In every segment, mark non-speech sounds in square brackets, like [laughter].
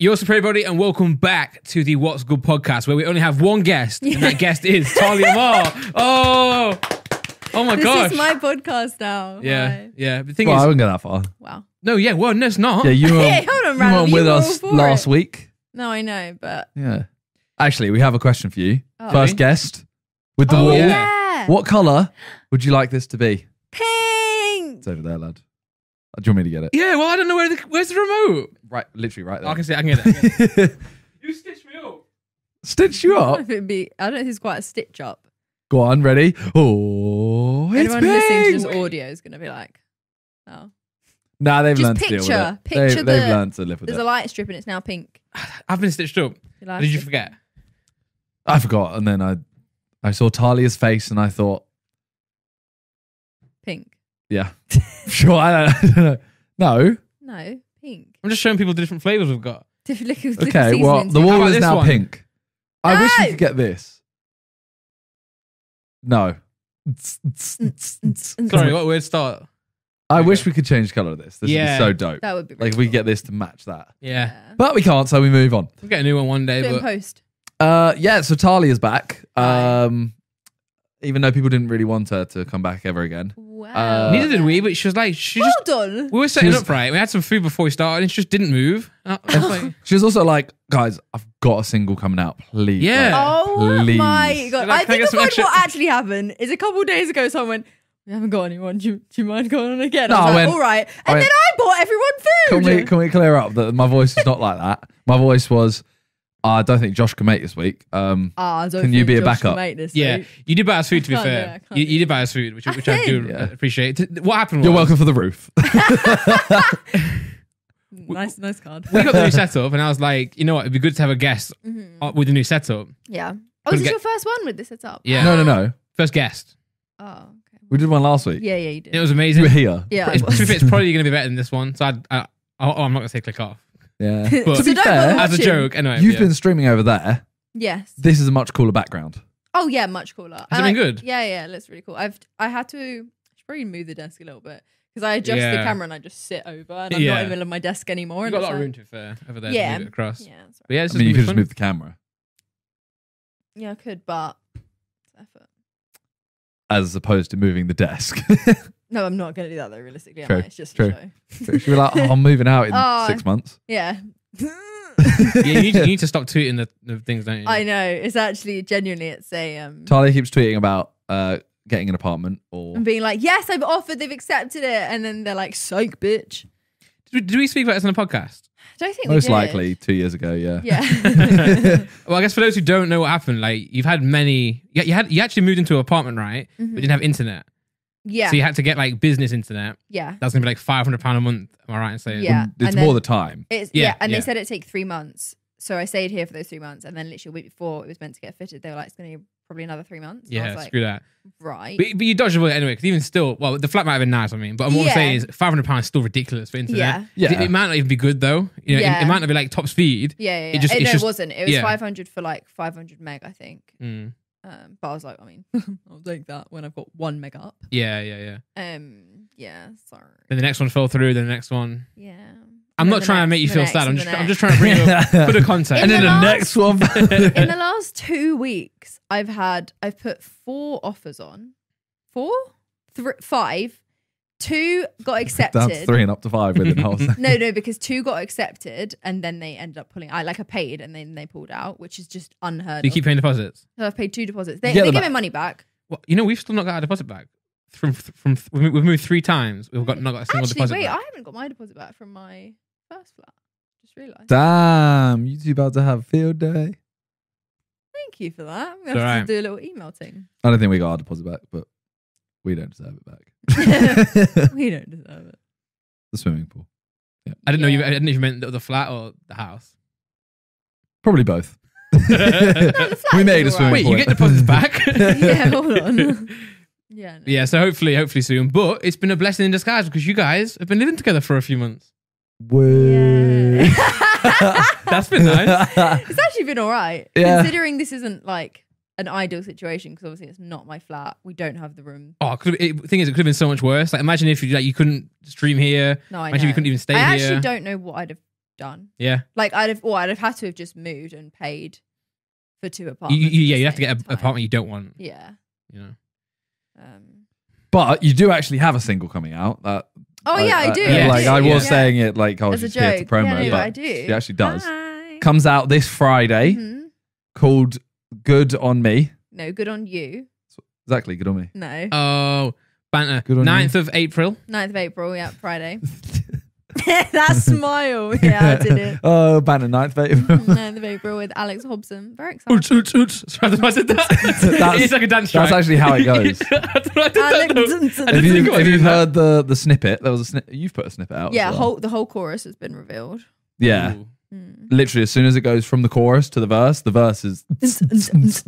Yo, what's up, everybody, and welcome back to the What's Good podcast, where we only have one guest, and that [laughs] guest is Talia Mar. Oh, oh my god. This gosh! is my podcast now. yeah, Right. yeah. The thing Well, I is, wouldn't go that far. Wow. no, yeah, well, no, it's not. Yeah, you [laughs] were, Hey, hold on, you Randall, weren't you with were all us for last it. week. No, I know, but Yeah. Actually, we have a question for you. Oh. First guest with the Oh, wall. yeah. yeah. What colour would you like this to be? Pink. It's over there, lad. Do you want me to get it? Yeah, well, I don't know where the where's the remote. Right, literally right I can there. see, I can get it. I can get it. [laughs] you stitched me up. Stitch you I don't up. know if it'd be. I don't know if it's quite a stitch up. Go on, ready? Oh, it's Anyone listening to pink. just audio is going to be like, oh, Nah, they've Just learned to deal with picture- it. picture they've, they've the- learned to live with there's it. a light strip and it's now pink. [sighs] I've been stitched up. You like Did you it? forget? I forgot, and then I, I saw Talia's face, and I thought, Pink. Yeah, [laughs] sure. I don't, [laughs] I don't know. No. No, pink. I'm just showing people the different flavors we've got. [laughs] Look, look, look at Okay, well, seasonings. the How wall about is this now one? pink. I wish we No! could get this. No. Sorry, what weird start. I wish we could change colour of this. This Yeah. would be so dope. That would be Like, really if we cool. get this to match that. Yeah, Yeah. But we can't, so we move on. we'll get a new one one day. Do it in But post. Uh, yeah, so Talia's back. Um, even though people didn't really want her to come back ever again. Wow. Uh, neither did we. But she was like, she just Well done. we were setting was- up right. We had some food before we started, and she just didn't move. And I- I was [laughs] like, She was also like, guys, I've got a single coming out. Please. Yeah. like, Oh please. my god! Like, I I think get I some find extra- what actually happened is a couple of days ago someone went, "We haven't got anyone. Do you, do you mind going on again?" No, I was I like, went- "All right," I and went- then I bought everyone food. Can food. we, can we clear up that my voice is not like that? My voice was, I don't think Josh can make this week. Um, Ah, I don't Can you think be a Josh can backup? Make this yeah, week. you did buy us food. To be can't do it, fair, I can't you, you did buy us food, which, [laughs] which I do. Yeah. appreciate. T- What happened? you're was, welcome for the roof. [laughs] [laughs] nice, nice card. We got the new setup, and I was like, you know what? It'd be good to have a guest uh, with the new setup. Yeah. Oh, Couldn't is this get- your first one with this setup? Yeah, no, no, no. first guest. Oh, okay. We did one last week. Yeah, yeah, you did. It was You amazing. were here. yeah, It's, I was. to be fair, it's probably going to be better than this one. So I'd, I, oh, oh, I'm not going to say click off. Yeah. [laughs] But- so be don't fair, bother As a watching. joke, anyway. You've yeah. been streaming over there. Yes. This is a much cooler background. Oh yeah, much cooler. Has I it been like- good? Yeah, yeah, it looks really cool. I've I had to I should probably move the desk a little bit because I adjust the Yeah. camera and I just sit over and I'm Yeah. not in the middle of my desk anymore. You've and got a lot it's of like- room to fair over there. Yeah. to move it across. Yeah, that's But yeah, I it's mean, you just could fun. just move the camera yeah, I could, but it's effort. as opposed to moving the desk. [laughs] No, I'm not going to do that though. Realistically, am I? It's just true. a show. [laughs] She'll be like, oh, I'm moving out in [laughs] Oh. six months. Yeah. [laughs] yeah, you need, to, you need to stop tweeting the, the things, don't you? I know. It's actually genuinely it's a um Talia keeps tweeting about uh, getting an apartment or and being like, yes, I've offered, they've accepted it, and then they're like, psych, bitch. Did, we- did we speak about this on the podcast? I don't think most we did. likely two years ago. Yeah. Yeah. Well, I guess for those who don't know what happened, like you've had many. Yeah, you had you actually moved into an apartment, right? But didn't have internet, Mm-hmm. Yeah. so you had to get like business internet. yeah. That's gonna be like five hundred pound a month. Am I right in saying? Yeah. It's and more the time. It's Yeah, yeah, and yeah. they said it'd take three months. So I stayed here for those three months, and then literally a week before it was meant to get fitted, they were like, "It's going to be probably another three months." And I Yeah, was like, screw that. right. But, but you dodged a bullet anyway, because even still, well, the flat might have been nice. I mean, but what I'm Yeah. saying is, five hundred pounds is still ridiculous for internet. Yeah. Yeah. It, it might not even be good though. You know, it- Yeah. it, might not be like top speed. yeah, yeah, it just- it's no, just- it wasn't. It was yeah. 500 for like 500 meg, I think. Mm. Um, but I was like, I mean, [laughs] I'll take that when I've got one meg up. Yeah, yeah, yeah. Um, yeah, sorry. Then the next one fell through. Then the next one. Yeah. I'm not then the trying to make you feel next, sad. I'm just, I'm just trying to bring a [laughs] for the context. and then the the, next one. [laughs] In the last two weeks, I've had I've put four offers on. Four, three, five. Two got accepted. Down to three and up to five within half. [laughs] second. No, no, because two got accepted and then they ended up pulling. I like I paid and then they pulled out, which is just unheard Do you of. keep paying deposits? so I've paid two deposits. They, You get they them give back. me money back. Well, you know, we've still not got our deposit back. From from we've we've moved three times. We've got not got a single Actually, deposit. wait, back. I haven't got my deposit back from my first flat. Just realised. Damn, you two about to have field day. Thank you for that. I'm It's gonna have alright. to do a little email thing. I don't think we got our deposit back, but we don't deserve it back. [laughs] we don't deserve it. the swimming pool. Yeah. I didn't know you. Yeah. I didn't know if you meant the, the flat or the house. Probably both. [laughs] No, we made a alright. swimming Wait, pool. you get deposits back? [laughs] yeah, hold on. Yeah, no. Yeah, so hopefully, hopefully soon. But it's been a blessing in disguise because you guys have been living together for a few months. Woo. That's been nice. it's actually been all right. Yeah. Considering this isn't like an ideal situation because obviously it's not my flat. We don't have the room. Oh, could it, thing is, it could have been so much worse. Like, imagine if you like you couldn't stream here. No, I Imagine know. you couldn't even stay I here. actually don't know what I'd have done. Yeah. Like I'd have, or I'd have had to have just moved and paid for two apartments. you, at yeah, the you have to get an apartment you don't want. Yeah. You know. Um, But you do actually have a single coming out. That oh yeah, I do. Yeah. Like I was Yeah. saying it like I was as a just here to joke. promo, yeah, no, but I do. it actually does. Hi. Comes out this Friday Mhm. called Good on Me. No, good on you. Exactly, good on me. No, Oh, banter. Good on 9th of April. 9th of April. Yeah, Friday. [laughs] [laughs] that smile. [laughs] Yeah, I did it. oh, banner ninth, mate. 9th of April with Alex Hobson. Very excited. Oh, oots, oots, oots. Sorry, I don't know why I said that. That's- it's like a dance track. That's actually how it goes. I don't know, I did that though. I if didn't you, about if doing you've heard the the snippet, there was a snip. You've put a snippet out. as Yeah, well. whole the whole chorus has been revealed. yeah. Ooh. Mm. Literally, as soon as it goes from the chorus to the verse, the verse is [laughs] [laughs]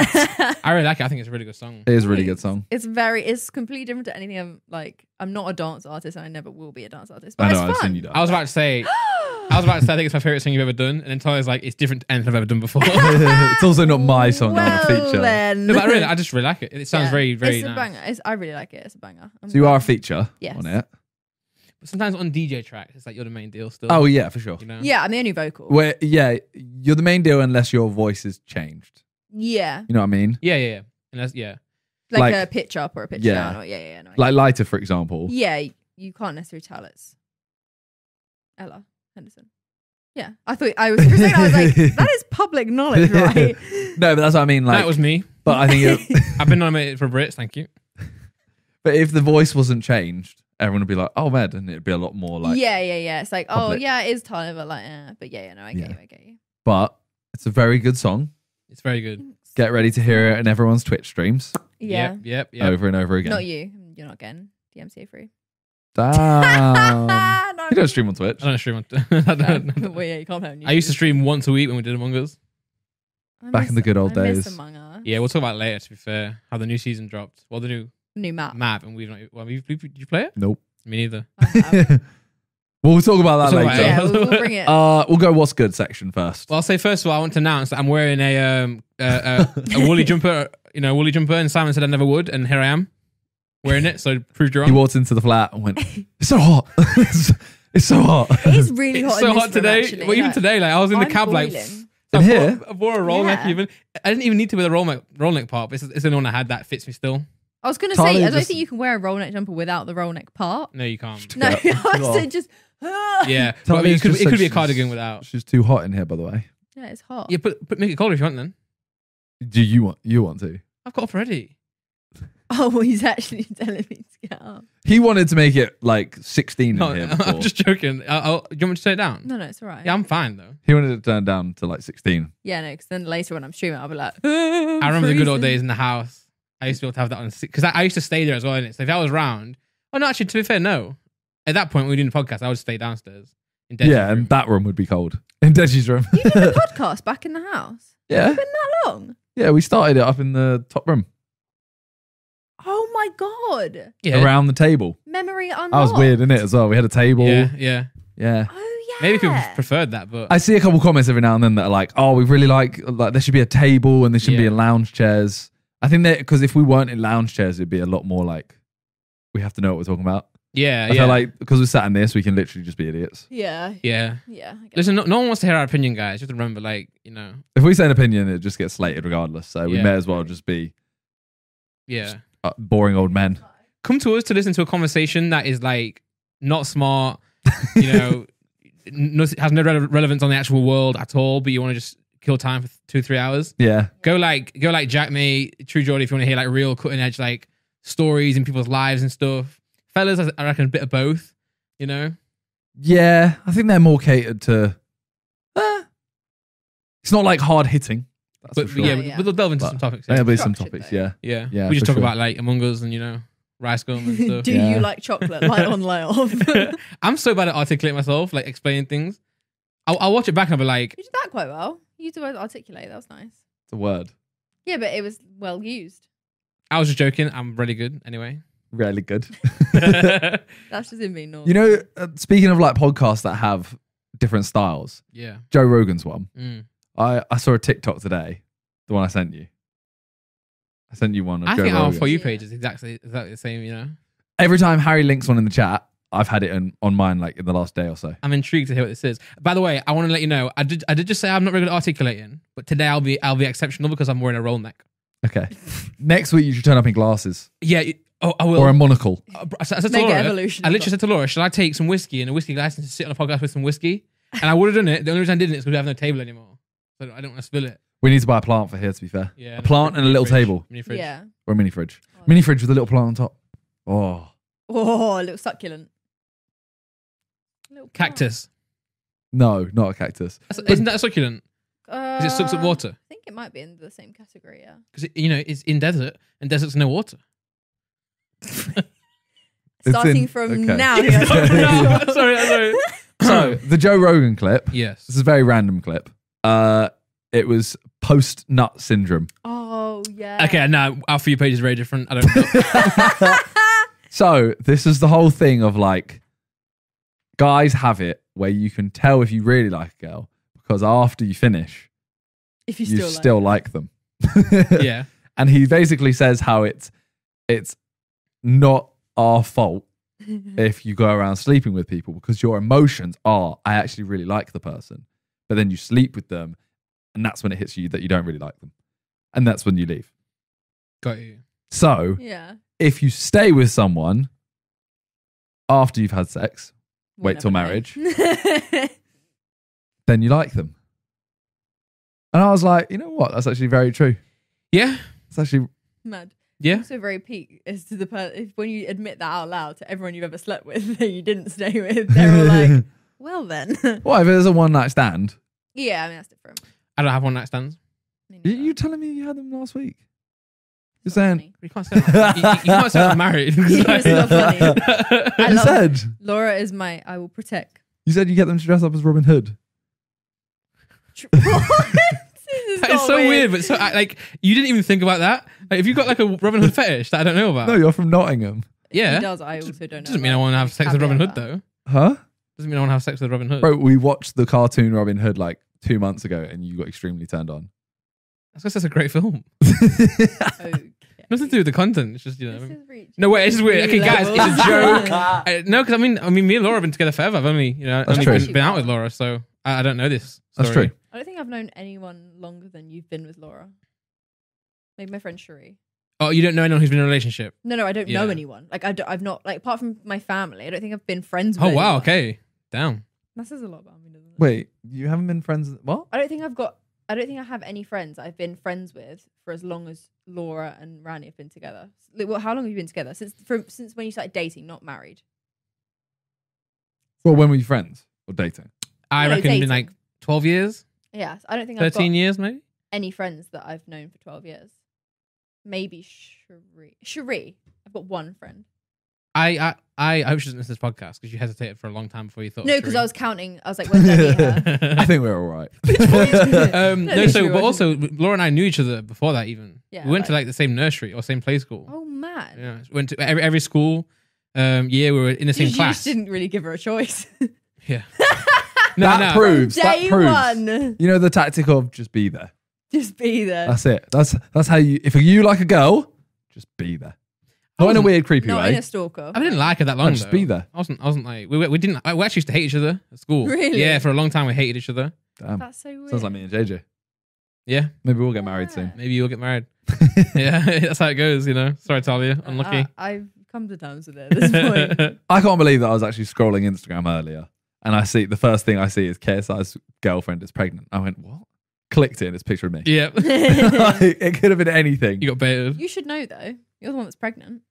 I really like it. I think it's a really good song. it is a really good song. It's very, it's completely different to anything. I'm like, I'm not a dance artist, and I never will be a dance artist. But I know. it's I've fun. seen you. I was about to say, [gasps] I was about to say, I think it's my favorite song you've ever done, and then Talia's like, it's different to anything I've ever done before. no, [laughs] it's also not my song. well, I'm a feature. Then. but I really, I just really like it. It sounds Yeah. very, very It's a nice. banger. It's, I really like it. It's a banger. I'm So you are a feature Yes. on it. But sometimes on DJ tracks, it's like you're the main deal still. Oh yeah, for sure. you know. Yeah, I'm the only vocal. Where yeah, you're the main deal unless your voice is changed. Yeah, You know what I mean? Yeah, yeah, yeah. Unless, yeah. like, Like- a pitch up or a pitch Yeah. down. Or, yeah, yeah, yeah. No, I Like lighter, for example. Yeah, you can't necessarily tell it's Ella Henderson. Yeah, I thought I was. For a second, I was like, [laughs] that is public knowledge, right? [laughs] No, but that's what I mean. Like, that was me. but I think, it, [laughs] I've been nominated for Brits. Thank you. but if the voice wasn't changed, everyone would be like, "Oh, Med," and it'd be a lot more like. yeah, yeah, yeah. It's like, oh, yeah, it is Talia, but like, eh. but yeah, yeah, no, I get Yeah. you, I get you. But it's a very good song. It's very good. Get ready to hear it in everyone's Twitch streams Yeah, Yep, yep, yep. over and over again. not you. You're not getting DMCA free. Damn. no, [laughs] you don't stream on Twitch. I don't stream on. [laughs] I, don't- no. [laughs] well, yeah, you can't play on I used to YouTube. stream once a week when we did Among Us. I Back in the good old I miss days. Among Us. Yeah, we'll talk about it later. To be fair, how the new season dropped. Well, the new New map. map, and we've not. Well, you, did you play it? Nope. Me neither. I have. [laughs] we'll talk about that We'll later. about yeah, we'll, we'll bring it. [laughs] Uh, we'll go what's good section first. Well, I'll say first of all, I want to announce that I'm wearing a um uh, uh, a [laughs] woolly jumper. You know, a woolly jumper, and Simon said I never would, and here I am wearing it. So proved you He wrong. walked into the flat and went, "It's so hot. it's, it's so hot." it's really hot. It's in so this hot room, today. actually. well, even Like, today, like I was in the I'm cab, like boiling. I In wore- here? I wore a roll neck. Yeah. Even I didn't even need to wear the roll neck roll neck part. But it's, it's the only one I had that fits me still. I was gonna say, I don't just- think you can wear a roll neck jumper without the roll neck part. No, you can't. No, [laughs] [laughs] ah. Yeah. I said just. Yeah, but Tell me it could, it could be a cardigan without. She's too hot in here, by the way. Yeah, it's hot. Yeah, put, put make it colder if you want. Then Do you want? You want to? I've got off already. [laughs] Oh, well, he's actually telling me to get up. He wanted to make it like 16 No, in here. I'm just joking. I'll, I'll, do you want me to turn it down? No, no, it's all right. Yeah, I'm fine though. He wanted it turned down to like 16. Yeah, no, because then later when I'm streaming, I'll be like, I remember the good old days in the house. I used to be able to have that on because I, I used to stay there as well. innit? So if I was round, oh no, actually, to be fair, no. At that point, when we were doing the podcast, I would stay downstairs. In Deji's yeah, room. and that room would be cold [laughs] in Deji's room. You did the [laughs] podcast back in the house. yeah, It's been that long. yeah. We started it up in the top room Oh my god. yeah, around the table. Memory unlocked. That was weird, isn't it? As well, we had a table. yeah, yeah. yeah. Oh yeah. Maybe people preferred that, but I see a couple comments every now and then that are like, "Oh, we really like like there should be a table and there shouldn't be Yeah. a lounge chairs." I think that because if we weren't in lounge chairs, it'd be a lot more like we have to know what we're talking about. yeah, I yeah, feel like because we're sat in this, we can literally just be idiots. Yeah. yeah. Yeah. I get Listen, no, no one wants to hear our opinion, guys. Just remember, like you know, If we say an opinion, it just gets slated regardless. So we Yeah. may as well just be yeah. uh, boring old men. Come to us to listen to a conversation that is like not smart. You know, [laughs] no, has no rele- relevance on the actual world at all. But you want to just kill time for two, three hours. Yeah, Go like go like Jack May, True Geordie if you want to hear like real cutting edge like stories in people's lives and stuff. Fellas, I reckon a bit of both. You know, yeah. I think they're more catered to. Uh, it's not like hard hitting. That's but, for sure. yeah, Yeah, yeah. we'll delve into But some topics. There'll Yeah, be some topics. though. Yeah, yeah. Yeah, we just talk sure. about like Among Us and you know RiceGum and [laughs] stuff. Do Yeah. you like chocolate? Light [laughs] on, light [laughs] off. I'm so bad at articulating myself, like explaining things. I'll, I'll watch it back and I'll be like, "You did that quite well. You did articulate. That was nice. it's a word. Yeah, but it was well used. I was just joking. I'm really good anyway. Really good. [laughs] [laughs] That's just in being normal. you know, uh, speaking of like podcasts that have different styles, yeah. Joe Rogan's one. Mm. I, I saw a TikTok today, the one I sent you. I sent you one of I Joe think our Rogan. For You Yeah. page is exactly exactly the same, you know? Every time Harry links one in the chat, I've had it in, on mine like in the last day or so. I'm intrigued to hear what this is. By the way, I want to let you know. I did. I did just say I'm not really good at articulating, but today I'll be. I'll be exceptional because I'm wearing a roll neck. Okay. [laughs] Next week you should turn up in glasses Yeah. it- Oh, I will. or a monocle. Uh, I said I said to Mega Laura, evolution I as literally said to Laura, should I take some whiskey and a whiskey glass and sit on a podcast with some whiskey? And I would have done it. The only reason I didn't is because we have no table anymore. So I don't want to spill it. We need to buy a plant for here. To be fair, Yeah. a plant and a little Fridge. table Mini fridge. Yeah. or a mini fridge. Oh, Mini fridge with a little plant on top. Oh, Oh, a little succulent. Little plant. Cactus. no, not a cactus. That's- Isn't that a succulent? Uh, Because it sucks up water. I think it might be in the same category. Yeah. Because you know it's in desert and desert's no water. [laughs] It's Starting in- from okay. now. no, [laughs] you're- sorry, sorry. [laughs] So the Joe Rogan clip. Yes. This is a very random clip. Uh, it was post nut syndrome. oh yeah. Okay, now our few page is very different. I don't know. So this is the whole thing of like, guys have it where you can tell if you really like a girl because after you finish, If you you still, still, like. like, them. [laughs] yeah. and he basically says how it's it's not our fault [laughs] if you go around sleeping with people because your emotions are I actually really like the person, but then you sleep with them, and that's when it hits you that you don't really like them, and that's when you leave. Got you. So yeah. if you stay with someone after you've had sex, We'll Wait till marriage. [laughs] then you like them. And I was like, you know what? That's actually very true. Yeah. It's actually Mad. Yeah. Also very peak as to the per- if when you admit that out loud to everyone you've ever slept with [laughs] that you didn't stay with, they're all like, [laughs] well then. what if there's a one night stand? yeah, I mean that's different. I don't have one night stands. You, neither. you telling me you had them last week? You're It's saying funny. You can't say that. you, you- you can't say I'm married. [laughs] [laughs] It's not funny. [laughs] I you love- said Laura is my I will protect. you said you get them to dress up as Robin Hood. That is so weird, but so I- like you didn't even think about that. Like, if you've got like a Robin Hood fetish that I don't know about, No, you're from Nottingham, yeah, He does. I also don't know. doesn't mean I about want to have sex with Robin Hood caveat though. huh? Doesn't mean I want to have sex with Robin Hood. Bro, we watched the cartoon Robin Hood like two months ago, and you got extremely turned on. That's because that's a great film. there. Oh, Okay. Nothing to do with the content. It's just you know. This is reaching No, wait, it's just weird. Okay, guys, it's a [laughs] joke. I, no, because I mean, I mean, me and Laura have been together forever. I've only, you know, That's only true. been, been out with Laura, so I, I don't know this. That's story. true. I don't think I've known anyone longer than you've been with Laura. Maybe my friend Cherie. Oh, you don't know anyone who's been in a relationship? No, no, I don't know Yeah. anyone. Like I have not like apart from my family. I don't think I've been friends oh, with. Oh wow, anyone. okay, down. That says a lot about me, doesn't it? Wait, you haven't been friends? What? I don't think I've got. I don't think I have any friends I've been friends with for as long as Laura and Rani have been together. Well, how long have you been together since? From since when you started dating, not married. Well, when were you friends or dating? I No, reckon it's been like twelve years, Yeah, I don't think I've got thirteen years, maybe. any friends that I've known for twelve years. Maybe Cherie. Cherie. I've got one friend. I I I hope she doesn't listen to this podcast because you hesitated for a long time before you thought. No, because I was counting. I was like, when did I meet her? I think we're all right. [laughs] um, No, no, no, so but also Laura and I knew each other before that. Even Yeah, we went to like- like the same nursery or same play school. oh man. Yeah, went to every every school. Um, year we were in the You, same you class. just didn't really give her a choice. [laughs] Yeah. [laughs] no, that no. proves. that Day proves. one. You know the tactic of just be there. Just be there. That's it. That's that's how you. If you like a girl, just be there. Not in a oh. weird, creepy Not way. in a stalker. I didn't like her that long. No, just though. be there. I wasn't. I wasn't like we. We didn't. We actually used to hate each other at school. Really? Yeah, for a long time we hated each other. Damn. That's so weird. Sounds like me and JJ. Yeah, Maybe we'll get married soon. maybe you'll get married. [laughs] yeah, [laughs] that's how it goes. You know. Sorry, Talia. Unlucky. I, I've come to terms with it at this point. [laughs] I can't believe that I was actually scrolling Instagram earlier and I see the first thing I see is KSI's girlfriend is pregnant. I went, what? Clicked it and it's a picture of me. yeah. Like, it could have been anything. you got baited. you should know though. You're the one that's pregnant.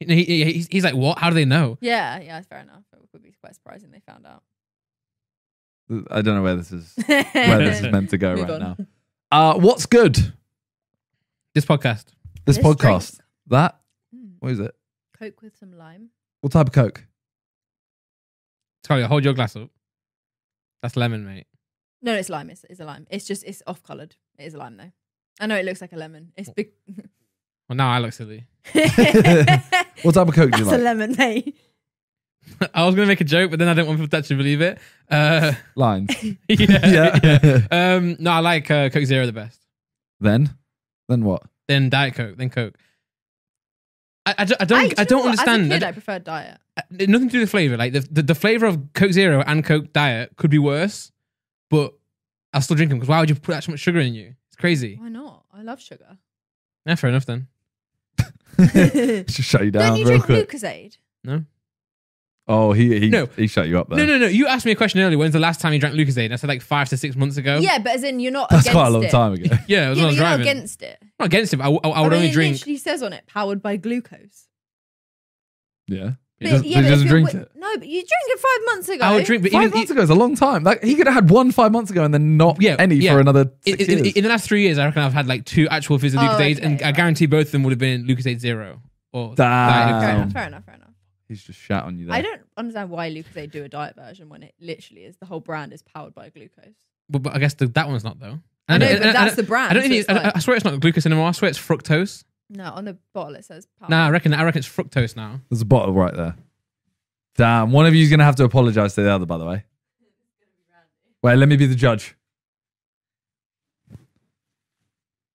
He, he, he's, he's like, what? How do they know? Yeah, yeah, fair enough. It would be quite surprising they found out. I don't know where this is [laughs] where this is meant to go Move right on. now. Uh, what's good? This podcast. This, This podcast. drinks. That Mm. what is it? Coke with some lime. What type of Coke? Talia, hold your glass up. That's lemon, mate. No, it's lime. It's, it's a lime. It's just it's off coloured. It is a lime though. I know it looks like a lemon. It's big. [laughs] Well, now I look silly. [laughs] [laughs] What type of Coke do you a like? lemon, mate. [laughs] I was gonna make a joke, but then I didn't want people to actually believe it. Uh, Lines. yeah, Yeah. yeah. Um, no, I like uh, Coke Zero the best. then? Then what? Then Diet Coke. Then Coke. I, I, don't- I don't. I, do you know don't what? understand. As a kid, I I preferred diet. don't- nothing to do with the flavor. Like the, the the flavor of Coke Zero and Coke Diet could be worse, but I'll still drink them because why would you put that much sugar in you? It's crazy. Why not? I love sugar. Yeah, fair enough then. [laughs] Just shut you down Don't you real drink [laughs] quick. Lucozade? Oh, he he, No. he shut you up there. No, no, no. You asked me a question earlier. When's the last time you drank Lucozade? And I said like five to six months ago. Yeah, but as in you're not That's against quite a long it. time ago. [laughs] yeah. It was Yeah, when I but was you're not driving. against it. I'm not against it. But I, I, I would mean, only it drink. literally says on it, powered by glucose. yeah. He But- doesn't, yeah, but if doesn't you're drink it. No, but you drank it five months ago. I would drink, but Five even months ago is a long time. Like he could have had one five months ago and then not Yeah, any yeah. for another in, six in, years. in the last three years, I reckon I've had like two actual fizzy Oh, Lucozades, okay, and I guarantee both of them would have been Lucozade Zero or Damn. Diet Fair enough, fair enough, fair enough. He's just shat on you there. I don't understand why Lucozade do a diet version when it literally is the whole brand is powered by glucose. But, but I guess the, that one's not though. I know, And- but and- that's and- the brand. I don't so think it's it's, I, like- I swear it's not glucose anymore. I swear it's fructose. No, on the bottle it says powered. Nah, I reckon I reckon it's fructose now. There's a bottle right there. Damn. One of you's going to have to apologize to the other, by the way. Wait, let me be the judge. It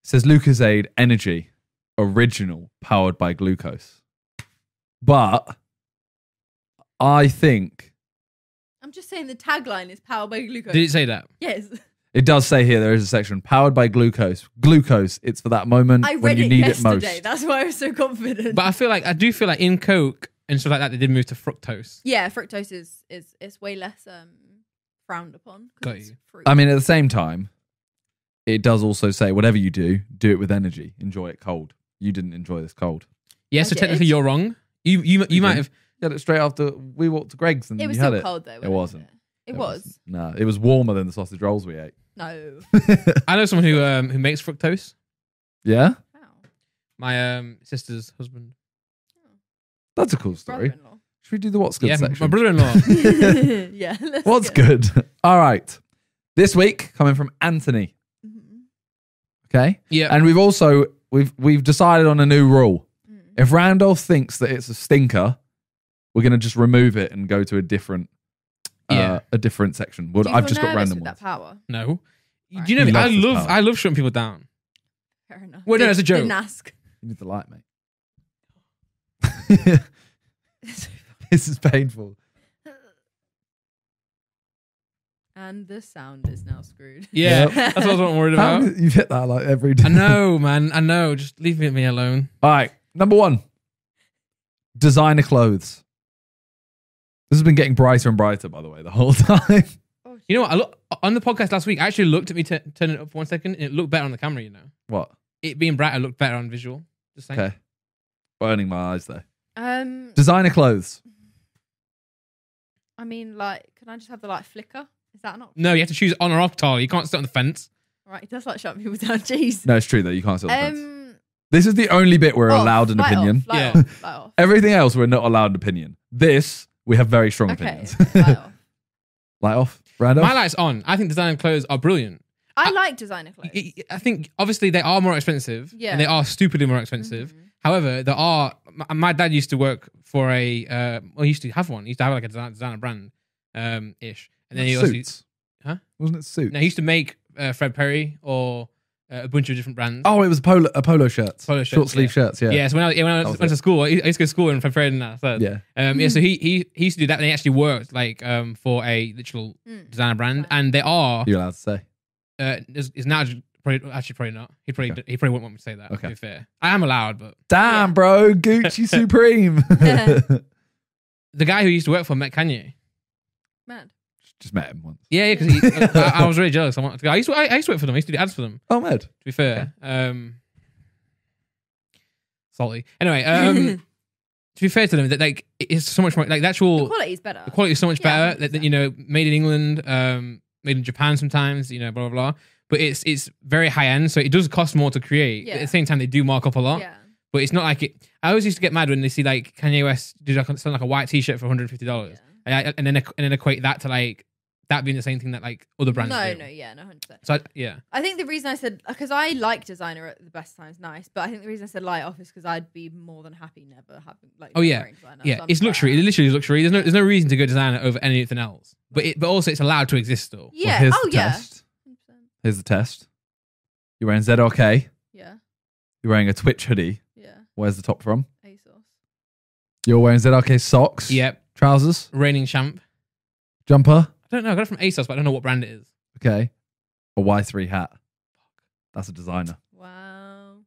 says Lucozade Energy Original powered by glucose. But I think I'm just saying the tagline is powered by glucose. Did it say that? yes, it does say here there is a section powered by glucose. Glucose, it's for that moment I when read you it need it yesterday. most. That's why I was so confident. But I feel like I do feel like in Coke and stuff like that, they did move to fructose. yeah, fructose is is is way less um frowned upon. 'cause Got it's you. fruit. I mean, at the same time, it does also say whatever you do, do it with energy. Enjoy it cold. You didn't enjoy this cold. Yeah, I so did. technically you're wrong. You you you You might did. have. You had it straight after we walked to Greggs and it was you had still it. cold though. It wasn't. It, it was. No, it was warmer than the sausage rolls we ate. No. [laughs] I know someone who um who makes fructose. yeah, Wow. My um sister's husband. that's a cool story. Brother-in-law. Should we do the what's good yeah, my brother-in-law. [laughs] [laughs] yeah. let's what's go. good? All right. This week coming from Anthony. Mhm. Okay, yeah. and we've also we've we've decided on a new rule. Mm. If Randolph thinks that it's a stinker, we're gonna just remove it and go to a different. Uh, Yeah. a different section. Well, I've just got random with ones. that power. no. Right. Do you know He me? I loves his love power. I love shutting people down. Fair enough. Well, no, Didn't- it's a joke. Didn't ask. You need the light, mate. [laughs] this is painful. and the sound is now screwed. Yeah, Yep. that's what I was worried How, about. you've hit that like every day. I know, man. I know. Just leave me alone. All right, number one, designer clothes. This has been getting brighter and brighter, by the way, the whole [laughs] time. Oh, You know what? I look on the podcast last week. I actually looked at me t- turn it up for one second, and it looked better on the camera. You know, what? it being brighter looked better on visual. Just saying. Okay, burning my eyes though. Um, Designer clothes. I mean, like, can I just have the like flicker? Is that not? No, you have to choose on or off tile. You can't sit on the fence. Right, it does like shut people down. [laughs] Jeez. No, it's true though. You can't sit on the fence. Um, This is the only bit we're off, allowed an light opinion. Off, light Yeah. off, light off. Everything else, we're not allowed an opinion. This, we have very strong Okay, opinions. [laughs] light off. [laughs] Light off, Randolph. My light's on. I think designer clothes are brilliant. I I- like designer clothes. I I think obviously they are more expensive. Yeah. And they are stupidly more expensive. Mhm. However, there are. My, my dad used to work for a. Uh, well, he used to have one. He used to have like a designer, designer brand, um, ish. And then he also. suits. Huh? Wasn't it suits? No, he used to make uh, Fred Perry or uh, a bunch of different brands. Oh, it was a polo, a polo shirt. Polo shirts, Short sleeve yeah. shirts, yeah. yeah. So when I, when I That was went to school, I used to go to school in Fred and that. So, Yeah. Um, yeah, so he, he he used to do that, and he actually worked like um for a literal Mm. designer brand, Right. and they are You're allowed to say. uh is, is now probably actually probably not. He probably Okay. he probably wouldn't want me to say that. Okay. To be fair, I am allowed, but Damn, Yeah. bro. Gucci [laughs] Supreme. [laughs] [laughs] the guy who used to work for met Kanye. Mad. Just met him once. Yeah, yeah, because [laughs] I, I was really jealous. I wanted to go. I used to, I, I used to work for them. I used to do ads for them. Oh, mad. To be fair, um, salty. Anyway, um, [laughs] to be fair to them, that like it's so much more like the The actual quality is better. the quality is so much Yeah, better. That, that, you know, made in England, um, made in Japan sometimes. You know, blah blah blah. But it's it's very high end, so it does cost more to create. At Yeah. the same time, they do mark up a lot. Yeah. But it's not like it. I always used to get mad when they see like Kanye West do like something like a white T-shirt for one hundred fifty dollars, yeah. and, I- and then and then equate that to like that being the same thing that like other brands No, do. no, yeah, no, hundred percent. So I, yeah, I think the reason I said because I like designer at the best times, nice. But I think the reason I said light off is because I'd be more than happy never having like. Oh, yeah. designer, yeah, so it's luxury. It literally is luxury. There's no there's no reason to go designer over anything else. But it, but also it's allowed to exist still. Well, Yeah. here's oh the yeah. test. 100%. Here's the test. You're wearing ZRK. Yeah. You're wearing a Twitch hoodie. Yeah. Where's the top from? ASOS. You're wearing ZRK socks, Yep. trousers, Reigning champ. jumper. I don't know. I got it from ASOS, but I don't know what brand it is. Okay. A Y3 hat. That's a designer. Wow. I'm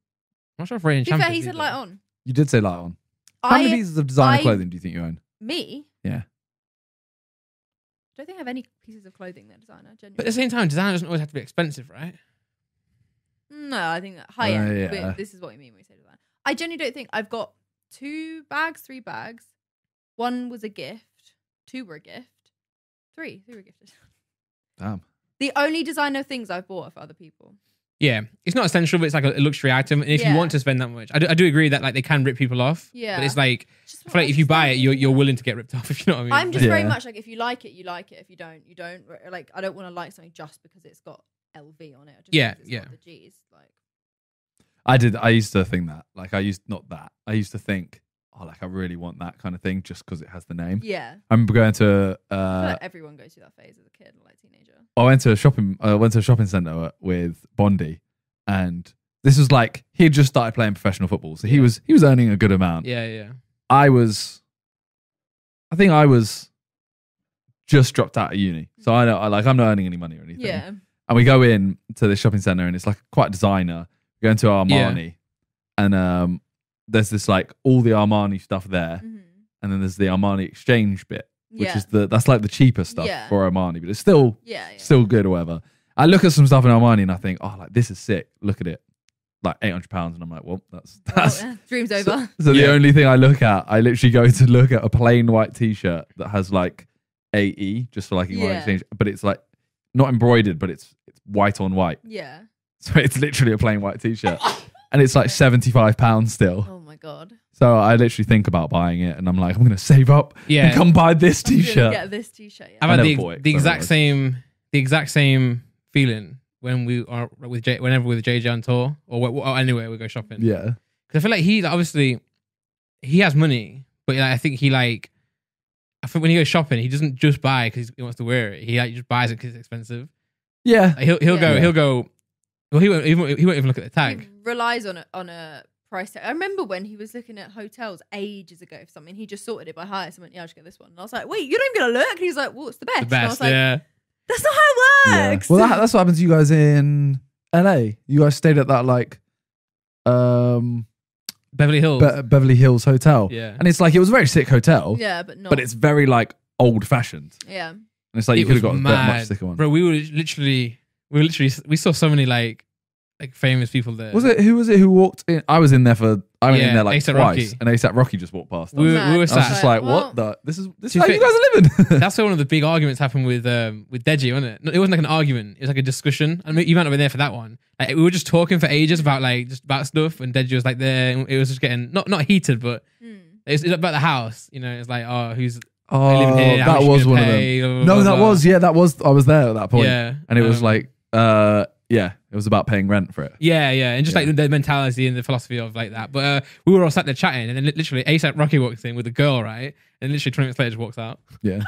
not sure if Reigning To be champ. fair, is he said either. light on. You did say light on. How many I pieces of designer I- clothing do you think you own? me. Yeah. I don't think I have any pieces of clothing that designer. But at the same time, designer doesn't always have to be expensive, right? No, I think that high Uh, end. yeah. but This is what you mean when you say design. I genuinely don't think I've got two bags, three bags. One was a gift. Two were a gift. Three, three were gifted. Damn. The only designer things I've bought are for other people. Yeah, it's not essential, but it's like a luxury item. And if you want to spend that much, I do, I do agree that like they can rip people off. Yeah. but it's like Just I feel like if you buy it, you're you're willing to get ripped off. [laughs] If you know what I mean. I'm just very Yeah. much like if you like it, you like it. If you don't, you don't. Like I don't want to like something just because it's got LV on it. Or just Yeah, because it's yeah. Got the G's. Like I did. I used to think that. Like, I used not that. I used to think, oh, like I really want that kind of thing just because it has the name. yeah, I remember going to. I feel Uh, like everyone goes through that phase as a kid, or like teenager. I went to a shopping. I went to a shopping center with Bondi, and this was like he had just started playing professional football, so he was he was earning a good amount. yeah, yeah. I was, I think I was just dropped out of uni, so I know I like I'm not earning any money or anything. Yeah, And we go in to the shopping center, and it's like quite designer. We go into Armani, and um, there's this like all the Armani stuff there, Mhm. and then there's the Armani exchange bit, which yeah, is the that's like the cheaper stuff Yeah. for Armani, but it's still yeah, yeah. still good or whatever. I look at some stuff in Armani and I think, oh, like this is sick. Look at it, like eight hundred pounds, and I'm like, well, that's Well, that's. yeah, [laughs] dreams over. So Yeah. the only thing I look at, I literally go to look at a plain white T-shirt that has like AE just for like in Yeah. exchange, but it's like not embroidered, but it's it's white on white, yeah. so it's literally a plain white T-shirt, [laughs] and it's like seventy five pounds still. Oh my god. So I literally think about buying it, and I'm like, I'm gonna save up Yeah. and come buy this I'm gonna T-shirt. Get this t-shirt. Yeah. I've had never the, bought it, the I exact don't same the exact same feeling when we are with J, whenever we're with JJ on tour or, wh- or anywhere we go shopping. Yeah, Because I feel like he obviously he has money, but like, I think he like I think when he goes shopping, he doesn't just buy because he wants to wear it. He like just buys it because it's expensive. yeah. Like, he'll he'll go he'll go. Well, he won't, he won't he won't even look at the tag. He relies on a on a price tag. I remember when he was looking at hotels ages ago for something. He just sorted it by hire. Someone, yeah, I'll just get this one. And I was like, wait, you're not even gonna look. And he's like, well, it's the best. The And I best, was like, yeah. that's not how it Yeah. works. Well, that, [laughs] that's what happened to you guys in LA. You guys stayed at that like um Beverly Hills. Be- Beverly Hills hotel, yeah. and it's like it was a very sick hotel, yeah, but not. but it's very like old fashioned, yeah, and it's like you It could have was got a mad. much sicker one. Bro, we were literally, we literally, we saw so many like, like famous people there. Was it who was it who walked in? I was in there for I went in there like A$AP twice, Rocky. and ASAP Rocky just walked past. us. We were, Mad. we were I was just like, Well- what the? This is this is how be you guys are living. [laughs] That's where one of the big arguments happened with um with Deji, wasn't it? No, It wasn't like an argument. It was like a discussion. I mean, you might not have been there for that one. Like, we were just talking for ages about like just about stuff, and Deji was like there. And it was just getting not not heated, but Hmm. it's, it's about the house. You know, it's like oh, who's oh, here? That was gonna one of them. pay, blah, blah, No, blah, that blah. was yeah, that was I was there at that point, yeah, and it was um, like uh yeah, it was about paying rent for it. Yeah, yeah, and just Yeah. like the, the mentality and the philosophy of like that. But uh, we were all sat there chatting, and then li- literally ASAP Rocky walks in with a girl, right? And literally twenty minutes later, just walks out. Yeah,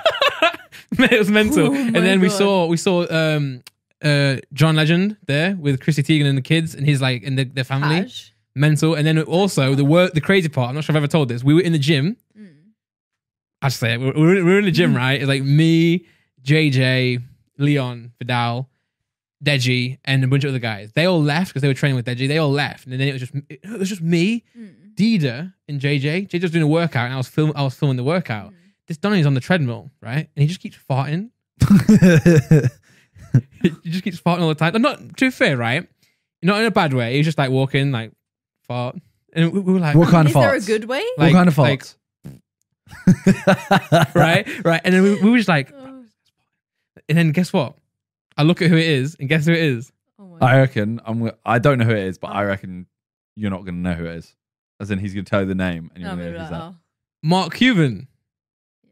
[laughs] it was mental. Oh and my then we God. saw we saw um uh John Legend there with Chrissy Teigen and the kids and he's like and the, their family. Haj. Mental. And then also the wor- the crazy part. I'm not sure if I've ever told this. We were in the gym. Hmm. I just say it. We were, we were in the gym, right? It's like me, JJ, Leon, Viddal, Deji, and a bunch of other guys. They all left because they were training with Deji. They all left, and then it was just it was just me, Hmm. Dida, and JJ. JJ was doing a workout, and I was film I was filming the workout. Hmm. This Donny's on the treadmill, right? And he just keeps farting. [laughs] he just keeps farting all the time. I'm not too fair, right? Not in a bad way. He was just like walking, like fart, and we, we were like, What kind Is of there a good way? like- what kind of like- [laughs] right, right, and then we, we were just like, Oh, and then guess what? I look at who it is, and guess who it is? oh my I reckon I'm. I don't know who it is, but I reckon you're not going to know who it is. As in, he's going to tell you the name, and you're gonna know like, who's oh, Mark Cuban.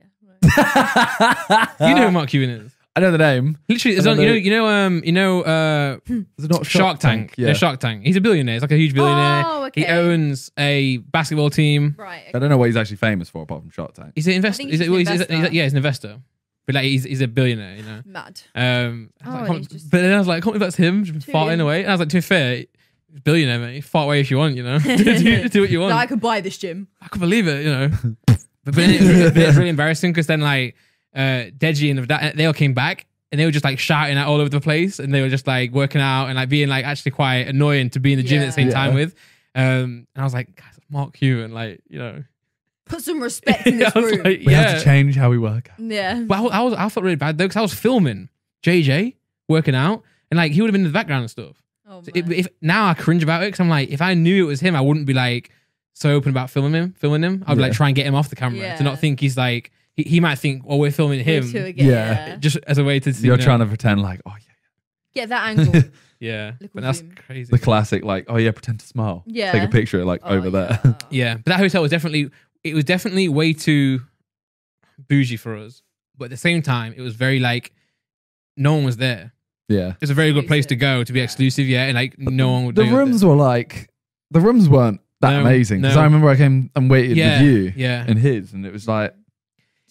yeah, [laughs] You know who Mark Cuban is. I know the name. Literally, it's I on, don't you know, know. you know, um, you know, uh, Is it not Shark, Tank. Yeah. Yeah, Shark Tank. He's a billionaire. He's like a huge billionaire. Oh, He owns a basketball team. Right. I don't know what he's actually famous for apart from Shark Tank. He's an investor. He's, he's a, well, an he's, he's investor. yeah, he's an investor. But like, he's, he's a billionaire, you know. Mad. Um, I was Oh, like, and can't- just- but then I was like, I can't believe that's him just farting away. And I was like, to be fair, billionaire, mate. Fart away if you want, you know. [laughs] do, do what you want. No, I could buy this gym. I could believe it, you know. [laughs] But, but then it, was- it's really embarrassing because then like uh, Deji and that- they all came back and they were just like shouting at all over the place and they were just like working out and like being like actually quite annoying to be in the gym at the same Yeah. time with. Um, and I was like, guys, Mark Cuban, like you know, Put some respect in [laughs] this I was room. like, We yeah. have to change how we work. yeah. But I, was- I was I felt really bad though because I was filming JJ working out and like he would have been in the background and stuff. Oh, So it, man. if now I cringe about it because I'm like, if I knew it was him, I wouldn't be like so open about filming him. Filming him, I'd be like Yeah. try and get him off the camera to not think he's like he, he might think, oh, we're filming him two again, Yeah. yeah. just as a way to see. You're you trying to pretend like, oh yeah, yeah." Get that angle. [laughs] yeah, Little but that's zoom. crazy. the classic like, oh yeah, pretend to smile. Yeah. Take a picture like Oh, over there. yeah. yeah, but that hotel was definitely it was definitely way too bougie for us. But at the same time, it was very like no one was there. yeah. It's a very good place to go to be exclusive, yeah, and like no one would. The do it. rooms were like, the rooms weren't that No, amazing because no. I remember I came and waited Yeah, with you yeah. in his, and it was like,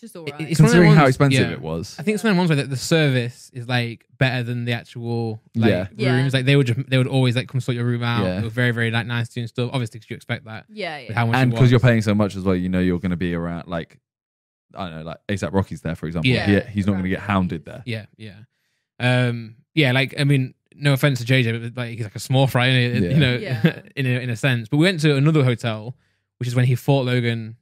Just all It- it's one of the considering how ones- expensive yeah. it was. I think it's one of the ones where the, the service is like better than the actual like Yeah. Yeah. rooms. Like they would just they would always like come sort your room out. Yeah. It was very very like nice to you and stuff. Obviously, because you expect that. yeah, With yeah. how much and it because you're paying so much as well, you know you're going to be around like I don't know, like ASAP Rocky's there, for example. Yeah. He- he's not going to get hounded there. Yeah, yeah, um, yeah. Like I mean, no offense to JJ, but like he's like a small fry, in it, Yeah. you know, Yeah. [laughs] in a, in a sense. But we went to another hotel, which is when he fought Logan.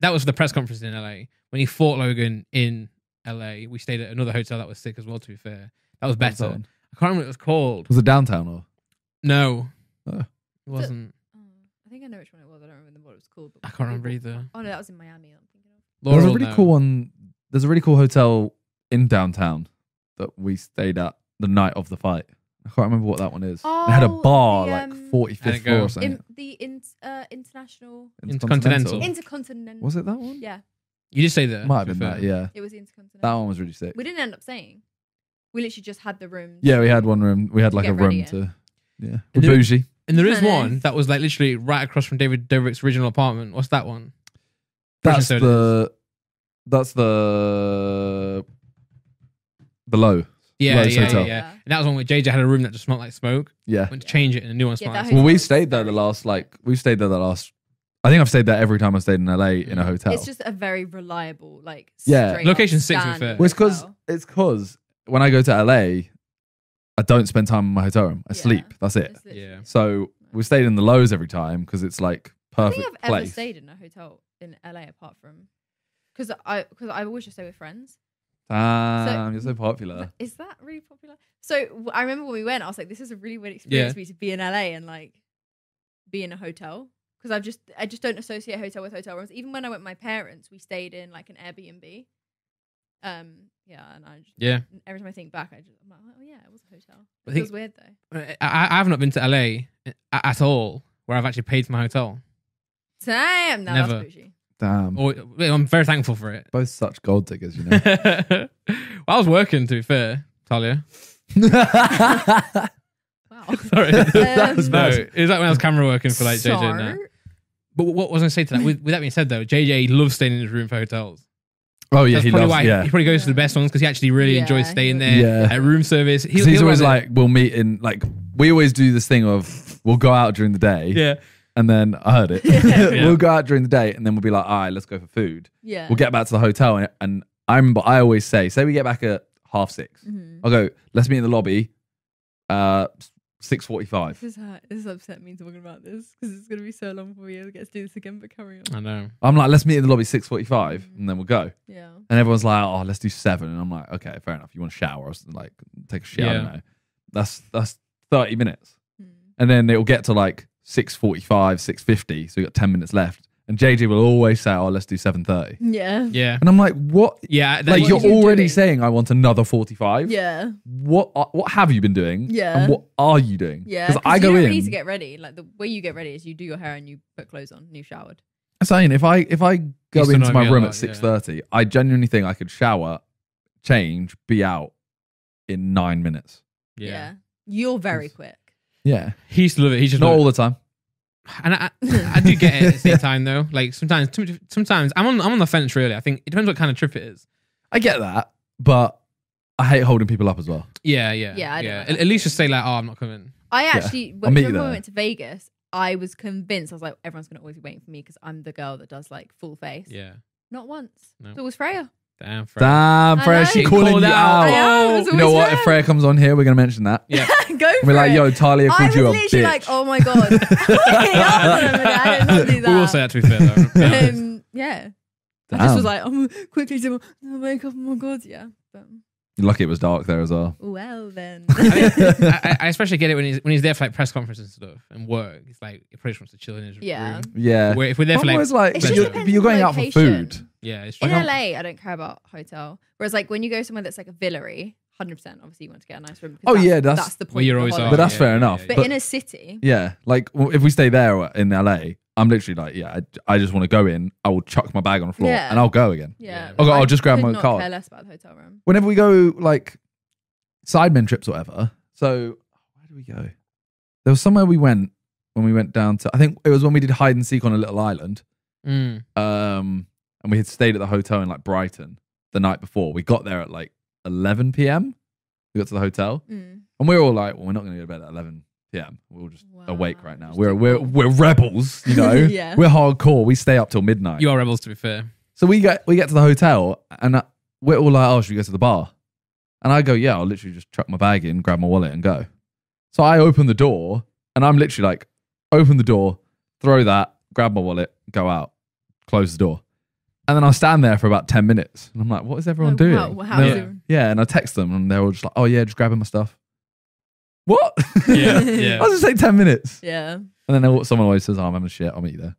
That was for the press conference in LA. When he fought Logan in LA, we stayed at another hotel that was sick as well. To be fair, that was better. that one? I can't remember what it was called. Was it downtown or? No, Oh. it wasn't. Oh, I think I know which one it was. I don't remember what it was called. But I can't remember either. Oh no, that was in Miami. I'm thinking of. There's a really no. cool one. There's a really cool hotel in downtown that we stayed at the night of the fight. I can't remember what that one is. it had a Oh, bar the, like um, 45th floor or something. In, the in, uh, international Intercontinental. intercontinental. Was it that one? Yeah, You just say that. Might have been that. Yeah, it was the intercontinental. that one was really sick. We didn't end up staying. We literally just had the room. Yeah, we had one room. We had like a Get ready room in. to. Yeah, And We're there- bougie. And there is Nice. one that was like literally right across from David Dobrik's original apartment. What's that one? That's soda. the. That's the. The low. Yeah, Loews yeah, yeah, Hotel. yeah. And that was one where JJ had a room that just smelled like smoke. Yeah. Went to change it and a new one Yeah, smelled that like Well, we stayed there the last like we stayed there the last. I think I've stayed there every time I stayed in LA in a hotel. It's just a very reliable, like Yeah. straight Location up six, to standard fair. Well, it's because hotel. it's because when I go to LA, I don't spend time in my hotel room. I Yeah. sleep. That's it. It's literally- Yeah. So we stayed in the Loews every time because it's like perfect. I perfect think I've ever place. stayed in a hotel in LA apart from because I because I always just stay with friends. Damn, you're so popular. Is that really popular? So w- I remember when we went, I was like, "This is a really weird experience Yeah. for me to be in LA and like be in a hotel." Because I've just I just don't associate hotel with hotel rooms. Even when I went with my parents, we stayed in like an Airbnb. Um, yeah, and I just Yeah. every time I think back, I just I'm like, oh yeah, it was a hotel. I It think- feels weird though. I, I- I've not been to LA at all where I've actually paid for my hotel. Damn, no, Never. that's bougie. Damn, Or, I'm very thankful for it. both such gold diggers, you know. [laughs] well, I was working, to be fair, Talia. [laughs] Wow. [laughs] Sorry. that was Um, no, bad. it was like when I was camera working for like JJ. and that. Sorry. But what was I going to say to that? With, with that being said, though, JJ loves staying in his room for hotels. Oh yeah, That's he probably loves. why yeah, he probably goes to the best ones because he actually really Yeah, enjoys staying there. Yeah. At room service. He'll, he's he'll always go there. like, we'll meet in like we always do this thing of we'll go out during the day, yeah, and then I heard it. Yeah. [laughs] we'll go out during the day, and then we'll be like, all right, let's go for food. Yeah. We'll get back to the hotel, and, and I remember I always say, say we get back at half 6 Mhm. I'll go, let's meet in the lobby, uh, six forty-five. This is how, this is upset me talking about this because it's gonna be so long before we ever get to do this again. But carry on. I know. I'm like, let's meet in the lobby six forty-five, and then we'll go. Yeah. And everyone's like, oh, let's do seven. And I'm like, okay, fair enough. You want to shower or like take a shit? I don't Yeah. know. That's that's thirty minutes, Mm. and then it'll get to like six forty-five, six fifty. So we got ten minutes left, and JJ will always say, oh, let's do seven thirty. Yeah. Yeah, And I'm like, what? yeah. That, Like What you're are you already doing? saying I want another forty-five. Yeah. What are- what have you been doing? Yeah. And what are you doing? Yeah. Because I you go don't in. really need to get ready. Like the way you get ready is you do your hair and you put clothes on and you showered. I'm saying if I if I go Used to into annoy my a room lot, at yeah. six thirty, I genuinely think I could shower, change, be out in nine minutes. Yeah. yeah. You're very quick. Yeah, He used to love it. He just not loved all the time. And I, I do get it at the same time though. Like sometimes, sometimes I'm on I'm on the fence. Really, I think it depends what kind of trip it is. I get that, but I hate holding people up as well. Yeah, yeah, Yeah, I don't yeah. like At, that. at least just say like, oh, I'm not coming. I actually, I'll when, meet you remember when there. we went to Vegas, I was convinced. I was like, everyone's gonna always be waiting for me because I'm the girl that does like full face. Yeah, Not once. No. It was Freya. Damn, Fred. Damn, Freya, she calling called you out. out. I am, it You know always what? If Freya. Freya comes on here, we're gonna mention that. Yeah. [laughs] Go for We're like, it. yo, Talia I called was you a literally bitch. like, oh my god. Wait, hold on a minute, I did not do that. [laughs] We will say that to be fair, though. [laughs] Yeah. Um, yeah. I just was like, I'm quickly do my makeup. Oh my god, yeah. But, You're lucky it was dark there as well. well then. I, mean, I, I especially get it when he's when he's there for like press conferences and stuff and work. It's like he pretty much wants to chill in his Yeah. room. Yeah. Where if we're there for I'm like, always like, It's just you're, depends but you're going out for location. food. Yeah, it's true. In true. LA, I don't care about hotel. Whereas like when you go somewhere that's like a villary, hundred percent, obviously you want to get a nice room. Oh, that's, yeah, that's- that's the point. Where you're always are. But holiday. that's fair enough. But, But- in a city, Yeah. Like well, if we stay there in LA, I'm literally like, yeah, I, I just want to go in. I will chuck my bag on the floor Yeah. and I'll go again. yeah. Yeah. I'll go- I I'll just grab could my not card. Care less about the hotel room. Whenever we go like sidemen trips or whatever. So where do we go? There was somewhere we went when we went down to. I think it was when we did hide and seek on a little island. Mm. Um, and we had stayed at the hotel in like Brighton the night before. We got there at like 11 p.m. We got to the hotel, Mm. and we were all like, "Well, we're not going to go to bed at 11 p.m. We're all just Wow, awake right now. We're we're we're rebels, you know. [laughs] Yeah. We're hardcore. We stay up till midnight. You are rebels, to be fair. So we get we get to the hotel, and uh, we're all like, "Oh, should we go to the bar?" And I go, "Yeah, I'll literally just chuck my bag in, grab my wallet, and go." So I open the door, and I'm literally like, open the door, throw that, grab my wallet, go out, close the door. And then I'll stand there for about 10 minutes. And I'm like, what is everyone doing? wow, how And is they're- it- yeah. And I text them and they're all just like, oh, yeah, just grabbing my stuff. What? [laughs] Yeah, I [laughs] yeah. was just say 10 minutes. Yeah. And then someone always says, oh, I'm having a shit. I'll meet you there.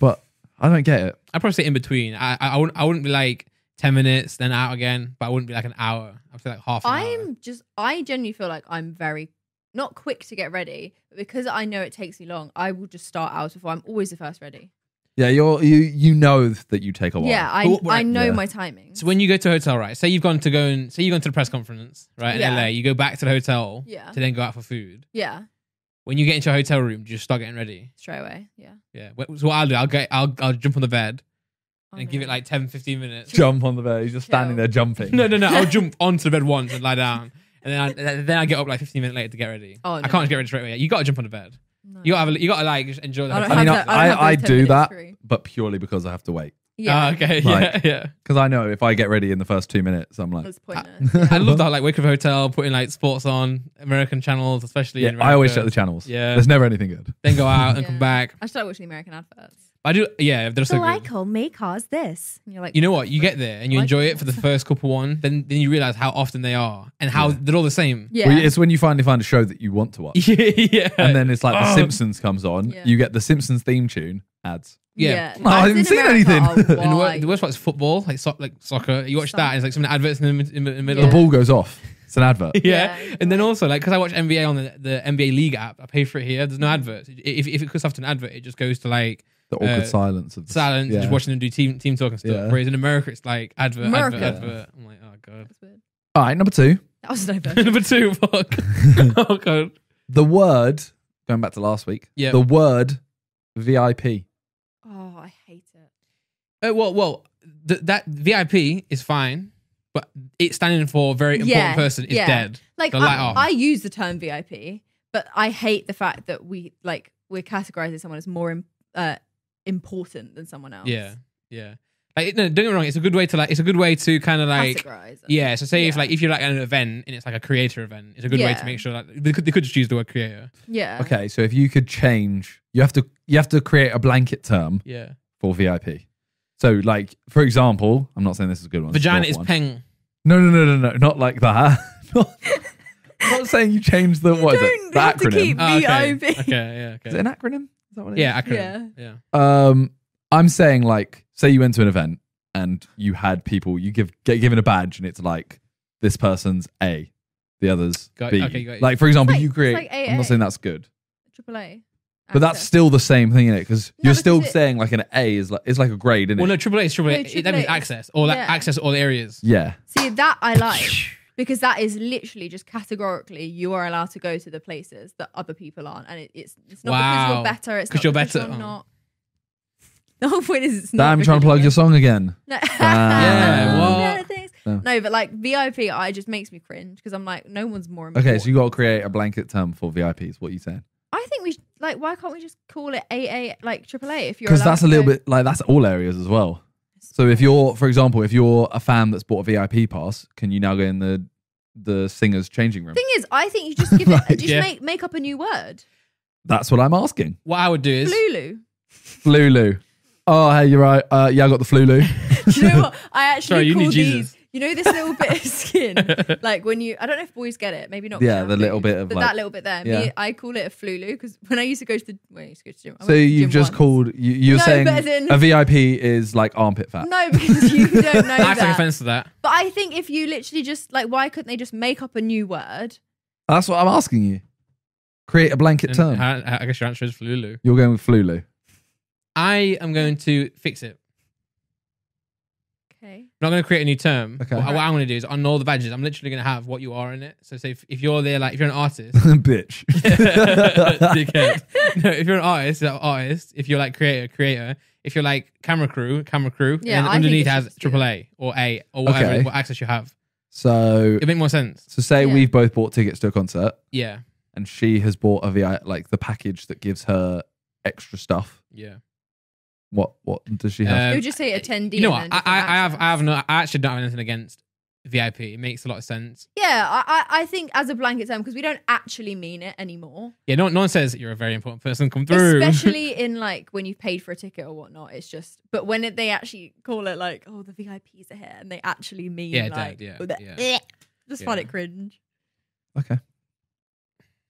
But I don't get it. I'd probably say in between. I, I, I wouldn't I wouldn't be like ten minutes, then out again, but I wouldn't be like an hour. I'd say like half an hour. I'm just, I genuinely feel like I'm very, not quick to get ready, but because I know it takes me long, I will just start hours before. I'm always the first ready. Yeah, you're, you you know that you take a while. Yeah, I, But what- I know Yeah. my timing. So when you go to a hotel, right? Say you've gone to go and say you've gone to the press conference, right? In Yeah. LA, you go back to the hotel Yeah. to then go out for food. Yeah, When you get into a hotel room, do you just start getting ready? straight away. Yeah. Yeah. Wh- So what I'll do, I'll get, I'll, I'll jump on the bed Oh, and give it like 10, 15 minutes. [laughs] Jump on the bed. He's just standing there jumping. no, no, no. I'll [laughs] jump onto the bed once and lie down, and then I, then I get up like 15 minutes later to get ready. Oh, I no. can't just get ready straight away. You got to jump on the bed. No. You got to have, a, you got to like just enjoy the. I don't I mean, have I, I don't I, I do that, free. but purely because I have to wait. Yeah. Oh, okay. [laughs] Like- yeah, yeah. Because I know if I get ready in the first two minutes, I'm like, That's ah. pointless. [laughs] I love that. Like wake up hotel, putting like sports on, American channels, especially. yeah, in I always America. check the channels. Yeah. There's never anything good. Then go out and [laughs] Yeah. come back. I started watching the American adverts. I do. Yeah, they're so good. Glycol may cause this. And you're like, You know what? You get there and you enjoy it for the first couple one, then then you realize how often they are and how Yeah. they're all the same. Yeah. Well, it's when you finally find a show that you want to watch. [laughs] yeah. And then it's like The Oh. Simpsons comes on. Yeah. You get The Simpsons theme tune, ads. Yeah. Oh, [laughs] I haven't seen America anything. Oh, and the, wor- the worst part is football, like so- like soccer. You watch Some- that, and it's like some adverts in the, in the middle. The Yeah. ball goes off. It's an advert. [laughs] yeah. Yeah, and then also like because I watch NBA on the, the NBA League app, I pay for it here. There's no adverts. If if it cuts off to an advert, it just goes to like The awkward Uh, silence of the silent, Yeah. just watching them do team team talk and stuff. Yeah. Whereas in America, it's like advert, America. advert, advert. I'm like, oh god. That's weird. All right, number two. That was no. [laughs] Number two, fuck. [laughs] oh god. The word, going back to last week, Yeah. the word VIP. Oh, I hate it. Uh, well, well, th- that VIP is fine, but it standing for very important Yeah, person is yeah. dead. Like The light off. I, I use the term VIP, but I hate the fact that we like we're categorizing someone as more im- uh, important than someone else. Yeah, yeah. Like, no, don't get me wrong. It's a good way to like. It's a good way to kind of like. categorize. them. Yeah. So say if Yeah. like if you're like at an event and it's like a creator event, it's a good way Yeah. to make sure that they could they could just use the word creator. Yeah. Okay, so if you could change, you have to you have to create a blanket term Yeah. for VIP. So, like for example, I'm not saying this is a good one. it's a Vagina short is one. peng. No, no, no, no, no, not like that. [laughs] not, [laughs] I'm not saying you change the what is don't it? The have to acronym. keep- Oh, okay. VIP. Okay. Yeah. Is it an acronym? Is that what it is? Yeah. Acronym. Yeah. Um, I'm saying like, say you went to an event and you had people, you give get given a badge and it's like this person's A, the others Got- B. okay, got you. like for example, like- you it's create. like I'm AA. not saying that's good, Triple A. but that's Access. still the same thing in it because No, you're still because it- saying like an A is like it's like a grade, isn't Well, no, triple A is triple A. No, It- that means access, all that Yeah. access, all areas. Yeah, See that I like [laughs] because that is literally just categorically you are allowed to go to the places that other people aren't, and it, it's it's not because you're better. It's 'Cause not you're because better. You're Oh. not. The whole point is it's not. damn, you're trying to plug your song again. [laughs] No. Yeah, what? No. No, but like VIP, I just makes me cringe because I'm like, no one's more important. Okay, so you got to create a blanket term for VIPs. What are you saying? I think we should, like. Why can't we just call it AA like AAA if you're? Because that's a little go- bit like that's all areas as well. So if you're, for example, if you're a fan that's bought a VIP pass, can you now go in the the singers changing room? The thing is, I think you just give [laughs] it, Like, just yeah. make make up a new word. That's what I'm asking. What I would do is Flulu. Flulu. Oh, hey, you're right. Uh, yeah, I got the Flulu. Do [laughs] you know what? I actually Sorry, you call need Jesus. these. You know this little bit of skin, [laughs] like when you. I don't know if boys get it. Maybe not. Yeah, the little bit of, but like- that little bit there. Yeah. Me, I call it a flulu because when I used to go to the. When I used to go to the gym. I So to you've gym just once. called you, you're No, saying but as in- a VIP is like armpit fat. No, because you don't know [laughs] I take that. offense to that. But I think if you literally just like, why couldn't they just make up a new word? That's what I'm asking you. Create a blanket And term. I, I guess your answer is Flulu. You're going with Flulu. I am going to fix it. Okay. I'm not going to create a new term. Okay. What, what I'm going to do is on all the badges, I'm literally going to have what you are in it. So say if, if you're there, like if you're an artist, [laughs] Bitch. [laughs] Dickhead. no, if you're an artist, you're artist. If you're like creator, creator. If you're like camera crew, camera crew. Yeah, and I think underneath it has should just be triple or A or whatever Okay. what access you have. So, It make more sense. so say Yeah. we've both bought tickets to a concert, Yeah, and she has bought a VI, like the package that gives her extra stuff. yeah. What what does she have? Um, it would just say attendee. You know what? I, I, I have I have no I actually don't have anything against VIP. It makes a lot of sense. Yeah, I, I I think as a blanket term because we don't actually mean it anymore. Yeah, no, no one says you're a very important person. Come through. Especially [laughs] in like when you've paid for a ticket or whatnot. It's just, but when it, they actually call it like, oh, the VIPs are here, and they actually mean Yeah, like, Dad, yeah, that- yeah. just find it cringe. okay.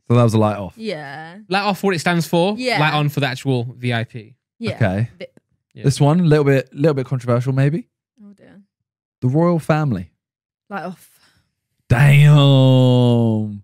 So that was a light off. Yeah, Light off what it stands for. Yeah. Light on for the actual VIP. yeah. Okay. Vi- Yeah. This one, a little bit, little bit controversial, maybe. Oh dear. The royal family. Light off. Damn.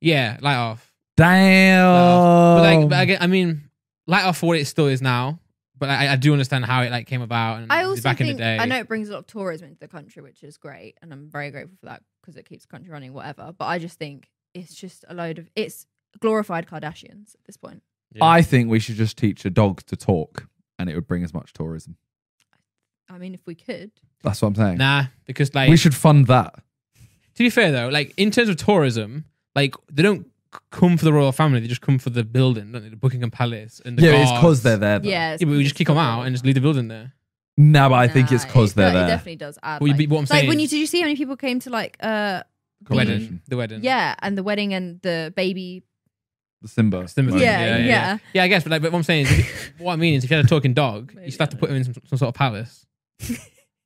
Yeah, light off. Damn. But like, but again, I mean, light off for what it still is now. But I, I do understand how it like came about. And I also back think in the day, I know it brings a lot of tourism into the country, which is great, and I'm very grateful for that because it keeps the country running, whatever. But I just think it's just a load of it's glorified Kardashians at this point. Yeah. I think we should just teach a dog to talk, and it would bring as much tourism. I mean, if we could, That's what I'm saying. nah because like we should fund that. to be fair though, like in terms of tourism, like they don't c- come for the royal family; they just come for the building, don't they? The Buckingham Palace and the yeah, it's because they're there. Though. yeah. Yeah, but we just kick them out and just leave the building there. No, but I think it's because they're do- It there. definitely does add. Well, you like, be- what I'm like saying when you is- did you see how many people came to like uh The wedding, the wedding. yeah and the wedding and the baby The Simba. Simba moment. thing. Yeah, yeah, yeah, yeah. yeah. I guess, but like, but what I'm saying is, if, what I mean is, if you had a talking dog, Maybe you still have to put him in some, some sort of palace. [laughs]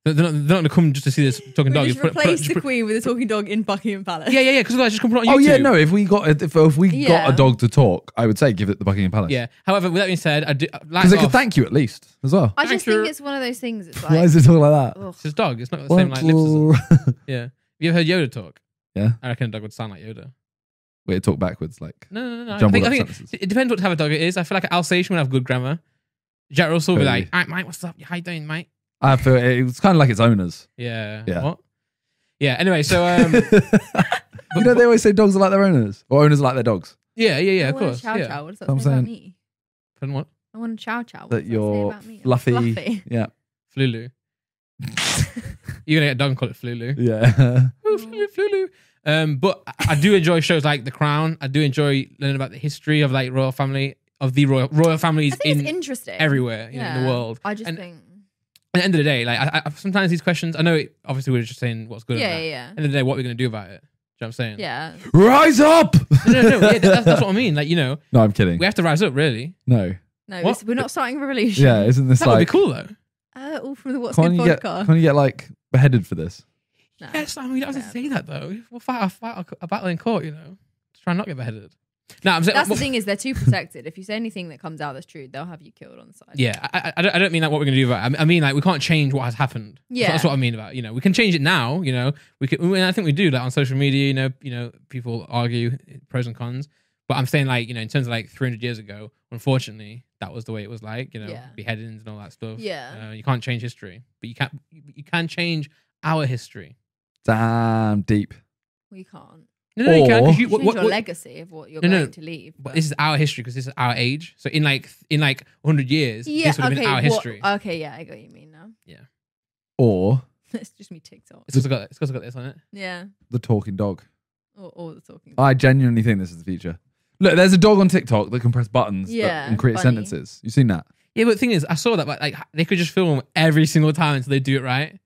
they're not, they're not going to come just to see this talking we dog. just You put- put- replace just the put- queen with a talking dog in Buckingham Palace. yeah, yeah, yeah. Because otherwise, just come put it on YouTube. Oh yeah, no. If we got if, if we got a dog to talk, I would say give it the Buckingham Palace. Yeah. However, with that being said, I do. because they could oh. thank you at least as well. I just you. think it's one of those things. It's Why is it all like that? ugh. It's his dog. It's not the same like lips as us. [laughs] Yeah. Have you ever heard Yoda talk? Yeah. I reckon a dog would sound like Yoda. Wait, talk backwards like No, no, no. no. I think, I think it depends what type of dog it is. I feel like an Alsatian would have good grammar. Jack Russell would be Totally. like, "Alright, mate, what's up? How you doing, mate?" I feel it's kind of like its owners. Yeah. Yeah. What? Yeah. Anyway, so um, [laughs] you know they always say dogs are like their owners, or owners are like their dogs. yeah, yeah, yeah. I Of want a course. Chow yeah. chow. What does that I'm say about me? Pardon what? I want a chow chow. What That does say you're about me? I'm fluffy. fluffy. Yeah, Flulu. [laughs] You're gonna get a dog and call it Flulu. yeah. Ooh, Flulu, Flulu. Um, but I- I do enjoy shows like The Crown. I do enjoy learning about the history of like royal family of the royal royal families I think in it's interesting. everywhere you know, in the world. I just And- think. At the end of the day, like I, I, sometimes these questions, I know it, obviously we're just saying what's good. Yeah, and bad. yeah, At the end of the day, what we're gonna do about it? Do you know what I'm saying? yeah. Rise up! No, no, no. Yeah, that's, that's what I [laughs] mean. Like you know, No, I'm kidding. we have to rise up. Really, No, No, What? we're not starting a revolution. yeah, isn't this that would be cool though. Uh, all from the What's Can't Good you get? podcast. Can't you get like beheaded for this? No. Yes, I mean I was Yeah. to say that though. We'll fight, a, fight a, battle in court. You know, to try and not get beheaded. No, I'm saying That's the thing is they're too protected. if you say anything that comes out that's true, they'll have you killed on the side. Yeah, I, I, I, don't, I don't mean that what we're going to do about it. I mean, like, we can't change what has happened. Yeah. That's what I mean about, you know, we can change it now, you know, we can, and I think we do that on social media, you know, you know, people argue pros and cons, but I'm saying like, you know, in terms of like 300 years ago, unfortunately, that was the way it was like, you know, Yeah. beheadings and all that stuff. Yeah. Uh, you can't change history, but you can't, you can change our history. Damn deep. We can't. No, no, you can. 'cause Or- You, Change what, what, your what- legacy of what you're No, no, going to leave. but this is our history because this is our age. So in like, in like 100 years, yeah, this would have okay. been our what- history. okay, yeah, I got what you mean now. Yeah. Or [laughs] it's just me TikTok. it's also got, it's also got this on it. Yeah, the talking dog. or, or the talking. I genuinely think this is the future. Look, there's a dog on TikTok that can press buttons that- Yeah, and create funny. sentences. You've seen that? Yeah, but the thing is, I saw that, but like they could just film every single time until they do it right.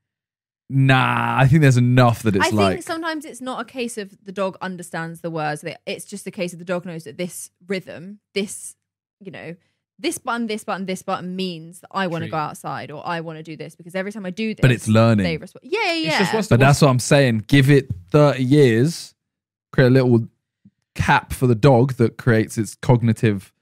Nah, I think there's enough that it's I like think sometimes it's not a case of the dog understands the words. that- It's just a case of the dog knows that this rhythm, this, you know, this button, this button, this button means that I want to Treat. go outside or I want to do this because every time I do this, But it's learning. They respond. Yeah, yeah, yeah. It's just what's But that's what I'm saying. Give it 30 years, create a little cap for the dog that creates its cognitive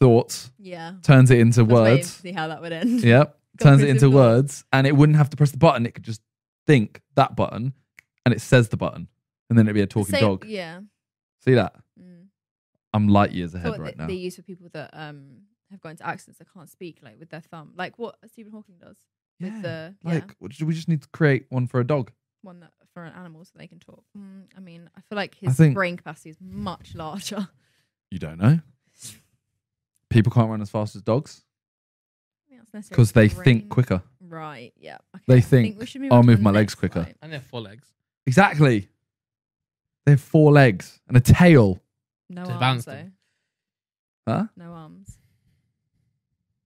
thoughts, yeah. turns it into I was waiting to words. see how that would end. Yep. Turns it into words, and it wouldn't have to press the button. It could just think that button, and it says the button, and then it'd be a talking Same- dog. Yeah. See that? Mm. I'm light years So ahead what right they, now. they use for people that um have gone into accidents that can't speak, like with their thumb, like what Stephen Hawking does with Yeah, the Like, what- we just need to create one for a dog. one that for an animal so they can talk. Mm, I mean, I feel like his think- brain capacity is much larger. You don't know. [laughs] People can't run as fast as dogs that's necessary because they the think quicker. Right. Yeah. Okay. They I think, we should move "I'll on to move the my legs next quicker." slide. And they have four legs. Exactly. They have four legs and a tail. No To arms balance though. them. Huh? No arms.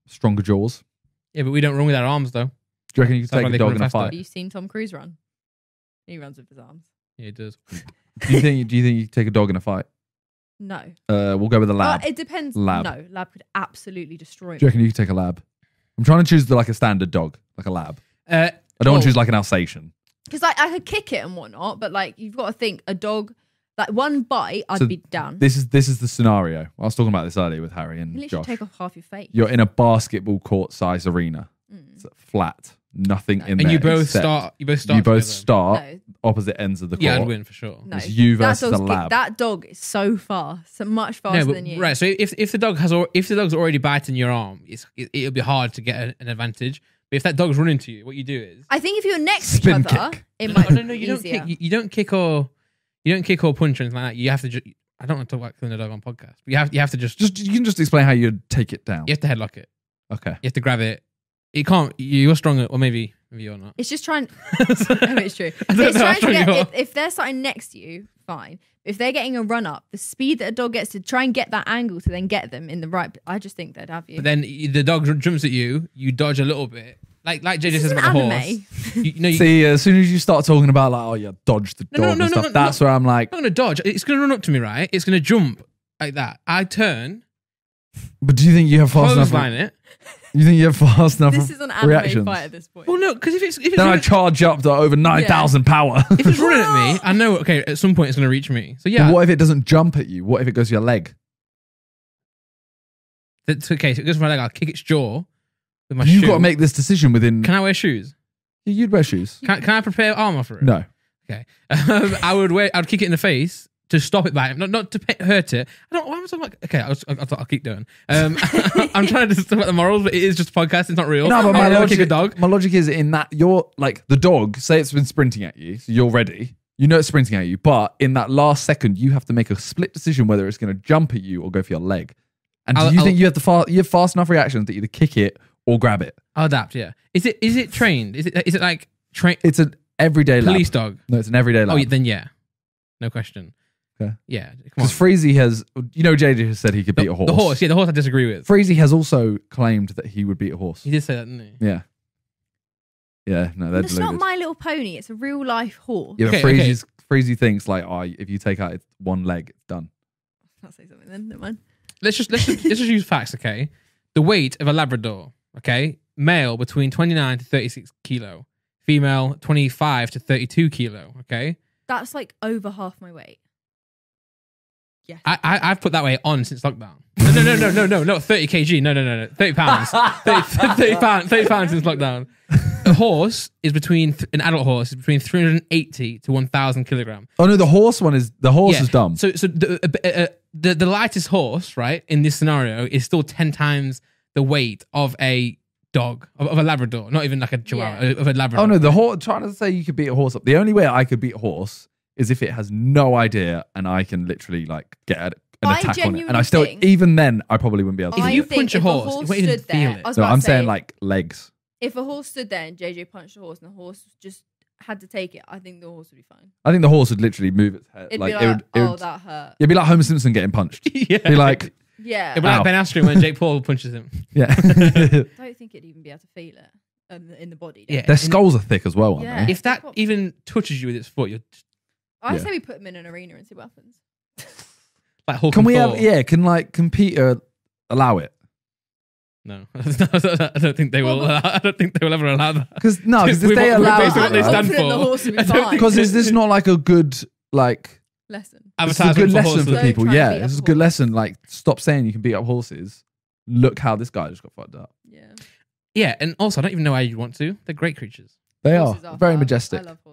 Stronger jaws. Yeah, but we don't run with our arms though. Do you reckon you could That's why take they a can dog run in a faster. Have fight? you seen Tom Cruise run? He runs with his arms. Yeah, it does. do you think? Do you think you could take a dog in a fight? No. Uh, we'll go with a lab. Uh, it depends. Lab. No, lab could absolutely destroy it. do you me. reckon you could take a lab? I'm trying to choose the, like a standard dog, like a lab. Uh, I don't want Oh. to choose like an Alsatian. Because like I could kick it and whatnot, but like you've got to think a dog, like one bite, I'd So be down. This is this is the scenario. I was talking about this earlier with Harry you and literally Josh. take off half your face. You're in a basketball court size arena. Mm. It's flat, nothing in and there. you both except start. You both start. You both together. start No, opposite ends of the court. Yeah, I'd win for sure. no. It's you that, versus the ki- lab. that dog is so fast, so much faster No, but than you. right. So if if the dog has al- if the dog's already biting your arm, it's it, it'll be hard to get a- an advantage. But if that dog's running to you, what you do is I think if you're next to each other, kick. it no, might no, be no, you don't easier. kick. You, you don't kick or you don't kick or punch or anything like that. You have to. Ju- I don't want to talk about killing a dog on podcast. But you have you have to just Just you can just explain how you'd take it down. you have to headlock it. Okay. You have to grab it. You can't. You're stronger, or maybe maybe you're not. It's just trying. [laughs] [laughs] no, it's true. I don't It's know trying to get, if, if they're starting next to you, fine. If they're getting a run up, the speed that a dog gets to try and get that angle to then get them in the right. I just think they'd have you. But then the dog jumps at you. You dodge a little bit, like like JJ This says about the anime. horse. [laughs] You, you know, you, See, as soon as you start talking about like, oh yeah, dodge the No, dog no, and no, no, stuff, no, that's where I'm like, I'm gonna dodge. It's gonna run up to me, right? It's gonna jump like that. I turn, but do you think you have fast enough? clothesline it. You think you have fast enough? this is an anime reactions? fight at this point. Well, no, because if it's if it's, Then I charge up to over nine thousand power. if it's [laughs] running at me, I know. Okay, at some point it's gonna reach me. So yeah, But what if it doesn't jump at you? What if it goes to your leg? that's okay. So it goes for my leg. I'll kick its jaw with my You've shoe. got to make this decision within. Can I wear shoes? You'd wear shoes. Can, can I prepare armor for it? No. Okay. [laughs] Um, I would wear. I'd kick it in the face to stop it biting, not not to pe- hurt it. I don't. Why am I talking about? Okay, I'll, I'll, I'll keep doing. Um, [laughs] I'm trying to talk about the morals, but it is just a podcast. It's not real. No, but my logic, kick a dog. my logic is in that you're like the dog. Say it's been sprinting at you, so you're ready. You know it's sprinting at you, but in that last second, you have to make a split decision whether it's going to jump at you or go for your leg. And do I'll- you I'll- think you have the fast, you have fast enough reactions to either kick it or grab it? I'll adapt. Yeah. Is it is it trained? Is it is it like train It's an everyday lab. police dog? No, it's an everyday Oh, lab. yeah, then yeah, no question. Okay. Yeah. Because Freezy has, you know, JJ has said he could The, beat a horse. the horse. Yeah, the horse. I disagree with. Freezy has also claimed that he would beat a horse. He did say that, didn't he? Yeah. Yeah, no, they're it's not My Little Pony. It's a real life horse. yeah, but Okay, okay. Freezy's, Freezy thinks like, oh, if you take out its one leg, it's done. I'll say something then. Never mind. Let's just let's just, let's just use facts. Okay. The weight of a Labrador. Okay. Male between 29 to 36 kilo. Female 25 to 32 kilo. Okay. That's like over half my weight. Yes. I, I I've put that weight on since lockdown. No no no no no no no 30 kg. No no no no 30 pounds. 30, [laughs] 30 pounds 30 pounds since lockdown. A horse is between th- an adult horse is between 380 to 1,000 kilogram. Oh no, the horse one is the horse Yeah. is dumb. So, so the, uh, uh, the the lightest horse, right, in this scenario, is still ten times the weight of a dog, of, of a Labrador, not even like a Chihuahua, Yeah. of a Labrador. oh no, the horse. Trying to say you could beat a horse up. The only way I could beat a horse is if it has no idea and I can literally like get an I attack on it. And I still, think- even then, I probably wouldn't be able to. If I do you it. think punch a if horse, you won't even stood there, feel it. I was So about I'm to saying say, like legs. if a horse stood there and JJ punched the horse and the horse just had to take it, I think the horse would be fine. I think the horse would literally move its head. It'd like be like, it would. It oh, would that hurt. it'd be like Homer Simpson getting punched. [laughs] yeah, Be like, Yeah. It'll be like Ow. Ben Askren when Jake Paul punches him. yeah. I [laughs] [laughs] don't think it'd even be able to feel it um, in the body. Yeah. Their skulls are thick as well, aren't Yeah. they? If that even touches you with its foot, you're just I Yeah. say we put them in an arena and see what happens. [laughs] like Hulk Can and we have? Yeah. Can like computer allow it? No, [laughs] I don't think they will. Well, Allow, I don't think they will ever allow that. Because no, because [laughs] if With they what- with allow basically what they stand right? for. the horse will be I don't fine. think- because is this not like a good like Lesson. it's a Advertisement good for lesson horses. for Don't people? try and Yeah, beat this is a a good horse. lesson. Like, stop saying you can beat up horses. Look how this guy just got fucked up. Yeah. Yeah, and also I don't even know why you'd want to. They're great creatures. They Horses are very fun. majestic. I love horses. Yeah.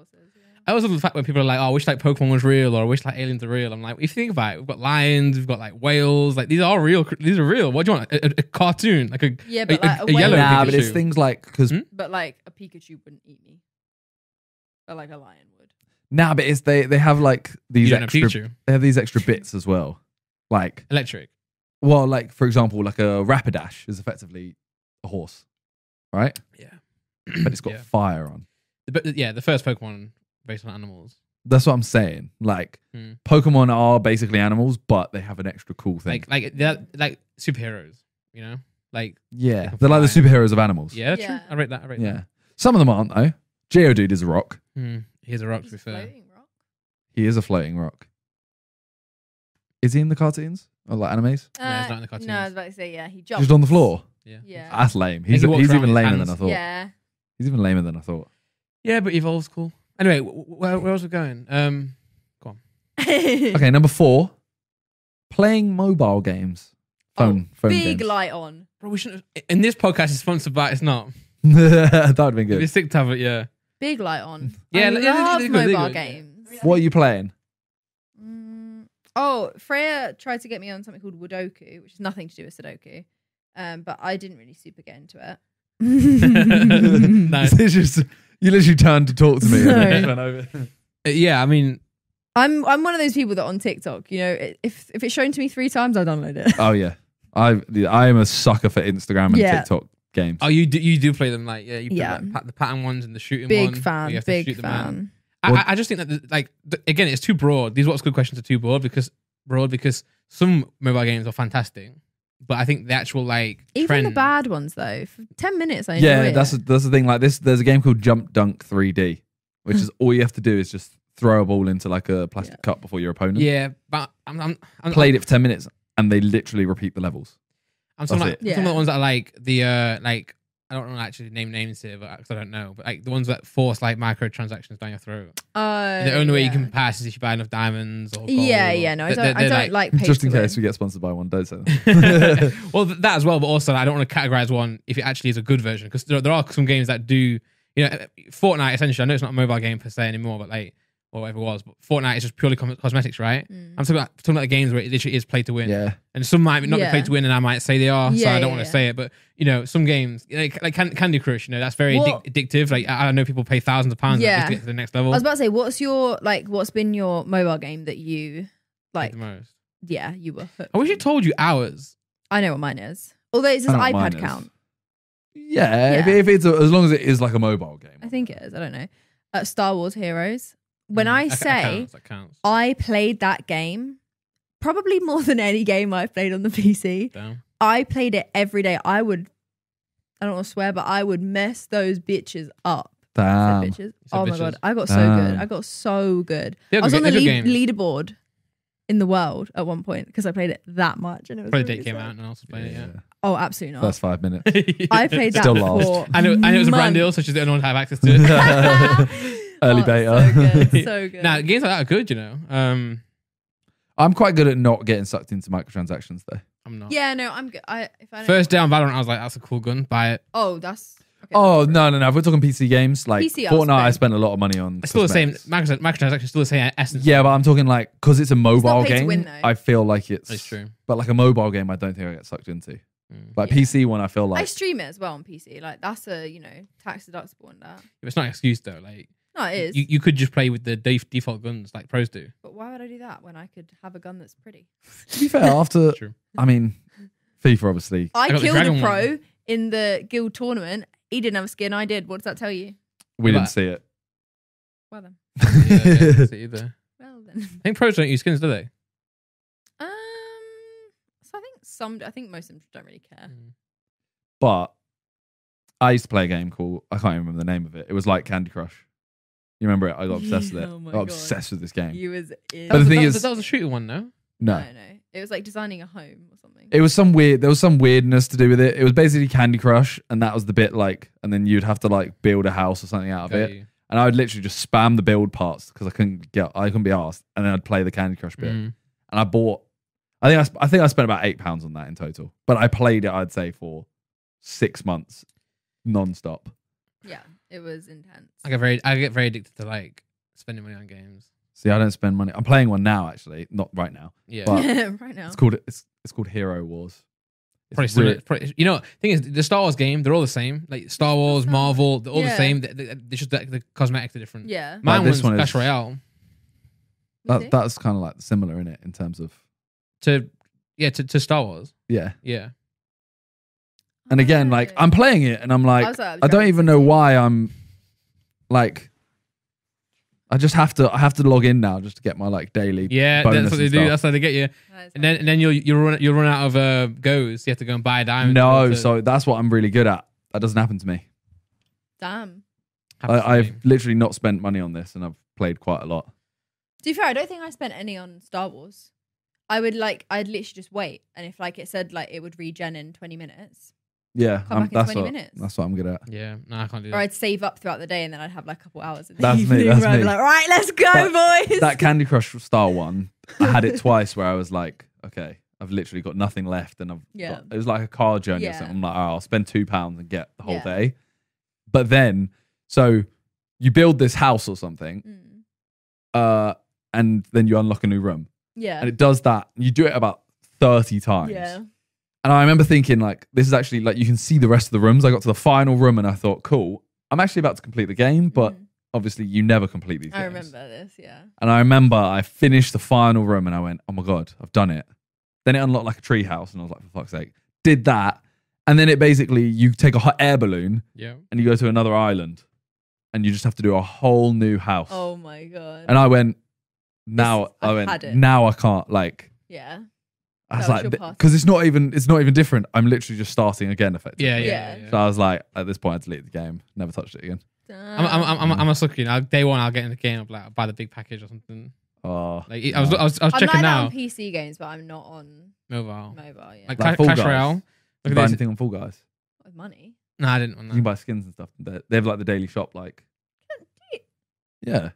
I also love the fact when people are like, "Oh, I wish like Pokemon was real," or "I wish like aliens are real." I'm like, if you think about it, we've got lions, we've got like whales. Like these are real. These are real. What do you want? A, a- a cartoon, like a Yeah, a, but like a, a a yellow whale- Nah, but it's things like because Hmm? But like a Pikachu wouldn't eat me. But like a lion would. nah, but it's they they have like these You don't have extra Pikachu. they have these extra bits as well. Like, Electric. well, like for example, like a Rapidash is effectively a horse, right? Yeah. But it's got yeah. fire on. The- But yeah, the first Pokemon based on animals. That's what I'm saying. Like, Hmm. Pokemon are basically animals, but they have an extra cool thing. Like like they're like superheroes. You know, like yeah, can they're like the fly. superheroes of animals. yeah, that's Yeah. true. I rate that. I rate yeah. Some of them aren't though. Geodude is a rock. that. Hmm. Here's a rock. To He's be a fair. floating rock. He is a floating rock. Is he in the cartoons or like animes? Yeah, he's Uh, not in the cartoons. No, I was about to say yeah. He jumped. Just on the floor. Yeah. Yeah. That's lame. He's, he walks he's around even with lamer than I thought. yeah. He's even lamer than I thought. Yeah, but evolves cool. Anyway, wh- wh- where, where else we going? Um, go on. [laughs] Okay, number four. Playing mobile games. Phone phone Oh, Big games. light on. bro, we shouldn't. Have, and this podcast is sponsored by. It's not. [laughs] that would have been It'd be sick to have it. Yeah. Big light on. [laughs] Yeah, I li- yeah, love they're good, they're mobile good, yeah. games. What are you playing? Mm, oh, Freya tried to get me on something called Woodoku, which has nothing to do with Sudoku. Um, but I didn't really super get into it. Nice. It's just, you literally turned to talk to me. and then went over. Uh, yeah, I mean, I'm I'm one of those people that on TikTok, you know, if if it's shown to me three times, I download it. Oh yeah, I I am a sucker for Instagram and Yeah. TikTok games. oh, you do you do play them like yeah, you play Yeah. like, pat- the pattern ones and the shooting Big one. where fan, have to big shoot the man. fan. I, Well- I- I just think that the, like the, again, it's too broad. These what's good questions are too broad because broad because some mobile games are fantastic, but I think the actual like Even trend. the bad ones though, for ten minutes I enjoy yeah, it. that's that's the thing. Like this, there's a game called Jump Dunk 3D, which is [laughs] all you have to do is just throw a ball into like a plastic cup before your opponent. yeah, but I'm I'm, I'm Played it for ten minutes and they literally repeat the levels. I'm talking That's about it. some of Yeah. the ones that are like the uh like I don't want to actually name names here, but uh, because I don't know, but like the ones that force like microtransactions down your throat. Oh, the only way you can pass is if you buy enough diamonds or gold Yeah, or- yeah, no, I don't, I they're don't like, pay [laughs] Just in case win. we get sponsored by one, don't say that. [laughs] well, th- that as well, but also I don't want to categorize one if it actually is a good version because there, there are some games that do, you know, Fortnite essentially. I know it's not a mobile game per se anymore, but like or whatever it was, but Fortnite is just purely com- cosmetics, right? Mm. I'm talking about talking about the games where it literally is play to win, yeah, and some might not Yeah. be play to win, and I might say they are, so I don't yeah, want to yeah. say it, but you know, some games like, like Candy Crush, you know, that's very What- addic- addictive. Like I, I know people pay thousands of pounds Yeah. just to get to the next level. I was about to say, what's your like? What's been your mobile game that you like like? the most. Yeah, you were. hooked I wish on? I told you ours. I know what mine is. Although it says I know what mine iPad is. count. yeah. If, if it's a, as long as it is like a mobile game, I think it is. I don't know. Uh, Star Wars Heroes. When Mm, I that- that say counts, that counts. I played that game, probably more than any game I've played on the PC. Damn. I played it every day. I would, I don't want to swear, but I would mess those bitches up. Damn. bitches. said Oh my god, I got so good. I got so good. They're I was good on the lead, leaderboard in the world at one point because I played it that much, and it was Probably really date came sad. out and I also played Yeah. it. Oh, absolutely not. First five minutes. Yeah. [laughs] I played that Still for lost. I know, I know it was a brand deal, so she's the only one to have access to it. [laughs] [laughs] Early Oh, beta. So good. [laughs] So good. now, games like that are good, you know. Um, I'm quite good at not getting sucked into microtransactions though. I'm not. yeah, no, I'm good. I if I First day on Valorant, I was like, "That's a cool gun. Buy it." Oh, that's. Okay, Oh that's no no no! If we're talking PC games, like PC, I'll Fortnite, I spend. spent a lot of money on. It's still the same. cosmetics. Micro, microtransactions still the same essence. Yeah, but I'm talking like because it's a mobile pay to game. win. I feel like it's. that's true. But like a mobile game, I don't think I get sucked into. Mm. Like Yeah. PC one, I feel like I stream it as well on PC. Like that's a you know tax deductible and that. It's not an excuse though. Like No, it is. you, you could just play with the def- default guns like pros do. but why would I do that when I could have a gun that's pretty? [laughs] to be fair, after True. I mean, FIFA obviously. I, got the killed a pro one. in the guild tournament. He didn't have a skin. I did. What does that tell you? We But- didn't see it. Well then. [laughs] Yeah, yeah, that's it either. [laughs] Well then. I think pros don't use skins, do they? Um, So I think some. I think most of them don't really care. Mm. But I used to play a game called I can't even remember the name of it. It was like Candy Crush. You remember it? I got obsessed with it. [laughs] Oh my I got God. obsessed with this game. You was in. But the thing that, is- was, that was a shooter one, no? no. no, no. It was like designing a home or something. It was some weird. There was some weirdness to do with it. It was basically Candy Crush, and that was the bit like, and then you'd have to like build a house or something out of Got it. you. And I would literally just spam the build parts because I couldn't get, I couldn't be asked, and then I'd play the Candy Crush bit. Mm. And I bought, I think I, sp- I think I spent about eight pounds on that in total, but I played it, I'd say, for six months, non-stop. yeah, it was intense. I get very, I get very addicted to like spending money on games. See, I don't spend money. I'm playing one now, actually, not right now. Yeah, But- [laughs] right now. It's called it's it's called Hero Wars. It's probably similar. re- probably- you know, thing is, the Star Wars game, they're all the same. Like Star Wars, not- Marvel, they're all the same. They, they, they're just the, the cosmetics are different. Yeah. Mine Like, this was one is- Clash Royale. That, that's kind of like similar in it in terms of To yeah, to, to Star Wars. yeah. Yeah, And again, like I'm playing it, and I'm like, was I don't even know why I'm like. I just have to. I have to log in now just to get my like daily. yeah, bonus that's what they do. stuff. That's how they get you. And then and then you'll you'll run you'll run out of uh goes. You have to go and buy a diamond. no, to- so that's what I'm really good at. That doesn't happen to me. Damn. I, I've literally not spent money on this, and I've played quite a lot. To be fair, I don't think I spent any on Star Wars. I would like, I'd literally just wait, and if like it said like it would regen in twenty minutes, Yeah, Come I'm- back in that's 20 what minutes. that's what I'm good at. yeah. No, I can't do that. or. I'd save up throughout the day, and then I'd have like a couple hours. In the That's [laughs] me, evening that's where I'd be me. like, right, let's go, But boys. That Candy Crush style one, I had it [laughs] twice where I was like, okay, I've literally got nothing left, and I've Yeah. got, it was like a car journey or Yeah. something. I'm like, oh, I'll spend two pounds and get the whole Yeah. day. But then, so you build this house or something, Mm. uh, and then you unlock a new room, Yeah. and it does that. You do it about thirty times. yeah. And I remember thinking, like, this is actually like you can see the rest of the rooms. I got to the final room and I thought, cool, I'm actually about to complete the game, but Mm. obviously you never complete these I games. remember this. Yeah. And I remember I finished the final room and I went, oh my God, I've done it. Then it unlocked like a tree house and I was like, for fuck's sake. Did that. And then it basically, you take a hot air balloon yeah. and you go to another island and you just have to do a whole new house. Oh my god. And I went, now, This- I I've went, had it. now I can't, like, yeah. I was was like, because it's not even, it's not even different. I'm literally just starting again, effectively. Yeah, yeah, Yeah. yeah. yeah. So I was like, at this point, I deleted the game, never touched it again. I'm, I'm, I'm, I'm, I'm a sucker. You know, day one, I'll get in the game. I'll, like, buy the big package or something. Oh, Like I was, I was, I was I'm checking like that now. on PC games, but I'm not on Mobile, mobile. Yeah. like, Like Cla- Fall Clash Guys. Royale. you Look buy at this. anything on Fall Guys? With money. No, I didn't want that. You can buy skins and stuff. They they have like the daily shop, like yeah,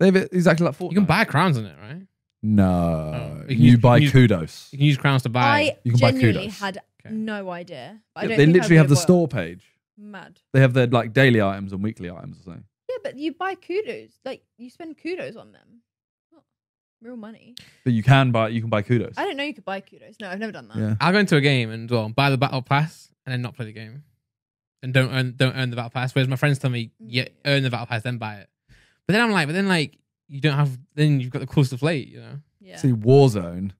they have it exactly like Fortnite. You can buy crowns in it, right? No, Oh, you you, can use- buy you can use- kudos. You can use crowns to buy. I You can buy genuinely kudos. had Okay. no idea. I don't they think I literally have would the store page. Mad. They have their like daily items and weekly items or something. Yeah, but you buy kudos. Like you spend kudos on them. Not real money. But you can buy you can buy kudos. I didn't know you could buy kudos. No, I've never done that. Yeah, I'll go into a game and well, buy the battle pass and then not play the game, and don't earn don't earn the battle pass. Whereas my friends tell me, mm. yeah, earn the battle pass, then buy it. But then I'm like, but then like you don't have, then you've got the cool stuff late, you know. Yeah. see Warzone.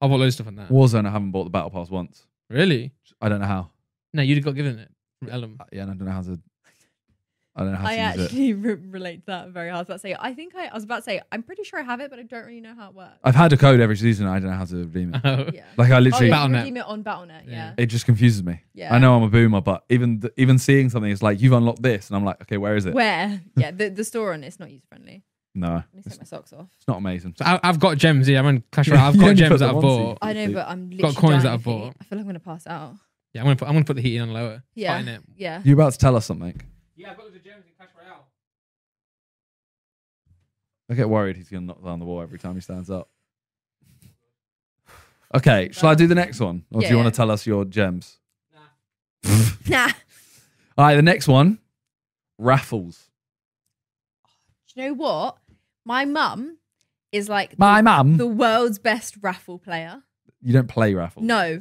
I bought loads of stuff on that. Warzone, I haven't bought the battle pass once. Really? I don't know how. No, you'd have got given it from Ellum. Uh, yeah, and I don't know how to. I don't know how I to it. actually [laughs] re- relate to that very hard. I was about to say, I think I, I was about to say, I'm pretty sure I have it, but I don't really know how it works. I've had a code every season. I don't know how to redeem it. [laughs] Oh. yeah. Like I Oh, literally, yeah, Battle.net. redeem it on Battle.net. Yeah. Yeah. it just confuses me. Yeah. I know I'm a boomer, but even th- even seeing something, it's like you've unlocked this, and I'm like, okay, where is it? Where? [laughs] Yeah, the, the store on it's not user friendly. No, Let me it's, take my socks off. it's not amazing. So I, I've got gems. here. I'm in Clash Royale. [laughs] I've You got only gems put that I've onesie. bought. I know, but I'm literally coins dying that I've bought. heat. I feel like I'm gonna pass out. Yeah, I'm gonna put, I'm gonna put the heating on lower. Yeah. Fighting it. Yeah. You're about to tell us something. Yeah, I've got the gems in Clash Royale. I get worried he's going to knock down the wall every time he stands up. Okay, shall I do the next one, or Yeah, do you want yeah. to tell us your gems? Nah. [laughs] Nah. All right, the next one, raffles. Do you know what? My mum is like My the, mum. the world's best raffle player. You don't play raffles. No,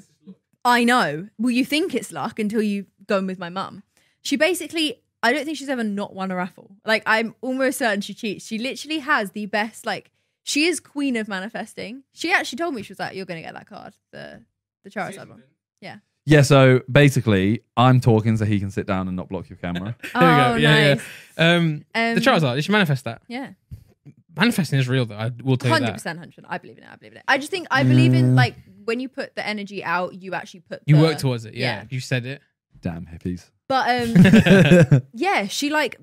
I know. Well, you think it's luck until you go in with my mum. She basically, I don't think she's ever not won a raffle. Like, I'm almost certain she cheats. She literally has the best, like, she is queen of manifesting. She actually told me, she was like, you're going to get that card, the, the Charizard one. Yeah, Yeah, so basically, I'm talking so he can sit down and not block your camera. [laughs] There we go. Oh, Yeah, yeah. nice. Um, Um, the Charizard. You should manifest that. Yeah. Manifesting is real, though. I will tell you Hundred that. percent, hundred. I believe in it. I believe in it. I just think I believe in like when you put the energy out, you actually put. You the- work towards it. Yeah, yeah. you said it. Damn hippies. But um, [laughs] yeah, she like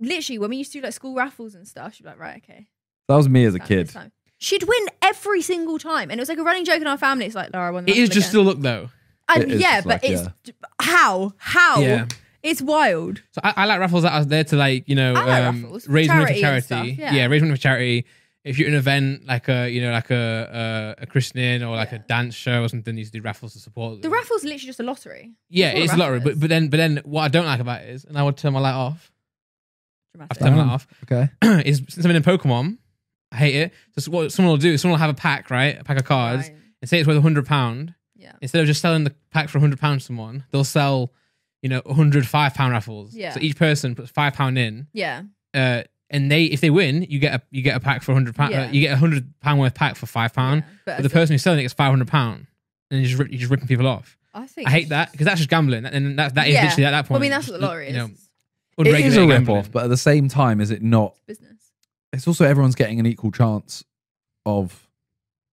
literally when we used to do like school raffles and stuff, she'd be like, right, okay. That was me as a time, kid. this time. She'd win every single time, and it was like a running joke in our family. It's like Laura won. The It is raffle just again. still look though. And It is yeah, just but like, it's yeah. how how Yeah. It's wild. So I, I like raffles that are there to like you know I like um, raffles. raise money for Charity and charity. stuff, yeah. raise money for charity. If you're at an event like a you know like a a, a christening or like a dance show or something, you do raffles to support. The them. raffle's literally just a lottery. yeah, That's what it's a a lottery. raffle But is. but then but then what I don't like about it is, and I would turn my light off. I've Dramatic. turned my light off. Okay. [clears throat] is something in Pokemon. I hate it. So what someone will do, someone will have a pack, right? A pack of cards, Right. and say it's worth a hundred pound. Yeah. Instead of just selling the pack for a hundred pounds to someone, they'll sell, you know, hundred five pound raffles. Yeah. So each person puts five pound in, Yeah. uh, and they if they win, you get a you get a pack for hundred pound. Yeah. Uh, you get a hundred pound worth pack for five pound. yeah. But the person who's selling it gets five hundred pound, and you just rip, you're just ripping people off. I think I hate that because that's just gambling, and that that is Yeah. literally at that point. I mean, that's just, what the lottery you know, is. It is a rip off, but at the same time, is it not? It's business. It's also everyone's getting an equal chance of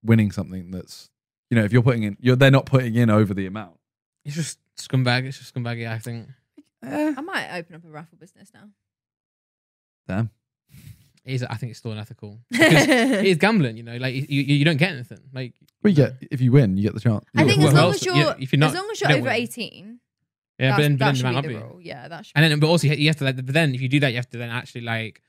winning something that's, you know, if you're putting in, you're they're not putting in over the amount. It's just scumbag. It's just scumbaggy. I think. Eh, I might open up a raffle business now. damn. It is, I think it's still unethical. Because [laughs] it is gambling, you know. Like you, you, you don't get anything. Like Well, you get if you win, you get the chance. I think Well, as long else- as yeah, you're, if you're not- as long as you you're don't over win. eighteen, yeah, but that's- then, but that then should you might be not the rule. Yeah, that should And then, but also you have to like. But then if you do that, you have to then actually like.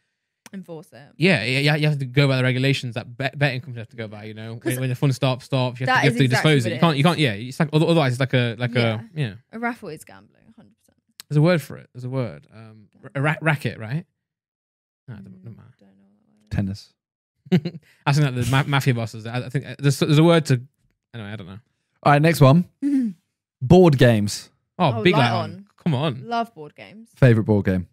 Enforce it. Yeah, yeah, you have to go by the regulations that bet, betting companies have to go by. You know, 'Cause when, when the fun stops, stops. You have to, you have to exactly disclose it. You can't. You can't. Yeah, it's like otherwise it's like a like Yeah. a yeah. A raffle is gambling, hundred percent. There's a word for it. There's a word. Um, a ra- racket, right? No, it doesn't- doesn't matter. Don't know what. Tennis. [laughs] I think that the ma- mafia bosses. I, I think uh, there's, there's a word to. Anyway, I don't know. All right, next one. [laughs] Board games. Oh, Oh, big light light on. on. Come on. Love board games. Favorite board game.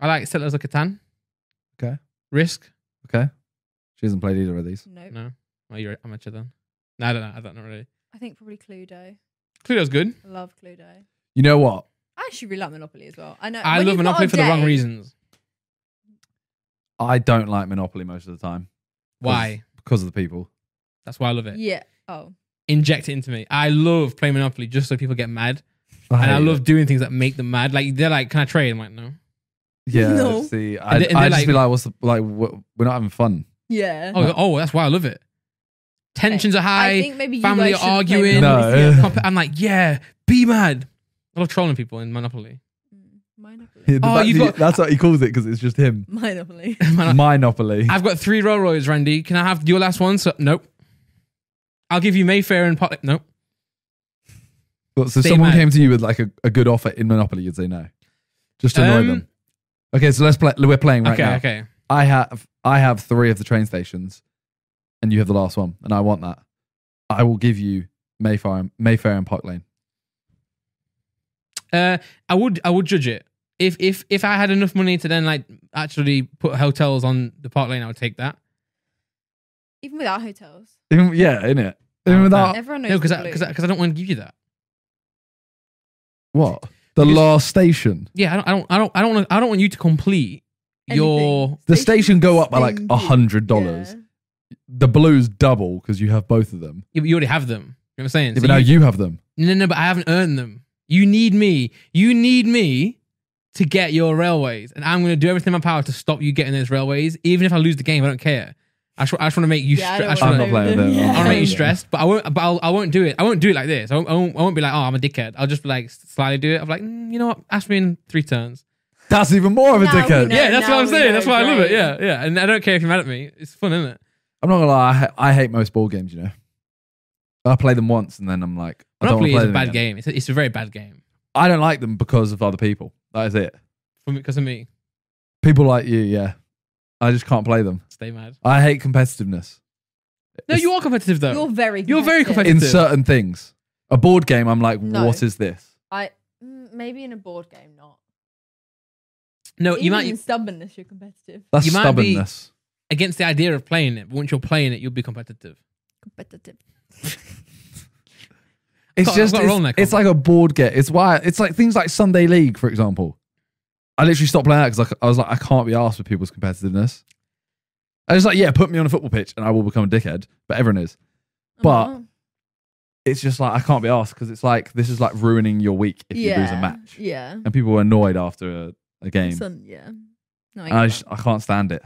I like Settlers of Catan. Okay. Risk. Okay. She hasn't played either of these. Nope. No. Oh, you're amateur then. No, I don't know. I don't know really. I think probably Cluedo. Cluedo's good. I love Cluedo. You know what? I actually really like Monopoly as well. I know. I when love you've got Monopoly a for the wrong day- reasons. I don't like Monopoly most of the time Why? because of the people. That's why I love it. Yeah. Oh. Inject it into me. I love playing Monopoly just so people get mad, and I hate love it. doing things that make them mad. Like they're like, "Can I trade?" I'm like, "No." Yeah. [laughs] No. See, I, And they- and I they're just like- be like, what's the, like, w- we're not having fun. Yeah. Oh, oh, that's why I love it. Tensions are high. I high. think maybe you family guys shouldn't play arguing. Monopoly No. together. Comp- I'm like, yeah, be mad. I love trolling people in Monopoly. Mm, Monopoly. Oh, fact you've got- that's what he calls it because it's just him. Monopoly. [laughs] [laughs] Monopoly. I've got three Roll Royals, Randy. Can I have your last one? So, nope. I'll give you Mayfair and Pot. Nope. But so Stay someone mad. came to you with like a, a good offer in Monopoly, you'd say no, just to annoy Um, them. Okay, so let's play. We're playing right okay, now. okay. I have I have three of the train stations, and you have the last one, and I want that. I will give you Mayfair, Mayfair and Park Lane. Uh, I would, I would judge it if if if I had enough money to then like actually put hotels on the Park Lane. I would take that. Even without hotels. Even, yeah, in it. Even without Everyone knows No, because because blue. because I don't want to give you that. what the Because- last station. Yeah, I don't, I don't, I don't, I don't want, I don't want you to complete your. Anything. The station go up by like Station a hundred dollars. Yeah. The blues double because you have both of them. You you already have them. You know what I'm saying? Yeah, So but now you have them. No, no, but I haven't earned them. You need me. You need me to get your railways, and I'm going to do everything in my power to stop you getting those railways. Even if I lose the game, I don't care. I just, I just want to make you. Yeah, I stre- don't I just I'm wanna- not playing with them. Yeah. I want to make you stressed, but I won't. But I'll, I won't do it. I won't do it like this. I won't. I won't, I won't be like, oh, I'm a dickhead. I'll just like slightly do it. I'm like, mm, you know what? Ask me in three turns. That's even more of a Now we dickhead. know. yeah, that's now what I'm we saying. know, That's why I love it. great. Yeah, yeah. And I don't care if you're mad at me. It's fun, isn't it? I'm not gonna lie. I, ha- I hate most board games. You know, I play them once and then I'm like, I don't want Monopoly to play is a them bad again. game. It's a, it's a very bad game I don't like them because of other people. That is it. for me because of me. People like you, yeah. I just can't play them. Stay mad. I hate competitiveness. No, It's- you are competitive though. You're very. You're very competitive. in certain things. A board game, I'm like, No. what is this? I mm, maybe in a board game not. no, you Even might in stubbornness, you're competitive. That's You might be- stubbornness. against the idea of playing it. But once you're playing it, you'll be competitive. Competitive. It's got- I've just got a roll it's, neck it's like a board game. It's why it's like things like Sunday League, for example. I literally stopped playing that because I was like, I can't be asked for people's competitiveness. I was like, yeah, put me on a football pitch and I will become a dickhead. But everyone is. Oh, but- Oh, it's just like I can't be asked because it's like this is like ruining your week if yeah. you lose a match, Yeah. and people were annoyed after a, a game. Son, yeah. No, I, And I just. I can't stand it.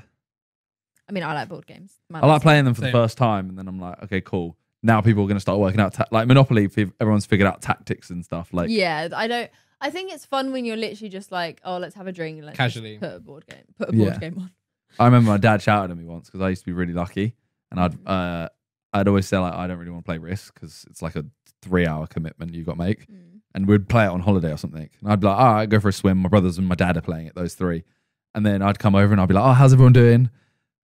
I mean, I like board games. I like playing them for the first time, and then I'm like, okay, cool. Now people are going to start working out ta- like Monopoly. pe- Everyone's figured out tactics and stuff. Like, yeah, I don't. I think it's fun when you're literally just like, oh, let's have a drink and let's just Casually. put a board game, put a board Yeah. game on. I remember my dad shouted at me once because I used to be really lucky, and I'd Mm. uh, I'd always say like I don't really want to play Risk because it's like a three hour commitment you got to make, Mm. and we'd play it on holiday or something, and I'd be like, all right, go for a swim. My brothers and my dad are playing it, those three, and then I'd come over and I'd be like, oh, how's everyone doing?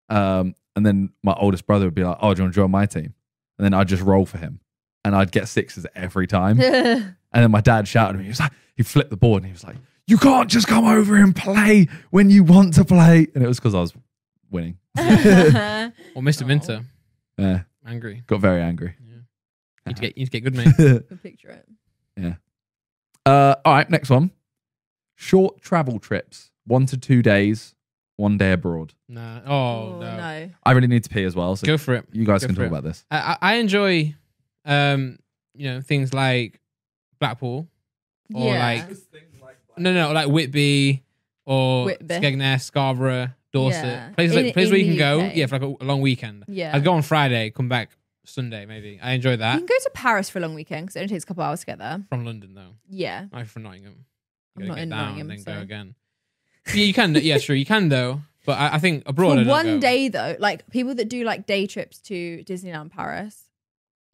Um, and then my oldest brother would be like, oh, do you want to join my team? And then I'd just roll for him, and I'd get sixes every time. [laughs] And then my dad shouted at me. He was like, he flipped the board and he was like, "You can't just come over and play when you want to play." And it was because I was winning. [laughs] Or Mr. Minter, Yeah, angry. got very angry. Yeah. You need to get, you need to get good, [laughs] mate. Can picture it. uh, all right, next one. Short travel trips, one to two days, one day abroad. nah. Oh, no. no. I really need to pee as well, so Go for it. you guys Go can for talk it. about this. I, I I enjoy, um, you know, things like Blackpool. Or yeah. like- No, no, like Whitby or Whitby. Skegness, Scarborough, Dorset. Yeah. Places, In- like, places in where you the can go. UK. Yeah, for like a, a long weekend. yeah. I'd go on Friday, come back Sunday, maybe. I enjoy that. you can go to Paris for a long weekend because it only takes a couple hours to get there. From London, though. Yeah. I'm from Nottingham. I'm You not gotta in down Nottingham, and then so. go again. yeah, you can. Yeah, sure, you can though. But I, I think abroad. I For don't one go. day though, like people that do like day trips to Disneyland Paris,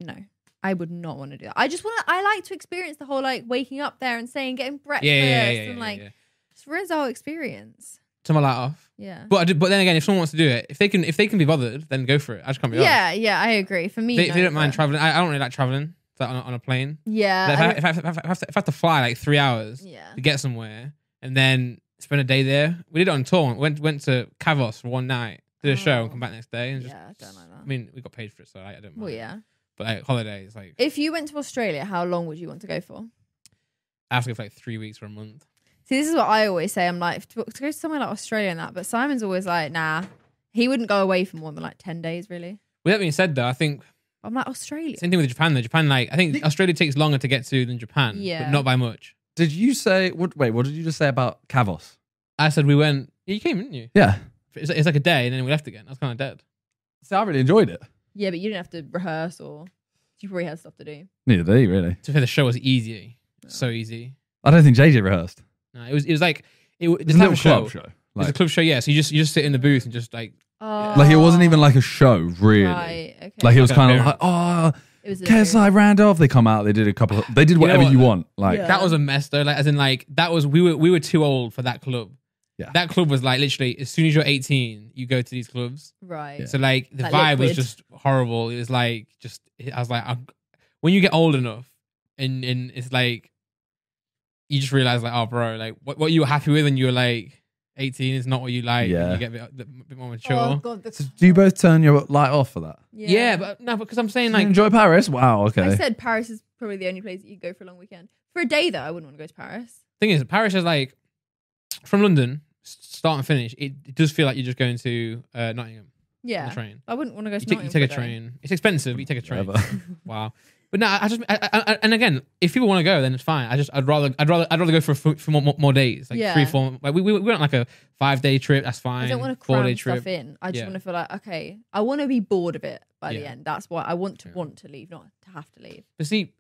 no, I would not want to do that. I just want to. I like to experience the whole like waking up there and saying getting breakfast, Yeah, yeah, yeah, and like just ruins the whole experience. Turn my light off. Yeah. But I do, but then again, if someone wants to do it, if they can, if they can be bothered, then go for it. I just can't be. Yeah, yeah, I agree. For me, If they, if they don't mind traveling, I, I don't really like traveling like on, a, on a plane. Yeah, Like, if, I I, if, I, if, I, if, I have to, if I have to fly like three hours yeah. to get somewhere and then spend a day there, we did it on tour. Went went to Kavos for one night, did a show, Oh. and come back next day. And just, Yeah, I don't like that. I mean, we got paid for it, so I, I don't mind. Well, yeah. But like holidays, like If you went to Australia, how long would you want to go for? I have to go for like three weeks or a month. See, this is what I always say. I'm like, to, to go somewhere like Australia and that, but Simon's always like, nah, he wouldn't go away for more than like 10 days, really. With that being said, though, I think I'm like, Australia. same thing with Japan. Though Japan, like I think Australia takes longer to get to than Japan, Yeah. but not by much. Did you say what? Wait, what did you just say about Kavos? I said we went. You came, didn't you? Yeah, It's, it's like a day, and then we left again. I was kind of dead. so I really enjoyed it. Yeah, but you didn't have to rehearse or you probably had stuff to do. Neither did he really. To be fair, the show was easy, so easy. I don't think JJ rehearsed. No, it was. It was like it, was It the was a type little of show. club show. It was a club show, yeah. So you just you just sit in the booth and just like Oh, like it wasn't even like a show, really. Right, okay. Like it was Like kind of like, oh, it was a KSI Randolph. They come out. They did a couple. Of, they did know whatever what, you want. Like Yeah. that was a mess though. Like as in like that was we were we were too old for that club. Yeah. That club was like literally as soon as you're 18, you go to these clubs. Right. So like the Like vibe was liquid. just horrible. It was like just I was like I, when you get old enough and and it's like you just realize like oh bro like what what you were happy with when you were like 18 is not what you like. Yeah. You get a bit, a bit more oh, mature. Oh, God. The... So do you both turn your light off for that? yeah. but no, because I'm saying Did you like enjoy Paris? Wow. Okay. I said Paris is probably the only place that you go for a long weekend. For a day, though, I wouldn't want to go to Paris. thing is Paris is like from London s- start and finish. It, it does feel like you're just going to uh, Nottingham on Yeah. the train. I wouldn't want to go to You take, you Nottingham take a for day. train. It's expensive, but you take a train. [laughs] [laughs] Wow. But no, I just I, I, I- and again, if people want to go, then it's fine. I just I'd rather I'd rather I'd rather go for for, for more, more, more days, like Yeah. three four. Like we we we went on like a five day trip. That's fine. I don't want to four cram day stuff trip. in. I just Yeah. want to feel like, okay, I want to be bored of it by the Yeah. end. That's why I want to Yeah. want to leave, not to have to leave. But see,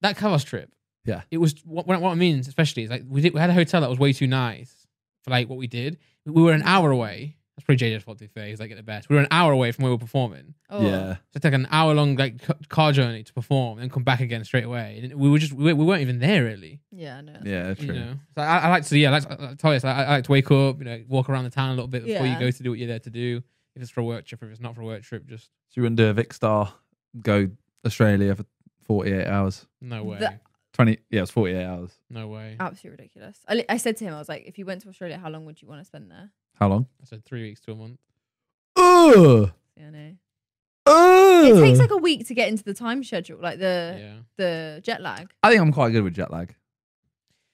that Kavos trip. Yeah. It was what what it means, especially is like we did we had a hotel that was way too nice for like what we did. We were an hour away. That's pretty JJ's fault to be fair. He's like at the best. We were an hour away from where we were performing. Oh, Yeah. So it's like an hour long like ca- car journey to perform and come back again straight away. And we were just we, we weren't even there really. Yeah, no. Yeah. You True. know, so I, I like to yeah, I like to, I tell you, so I, I like to wake up, you know, walk around the town a little bit before Yeah. you go to do what you're there to do. If it's for a work trip, if it's not for a work trip, just So you wouldn't do a Vikkstar, go Australia for 48 hours. no way, The- 20, yeah, it's 48 hours. no way. Absolutely ridiculous. I, li- I said to him, I was like, if you went to Australia, how long would you want to spend there? How long? I said three weeks to a month. Ugh. Yeah, I know. Ugh. It takes like a week to get into the time schedule, like the yeah, the jet lag. I think I'm quite good with jet lag.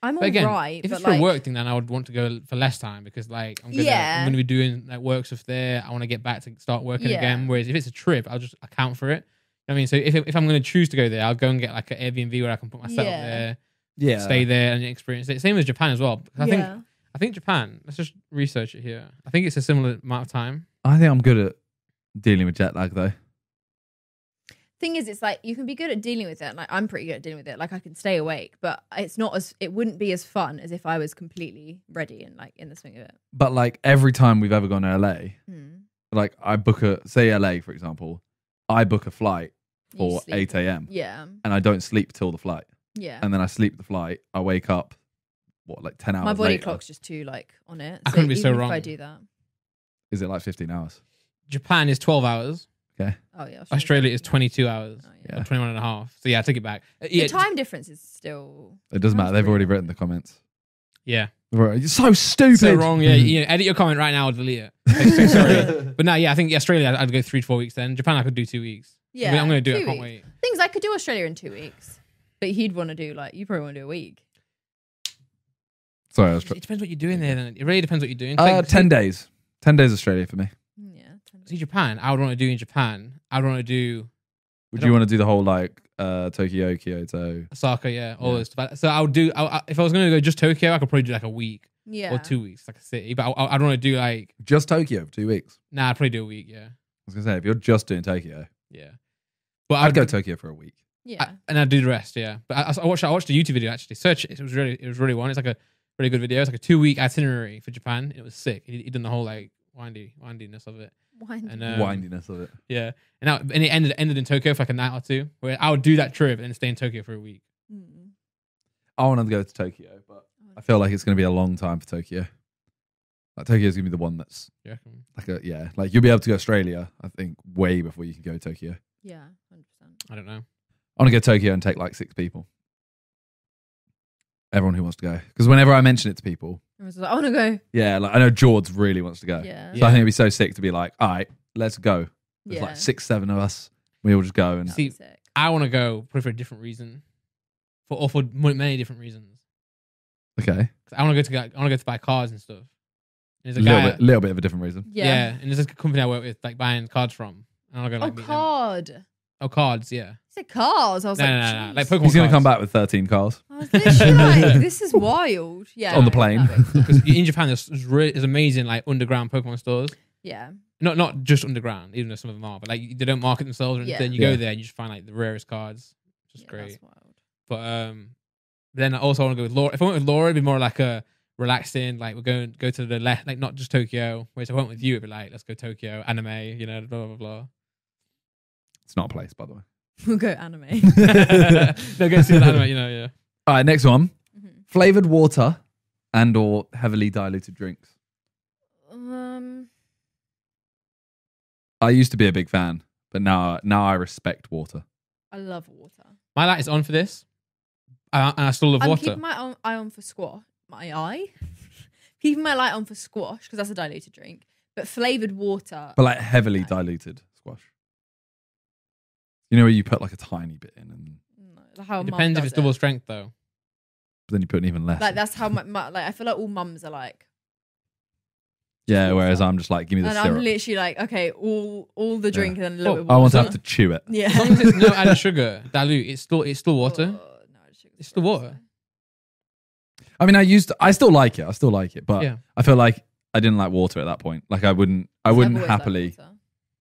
I'm but again, alright, if but it's for like, a work thing, then I would want to go for less time because like I'm gonna Yeah. I'm gonna be doing like work stuff there. I want to get back to start working Yeah. again. Whereas if it's a trip, I'll just account for it. I mean, so if if I'm going to choose to go there, I'll go and get like an Airbnb where I can put myself Yeah. there, Yeah. stay there, and experience it. Same as Japan as well. I think yeah. I think Japan. Let's just research it here. I think it's a similar amount of time. I think I'm good at dealing with jet lag though. Thing is, it's like you can be good at dealing with it. Like I'm pretty good at dealing with it. Like I can stay awake, but it's not as it wouldn't be as fun as if I was completely ready and like in the swing of it. But like every time we've ever gone to LA, Hmm. like I book a say LA for example, I book a flight You for sleep. eight a.m. Yeah, and I don't sleep till the flight, yeah. and then I sleep the flight. I wake up, what like ten hours. My body later. clock's just too like on it. I couldn't be so wrong. If I do that. Is it like fifteen hours? Japan is 12 hours. Okay. Oh yeah. Australia is 22 hours. Oh, Yeah. Or 21 and a half. So yeah, I take it back. Uh, Yeah, The time difference is still. It doesn't matter. They've already written the comments. yeah. They've You're so stupid. So wrong. Yeah, [laughs] yeah. Edit your comment right now. I'll delete it. [laughs] Like, so sorry. But no, yeah, I think Australia, I'd, I'd go three to four weeks then. Japan, I could do two weeks. Yeah, I mean, I'm going to do it. I can't wait. Things I could do Australia in two weeks, but he'd want to do like you probably want to do a week. Sorry, I was It depends what you're doing there. Then it really depends what you're doing. uh, Like, ten days. Ten days Australia for me. Mm, Yeah. See Japan. I would want to do in Japan. I would want to do Would you don't- want to do the whole like uh, Tokyo, Kyoto? Osaka. Yeah, all Yeah. this stuff. So I would do. I, I, if I was going to go just Tokyo, I could probably do like a week Yeah. or two weeks, like a city. But I, I, I'd want to do like Just Tokyo for two weeks. nah. I'd probably do a week. Yeah, I was gonna say if you're just doing Tokyo, yeah. But I'd go to Tokyo for a week. Yeah. I, and I'd do the rest. Yeah, but I, I watched I watched a YouTube video actually. Search it. It was really it was really one. It's like a really good video. It's like a two week itinerary for Japan. It was sick. He, he done the whole like windy windiness of it. Why And um, Windiness of it. yeah, and now and it ended ended in Tokyo for like a night or two. Where I would do that trip and then stay in Tokyo for a week. Mm. I want to go to Tokyo, but I feel like it's gonna be a long time for Tokyo. Like Tokyo's gonna be the one that's You reckon? like a yeah, like you'll be able to go Australia. I think way before you can go to Tokyo. Yeah. Hundred percent. I don't know. I want to go to Tokyo and take like six people. Everyone who wants to go, because whenever I mention it to people, I like, I want to go. yeah, like I know George really wants to go. Yeah. So Yeah. I think it'd be so sick to be like, all right, let's go. There's Yeah. like six, seven of us. We all just go and See, sick. I want to go probably for a different reason, for or for mo- many different reasons. okay, 'Cause I want to go to I want to go to buy cars and stuff. There's a a little guy, bit, little bit of a different reason. yeah. Yeah. and there's a company I work with like buying cards from. And I want to go Oh, like meet them. card. Oh, cards, yeah. I said cars. I was No, like, no, no, no. Like Pokemon He's gonna come back with thirteen cars. I was literally like, this is wild. Yeah. On the plane. that makes [laughs] sense. because in Japan there's, there's, re- there's amazing like underground Pokemon stores. yeah. Not not just underground, even though some of them are, but like they don't market themselves or Yeah. anything. You Yeah. go there and you just find like the rarest cards, which is yeah, great. That's wild. But um, then I also want to go with Laura. If I went with Laura, it'd be more like a relaxing, like we're going go to the left, like not just Tokyo. Whereas if I went with you, it'd be like let's go Tokyo, anime, you know, blah blah blah. It's not a place, by the way. [laughs] We'll go anime. [laughs] no, go see the anime, you know, yeah. All right, next one: Mhm. flavored water and or heavily diluted drinks. Um. I used to be a big fan, but now now I respect water. I love water. My light is on for this, uh, and I still love I'm water. keeping my own eye on for squash. My eye. [laughs] keeping my light on for squash because that's a diluted drink. But flavored water. But like heavily No. diluted squash. You know where you put like a tiny bit in and no, how It mum depends if does it's double it. strength though. then you put even less. Like in. that's how my, my like. I feel like all mums are like. yeah, whereas I'm just like, give me the and I'm syrup. literally like, okay, all all the drink and then a little Oh, bit. I want to have to chew it. [laughs] Yeah. As long as it's no added sugar, dilute, it's still it's still water. Oh, no, sugar's It's the gross, water. I mean, I used, to, I still like it. I still like it, but Yeah. I feel like I didn't like water at that point. Like I wouldn't, I wouldn't I've always liked happily, water.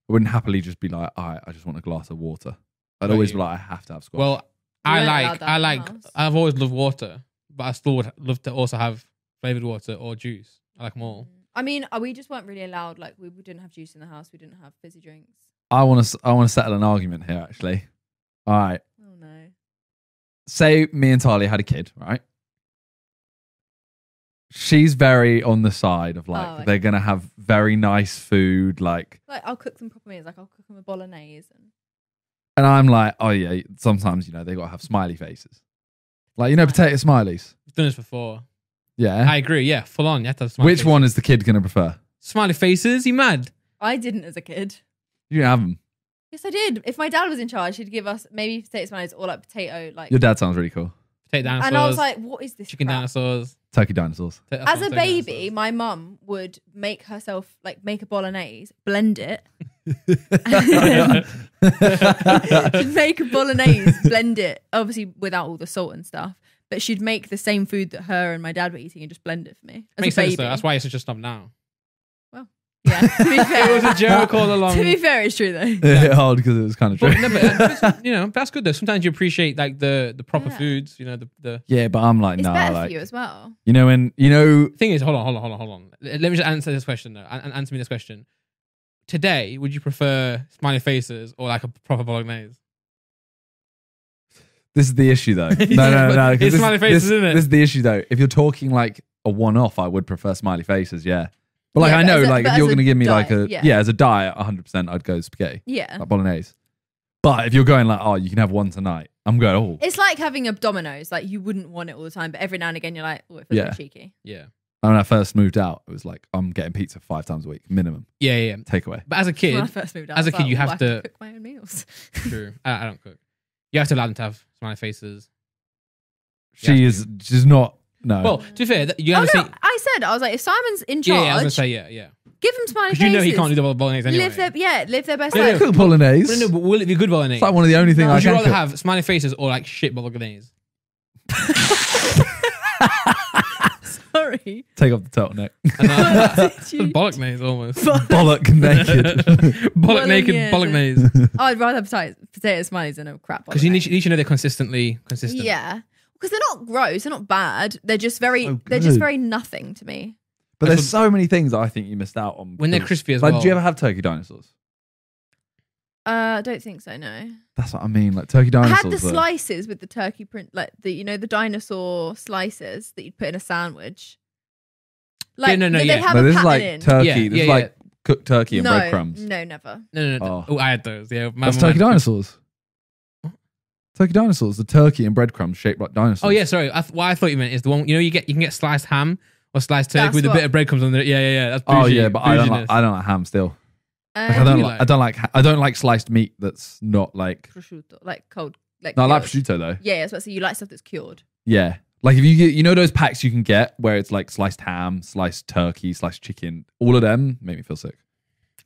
I wouldn't happily just be like, all right, I just want a glass of water. I'd Got always you. be like, I have to have squash. Well, I weren't allowed like that I in the like house. I've always loved water, but I still would love to also have flavored water or juice. I like them all. I mean, uh, we just weren't really allowed. Like, we we didn't have juice in the house. We didn't have fizzy drinks. I want to, I want to settle an argument here. Actually, all right. Oh no. Say me and Talia had a kid, right? She's very on the side of like Oh, okay. they're gonna have very nice food, like, Like, I'll cook them proper meals. Like, I'll cook them a bolognese. And and I'm like, oh yeah. Sometimes you know they gotta have smiley faces, like you know potato smileys. I've done this before. Yeah. I agree. Yeah, full on. You have to have smiley Which faces. one is the kid gonna prefer? Smiley faces. You mad? I didn't as a kid. You can have them. Yes, I did. If my dad was in charge, he'd give us maybe potato smileys or like potato, like. Your dad sounds really cool. Potato dinosaurs. and I was like, what is this? chicken crap? dinosaurs. Turkey dinosaurs. As what a I'm saying, baby, my mum would make herself like make a bolognese, blend it, [laughs] she'd make a bolognese, blend it, obviously without all the salt and stuff. But she'd make the same food that her and my dad were eating and just blend it for me. As Makes a sense though. That's why it's such a snob now. Yeah, [laughs] to be fair, It was a joke all along. to be fair, it's true though. [laughs] It Hard because it was kind of true. But, no, but uh, that's- you know that's good though. Sometimes you appreciate like the the proper Yeah. foods. You know the the yeah, but I'm like, It's no, better like for you as well. you know when you know thing is. Hold on, hold on, hold on, hold on. Let me just answer this question though. An- an- answer me this question. Today, would you prefer smiley faces or like a proper bolognese? this is the issue though. [laughs] No, no, no, no. 'cause It's this, smiley faces, this, isn't it? This is the issue though. If you're talking like a one-off, I would prefer smiley faces. Yeah, but like Yeah, I but know, as a- like but if as you're a gonna give me like a diet, yeah. yeah. as a diet, 100, percent I'd go spaghetti, Yeah. like bolognese. But if you're going like, oh, you can have one tonight, I'm going, oh, It's like having a Domino's. Like you wouldn't want it all the time, but every now and again you're like, oh, it feels Yeah. bit cheeky. Yeah, when I first moved out, it was like I'm getting pizza five times a week minimum yeah, yeah. yeah. takeaway. But as a when I kid, first moved out, as I a was kid, like, you "Ooh, have I to- cook my own meals. [laughs] true. I, I don't cook. You have to allow them to have smiley faces. She is, she's not. No, Well, to be fair, that- you oh have no, to say. I said I was like, if Simon's in Yeah, charge, yeah, I was gonna say yeah, yeah. give him smiley Because faces. you know he can't do the bolognese anyway. Live their yeah, live their best Yeah, life. yeah. cook bolognese. But no, but will it be good bolognese? It's like one of the only things No. I Would you can rather cook. have smiley faces or like shit bolognese? [laughs] Sorry. Take off the turtleneck. And, [laughs] Did you- bolognese almost. Bollock naked. [laughs] Bollock naked Bolognese. bolognese. I'd rather have potato, potato smileys than a crap. Because you need, you need to know they're consistently consistent. Yeah, because they're not gross. They're not bad. They're just very. So they're just good. very nothing to me. But That's there's so many things I think you missed out on. When they're because- crispy as like, well. Did you ever have turkey dinosaurs? Uh, I don't think so. No. That's what I mean. Like turkey I dinosaurs. had the were- slices with the turkey print, like the you know the dinosaur slices that you'd put in a sandwich. Like, no, no, did yeah. they have no, a this is pattern like in? turkey. Yeah, this yeah, is yeah. like cooked turkey and no, breadcrumbs. no, never. No, no, no. Oh. Oh, I had those. Yeah, my That's mum had turkey crisp- dinosaurs. Turkey dinosaurs. The turkey and breadcrumbs shaped like dinosaurs. Oh yeah, sorry. I th- what I thought you meant is the one you know you get you can get sliced ham or sliced turkey That's with a what- bit of breadcrumbs on it. Yeah, yeah, yeah. That's Oh yeah, but I don't like. bouginess. I don't like ham still. Like, I Um, don't you like, like? I don't like. ha- I don't like sliced meat that's not like. prosciutto, like cold, like No, I like cured. prosciutto though. Yeah, yeah, so you like stuff that's cured. Yeah. Like if you get, you know those packs you can get where it's like sliced ham, sliced turkey, sliced chicken. All of them make me feel sick.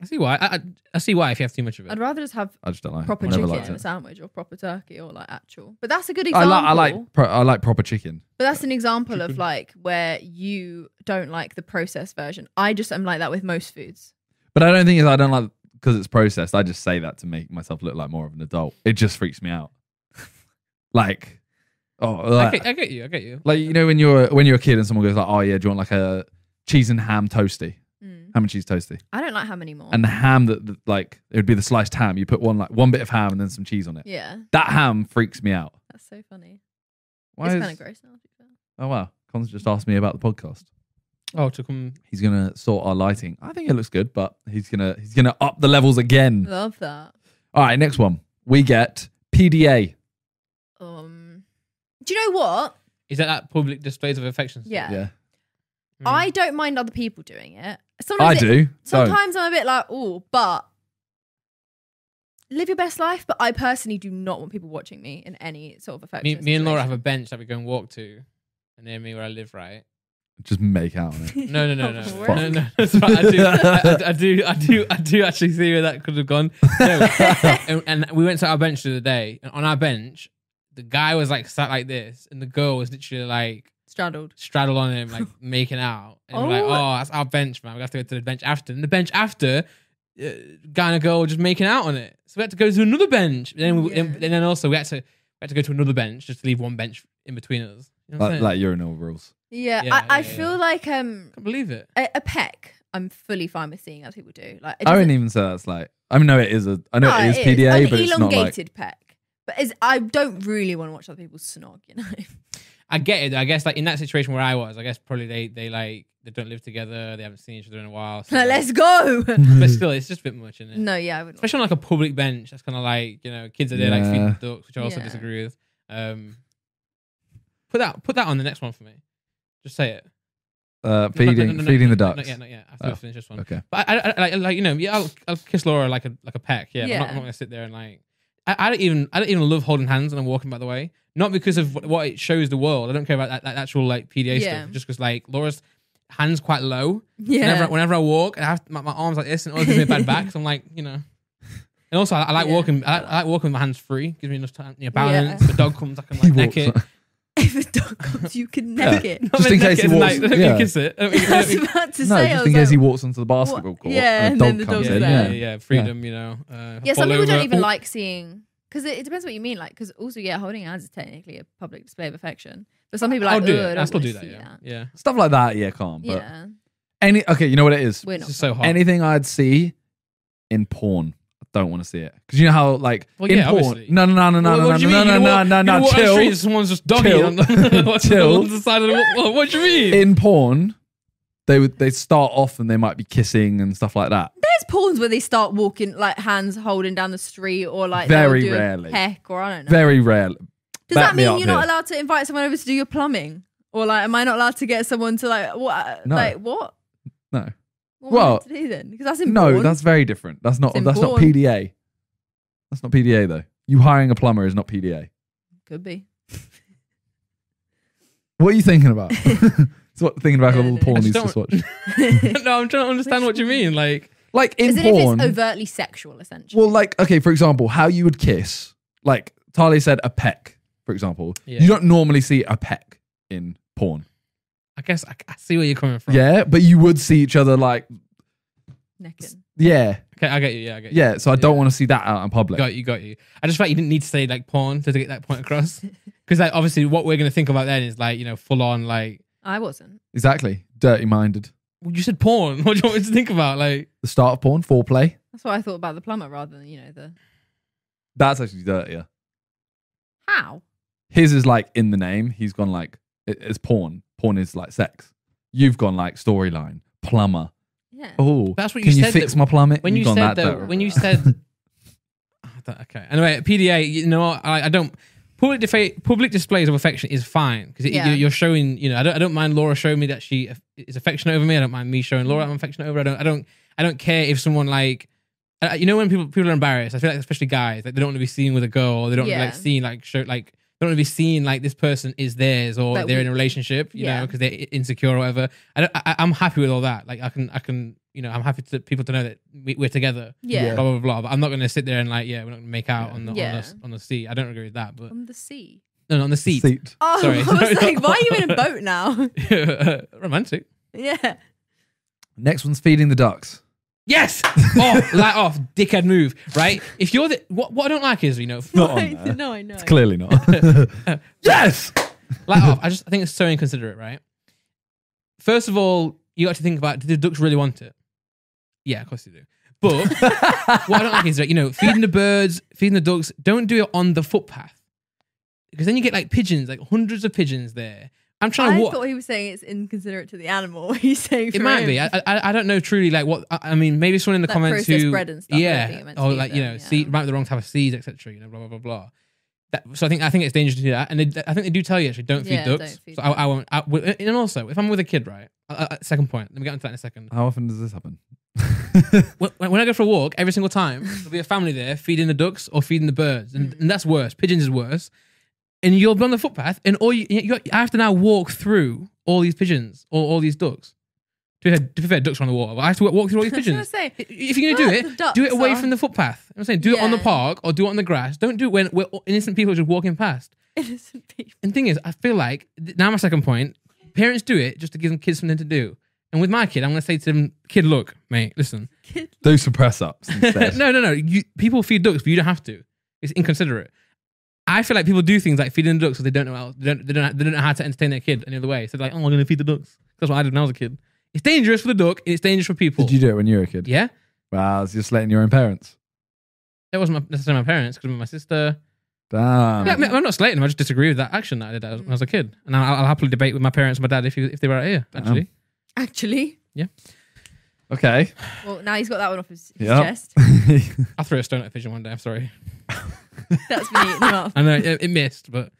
I see why. I, I, I see why if you have too much of it. I'd rather just have I just don't like. proper I never chicken liked in a it. sandwich or proper turkey or like actual. But that's a good I example. like. I like. Pro, I like proper chicken. But that's an example of like where you don't like the processed version. I just am like that with most foods. But I don't think it's, I don't like because it's processed. I just say that to make myself look like more of an adult. It just freaks me out. [laughs] like, oh, I like, get, I get you. I get you. like you know when you're when you're a kid and someone goes like, oh yeah, do you want like a cheese and ham toasty. Ham and cheese toasty, I don't like ham anymore. and the ham that, that like it would be the sliced ham. You put one like one bit of ham and then some cheese on it. yeah, That ham freaks me out. that's so funny. Why it's is- kind of gross now. to be fair. Oh wow, Con's just asked me about the podcast. Oh, to come. He's gonna sort our lighting. I think it looks good, but he's gonna he's gonna up the levels again. Love that. All right, next one. We get PDA. Um, do you know what? Is that that public displays of affection? Yeah. Yeah, Mm. I don't mind other people doing it. I Sometimes it- do. Don't. Sometimes I'm a bit like, oh, but live your best life. But I personally do not want people watching me in any sort of Me, me and Laura have a bench that we go and walk to, near me where I live. Right? Just make out on it. No, no, no, [laughs] no, no, no, no. Right. I do, I, [laughs] I do, I do, I do actually see where that could have gone. No. [laughs] and, and we went to our bench the other day, and on our bench, the guy was like sat like this, and the girl was literally like Straddled. straddled on him, like [laughs] making out. And we're like, Oh. oh, that's our bench, man. We have to go to the bench after. And the bench after, uh, guy and a girl were just making out on it. So we had to go to another bench. And then, we, Yeah. and, and then also we had to we had to go to another bench just to leave one bench in between us. You know like, saying? like urinal rules. Yeah, Yeah, I, I yeah, feel yeah. like um I can't believe it. a, a peck. I'm fully fine with seeing other people do. Like I wouldn't even say that's like. I mean, no, it is a. I know No, it is it PDA, An but it's not like. elongated peck. But it's, I don't really want to watch other people snog. You know. [laughs] I get it. I guess like in that situation where I was, I guess probably they they like they don't live together. They haven't seen each other in a while. so, [laughs] like- Let's go. [laughs] But still, it's just a bit much, isn't it? no, yeah, I wouldn't. Especially on like a public bench. That's kind of like you know kids are there like Yeah. feeding ducks, which I also Yeah. disagree with. Um, put that put that on the next one for me. Just say it. Uh, No, no, feeding, no, no, no, feeding no, the ducks. Not yet, not yet. After Oh. we finish this one. Okay. But I, I, I like, like you know, yeah, I'll, I'll kiss Laura like a like a peck. Yeah, but I'm, not, Yeah. I'm not gonna sit there and like. I, I don't even I don't even love holding hands when I'm walking. By the way, not because of what, what it shows the world. I don't care about that, that actual like PDA Yeah. stuff. Just because like Laura's hands quite low. Yeah. Whenever, whenever I walk, I have my, my arms like this, and it always gives me a bad [laughs] back. So I'm like, you know. And also, I, I like Yeah. walking. I like, I like walking with my hands free. Gives me enough time. You know, balance. Yeah. If a dog comes, I can [laughs] like neck it. [laughs] if a dog comes, you can neck it. Not Just in case he walks- nice. I don't mean yeah. kiss it. I mean- I I was about to no, say. Just in case like, he walks onto the basketball court. Yeah, and, and a then dog the comes dog's in. there. yeah, Yeah. yeah, freedom. You know. Uh, Yeah, some people don't even like seeing because it, it depends what you mean. Like, because also, yeah, holding hands is technically a public display of affection. But some people are I'll do it. I I don't still do that. see Yeah, yeah. Stuff like that, yeah, calm. But Yeah, any okay, you know what it is? we're not. is so hot. Anything I'd see in porn, I don't want to see it because you know how like Well, in yeah, porn. obviously. No, no, no, no, no, no, what do you no, no, no, walk- no, you no, walk down the chill. Someone's just dogging Chill. [laughs] on the, Chill. on the side of the wall. What do you mean? In porn, they would they start off and they might be kissing and stuff like that. There's porns where they start walking like hands holding down the street or like Very they'll do a rarely. peck or I don't know. Very rare. Does back that mean up you're not allowed to invite someone over to do your plumbing? Or like, am I not allowed to get someone to like what? No. Like what? No, What Well, am I allowed to do then? Because that's in no, that's very different. That's not that's not. PDA. That's not PDA though. You hiring a plumber is not PDA. could be. What are you thinking about? [laughs] [laughs] so thinking about Yeah, all the no. porn I needs just to watch. [laughs] no, I'm trying to understand what you mean. Like, Like in As in if porn. it's overtly sexual, essentially. Well, like, okay, for example, how you would kiss, like Talia said, a peck, for example. Yeah. You don't normally see a peck in porn. I guess I, I see where you're coming from. Yeah, but you would see each other like, Necking. yeah, Okay, I get you. Yeah, I get you. yeah. So I don't Yeah. want to see that out in public. Got you, got you. I just felt you didn't need to say like porn to get that point across. [laughs] Because like obviously what we're gonna think about then is like, you know, full on like I wasn't. Exactly. Dirty minded. well, you said porn. [laughs] What do you want me to think about? Like The start of porn, foreplay. That's what I thought about the plumber rather than, you know, the. That's actually dirtier. How? His is like in the name. He's gone like, it- it's porn. Porn is like sex. You've gone like storyline, plumber. Yeah. Oh, That's what you can you you said fix that- my plumbing? when you You've gone said that though, dirty. when you said [laughs] ah, I don't- okay. Anyway, PDA, you know what? I, I don't public defa- public displays of affection is fine because Yeah. you're showing. You know, I don't. I don't mind Laura showing me that she is affectionate over me. I don't mind me showing Laura I'm mm-hmm. affectionate over. I don't. I don't. I don't care if someone like. You know when people people are embarrassed, I feel like especially guys, like they don't want to be seen with a girl, or they don't Yeah. like seen like show like they don't want to be seen like this person is theirs or they're we- in a relationship, you know, because they're insecure or whatever. I, don't, I I'm happy with all that. Like I can I can you know I'm happy to people to know that we, we're together Yeah. blah blah blah. But I'm not going to sit there and like, yeah, we're not going to make out on the, Yeah. on the on the seat. I don't agree with that, but On the sea. no, no, on the seat. Seat. Oh, [laughs] Sorry. I was like, why are you in a [laughs] boat now? [laughs] Romantic. yeah. Next one's feeding the ducks. Yes. Oh, light off, dickhead move. Right. If you're the what, what I don't like is you know Not on Why- there. no, I know. It's clearly not. yes. light off. I just I think it's so inconsiderate. Right. First of all, you got to think about: Did the ducks really want it? Yeah, of course you do. But what I don't like is that you know feeding the birds, feeding the ducks. Don't do it on the footpath because then you get like pigeons, like hundreds of pigeons there. I'm trying I to walk. thought he was saying it's inconsiderate to the animal. [laughs] He's saying It might him. be. I, I I don't know truly like what I, I mean. Maybe someone in the Like comments processed who bread and stuff, I don't think yeah, it or use like you know, yeah. seed might be the wrong type of seeds, etc. You know, blah blah blah blah. That, so I think I think it's dangerous to do that, and they, I think they do tell you actually don't feed Yeah, ducks. don't feed so I, I won't. I, and also, if I'm with a kid, right? Uh, uh, second point. Let me get into that in a second. How often does this happen? [laughs] When, when I go for a walk, every single time there'll be a family there feeding the ducks or feeding the birds, and, Mm. and that's worse. Pigeons is worse. And you'll be on the footpath, and all you, you I have to now walk through all these pigeons or all these ducks. To be fair, to be fair, ducks are on the water, but I have to walk through all these [laughs] I was gonna pigeons. say, If you're gonna do it, do it away are- from the footpath. I'm saying, do it on the park or do it on the grass. Don't do it when we're innocent people are just walking past. innocent people. And the thing is, I feel like now my second point, parents do it just to give them kids something to do. And with my kid, I'm gonna say to them, kid, look, mate, listen. Do some press ups [laughs] no, no, no. You, people feed ducks, but you don't have to. It's inconsiderate. I feel like people do things like feeding the ducks, because they don't know how they don't, they don't they don't know how to entertain their kid any other way. So they're like, oh, I'm gonna feed the ducks. That's what I did when I was a kid. It's dangerous for the duck. and It's dangerous for people. Did you do it when you were a kid? yeah, Wow, it's just letting your own parents. that wasn't my, necessarily my parents because my sister. Damn. Yeah, I mean, I'm not slating them. I just disagree with that action that I did when I was a kid, and I'll, I'll happily debate with my parents and my dad if you, if they were out here. Actually, Actually, Yeah. Okay. well, now he's got that one off his, his Yep. chest. [laughs] I'll throw a stone at a pigeon one day. I'm sorry. [laughs] That's been eaten up. I know it, it missed, but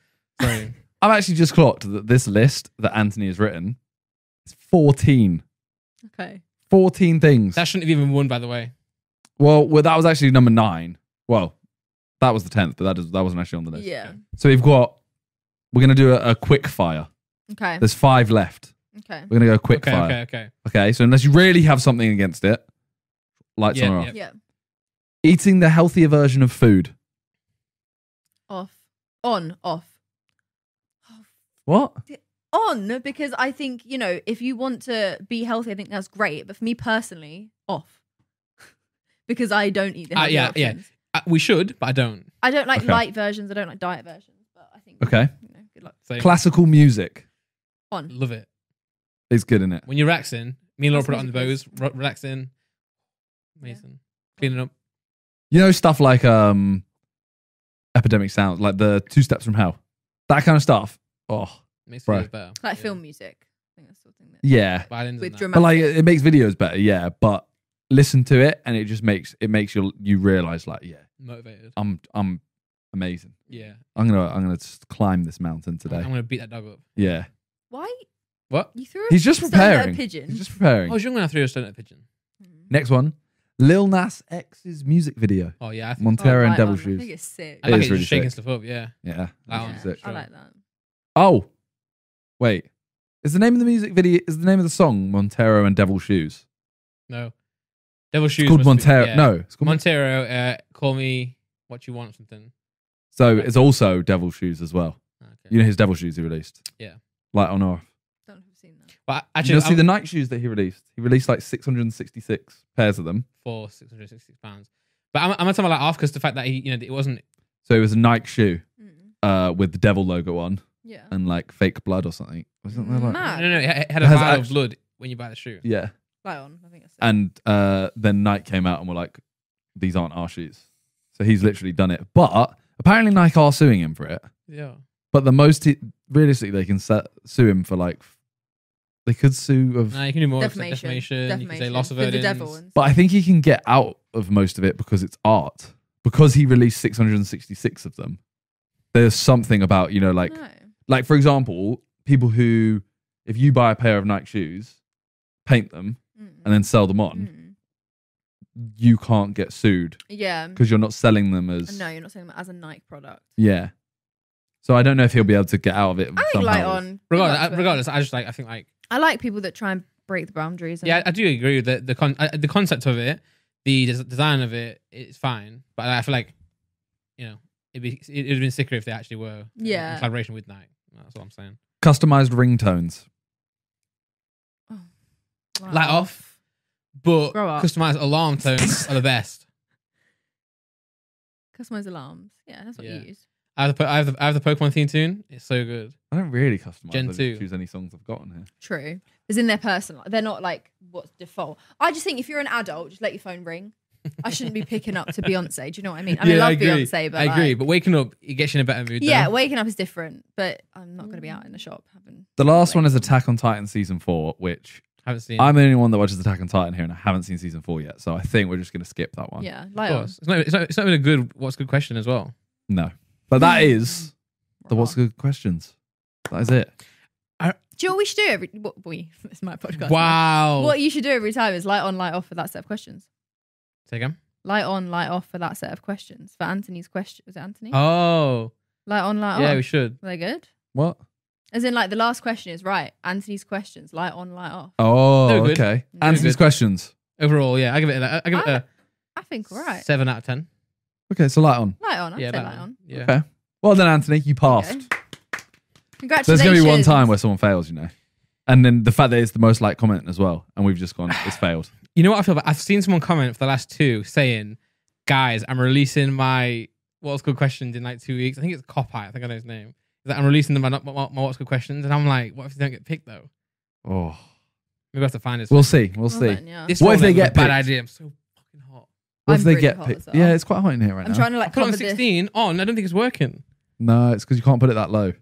sorry. [laughs] I've actually just clocked that this list that Anthony has written is 14. Okay. 14 things. that shouldn't have even won, by the way. well, well, that was actually number nine. Well, that was the tenth, but that is, that wasn't actually on the list. Yeah. So we've got. We're gonna do a, a quick fire. Okay. There's five left. Okay. We're gonna go quick Okay, fire. okay, okay. Okay, so unless you really have something against it, lights Yeah, on or off. yeah. Yeah. Eating the healthier version of food. Off. On. Off. What? On because I think you know if you want to be healthy, I think that's great. But for me personally, off. [laughs] because I don't eat the Uh, healthy yeah, yeah. options. Uh, we should, but I don't. I don't like Okay. light versions. I don't like diet versions. But I think Okay. You know, good luck. So Classical music On. love it. Is good in it. When you're relaxing, me and Laura That's put it on the bows, re- relaxing, amazing, cleaning up. You know stuff like um, epidemic sounds, like the two steps from hell, that kind of stuff. Oh, Makes Bro. me better. Like Yeah. film music. I think that's the thing that yeah, Violins with and that. dramatic. but like it, it makes videos better. Yeah, but listen to it and it just makes it makes you you realize like yeah, motivated. I'm I'm amazing. Yeah. I'm gonna I'm gonna just climb this mountain today. I'm gonna beat that dog up. Yeah, Why What? you threw? A he's just stone at preparing. A pigeon. He's just preparing. I was young when I threw a stone at a pigeon. Mhm. Next one, Lil Nas X's music video, Oh yeah, I think, Montero Oh, and Devil on. I Shoes. think it's sick. I It like is it really just shaking sick. stuff up. Yeah. Yeah, That Yeah, one's sick. I like that. Oh, wait. Is the name of the music video? Is the name of the song Montero and Devil Shoes? No. Devil shoes. It's called must be- Montero. yeah. No, it's called Montero. Uh, call me what you want. or Something. So it's also Devil Shoes as well. Okay. You know his Devil Shoes he released. Yeah. Light on or off. Don't know if I've seen that. But actually, You'll see I'm- the Nike shoes that he released? He released like 666 pairs of them. for 666 pounds. But I'm, I'm not talking about like off because the fact that he, you know, it wasn't. So it was a Nike shoe Mm. uh, with the devil logo on Yeah. and like fake blood or something. Wasn't there like? Mad. No, no, no. It had a It has vial of act- blood when you buy the shoe. Yeah. Light on. I think it's sick. And uh, then Nike came out and were like, these aren't our shoes. So he's literally done it. But apparently Nike are suing him for it. Yeah. But the most, he, realistically, they can set, sue him for like, they could sue of. No, you can do more. defamation. defamation. You can say loss of With the earnings. devil and But I think he can get out of most of it because it's art. Because he released 666 of them. There's something about, you know, like, No. like for example, people who, if you buy a pair of Nike shoes, paint them, Mm. and then sell them on, Mm. you can't get sued Yeah. because you're not selling them as. No, you're not saying that as a Nike product. Yeah. So I don't know if he'll be able to get out of it. I think somehow. light on. Regardless, Good luck I, to him. regardless, I just like. I think like. I like people that try and break the boundaries. and- Yeah, I do agree with the the con- uh, the concept of it, the des- design of it. it is fine, but I feel like, you know, it'd be it'd have been sicker if they actually were Yeah. in collaboration with Nike. That's what I'm saying. Customized ringtones. Light off, but Grow up. customized alarm tones are the best. [laughs] Customize alarms. Yeah, that's what Yeah. you use. I have the I have the, I have the Pokemon theme tune. It's so good. I don't really customize. Gen I just 2. choose any songs I've got on here. True. It's in their personal. They're not like what's default. I just think if you're an adult, just let your phone ring. I shouldn't be picking up to [laughs] Beyonce. Do you know what I mean? I mean, Yeah, I love agree. Beyonce, but I agree, like- but waking up it gets you in a better mood. yeah, though. waking up is different. But I'm not going to be out in the shop having. The last one is Attack on Titan season four, which I haven't seen. I'm the only one that watches Attack on Titan here, and I haven't seen season four yet. So I think we're just going to skip that one. Yeah, of light on. course. It's not, it's, not, it's not even a good. What's a good question as well. No, but that hmm. is the what's Wrong. good questions. That is it. Do you know what we should do every? What we? [laughs] It's my podcast. now. Wow. What you should do every time is light on, light off for that set of questions. Say again. Light on, light off for that set of questions. For Anthony's question, was it Anthony? Oh, Light on, light off. yeah, off. we should. Are they good? What? As in, like the last question is right. Anthony's questions. Light on, light off. Oh, They're good. okay. They're Answer good. questions. Overall, yeah, I give it. A, I give it a I think we're right. seven out of ten. Okay, so light on. Light on. I'd yeah, say light on. Yeah. Okay. Well then, Anthony, you passed. Okay. Congratulations. There's going to be one time where someone fails, you know. And then the fact that it's the most liked comment as well, and we've just gone, it's [sighs] failed. You know what I feel? About? I've seen someone comment for the last two saying, "Guys, I'm releasing my what's good questions in like two weeks. I think it's Cop Eye. I think I know his name. Is that I'm releasing them my, my, my what's good questions, and I'm like, what if they don't get picked though? Oh, Maybe I have to find this. we'll see. We'll Well see. then, yeah. This What if they was a get bad picked? idea? I'm so fucking. What if I'm they really get hot picked? as well. Yeah, it's quite hot in here right now. I'm now. trying to I like put it on cover this. 16 on. I don't think it's working. No, it's because you can't put it that low. You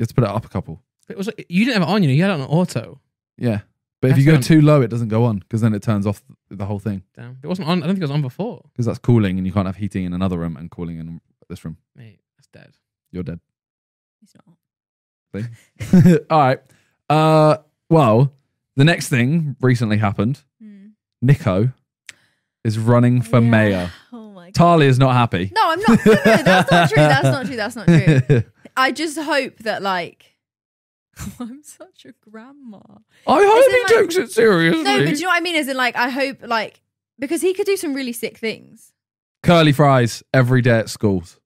have to put it up a couple. But it was like, you didn't have it on. You know, you had it on auto. Yeah, but if That's you go too low, it doesn't go on because then it turns off the whole thing Damn, it wasn't on. I don't think it was on before. because that's cooling, and you can't have heating in another room and cooling in this room. Mate, that's dead. You're dead. It's not. [laughs] All right. Uh, well, the next thing recently happened. Hmm. Niko is running for Yeah. mayor. [laughs] Oh my my god. Talia's not happy. No, I'm not. No, no, that's not true. That's not true. That's not true. [laughs] I just hope that like [laughs] I'm such a grandma. I hope he like- takes it seriously. No, but do you know what I mean? As in like I hope like because he could do some really sick things. Curly fries every day at schools.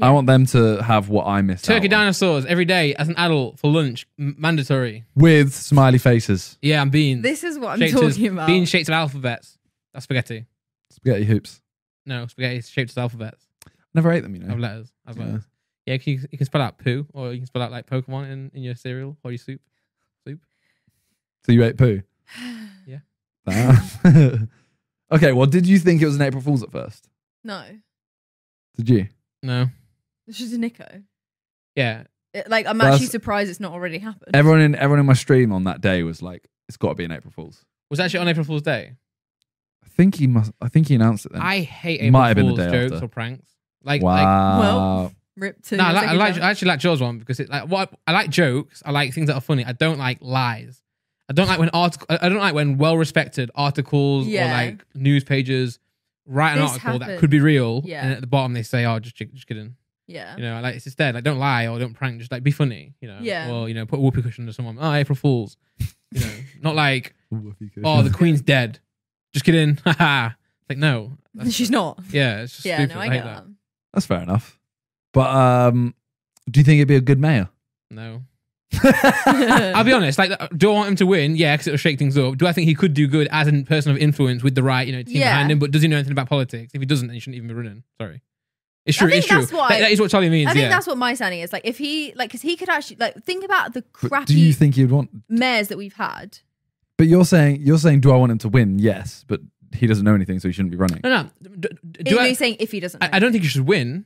I want them to have what I missed Turkey out on. dinosaurs every day as an adult for lunch, m- mandatory. with smiley faces, Yeah, and beans. This is what I'm Shaped as- talking about. Beans shaped as alphabets. That's spaghetti. spaghetti hoops. No, spaghetti shaped as alphabets Never ate them, you know. of letters. As Yeah. letters. Yeah, you can, you can spell out poo, or you can spell out like Pokemon in, in your cereal or your soup. So you ate poo. [sighs] Yeah. Damn. [laughs] okay, well, did you think it was an April Fool's at first? no, Did you? No. it's just a Niko. Yeah. It- like I'm That's- actually surprised it's not already happened. Everyone in everyone in my stream on that day was like, "It's got to be an April Fool's." Was it actually on April Fool's Day? I think he must. I think he announced it then. I hate Might April have been the Fool's day jokes after. or pranks. Like, like wow. Well, Rip to no, I, your like, I second like child. I actually like Joe's one because it like what I like jokes. I like things that are funny. I don't like lies. I don't like when article. I don't like when well respected articles or Yeah. like news pages write an This article that could be real, Yeah. and at the bottom they say, "Oh, just just kidding." yeah. You know, like it's instead like don't lie or don't prank. Just like be funny. You know, Yeah. Or you know, put a whoopee cushion to someone. Oh, April Fools. You know, not like [laughs] oh the Queen's dead. Just kidding. [laughs] Haha. It's like no. She's not. Yeah, it's just Yeah, stupid. no, I, I, hate get that. that. That's fair enough. But um, do you think it'd be a good mayor? No. [laughs] I'll be honest. Like, do I want him to win? Yeah, because it'll shake things up. Do I think he could do good as a person of influence with the right, you know, team Yeah. behind him? But does he know anything about politics? If he doesn't, then he shouldn't even be running. Sorry. It's true. think it's true. that's what That- I- that is what Charlie means. I think yeah. that's what my standing is. Like, if he, like, because he could actually, like, think about the But crappy do you think you'd want? mayors that we've had. But you're saying you're saying, do I want him to win? Yes, but he doesn't know anything, so he shouldn't be running. no, no. D- d- Do Do I, you saying if he doesn't? I, know? I don't think he should win.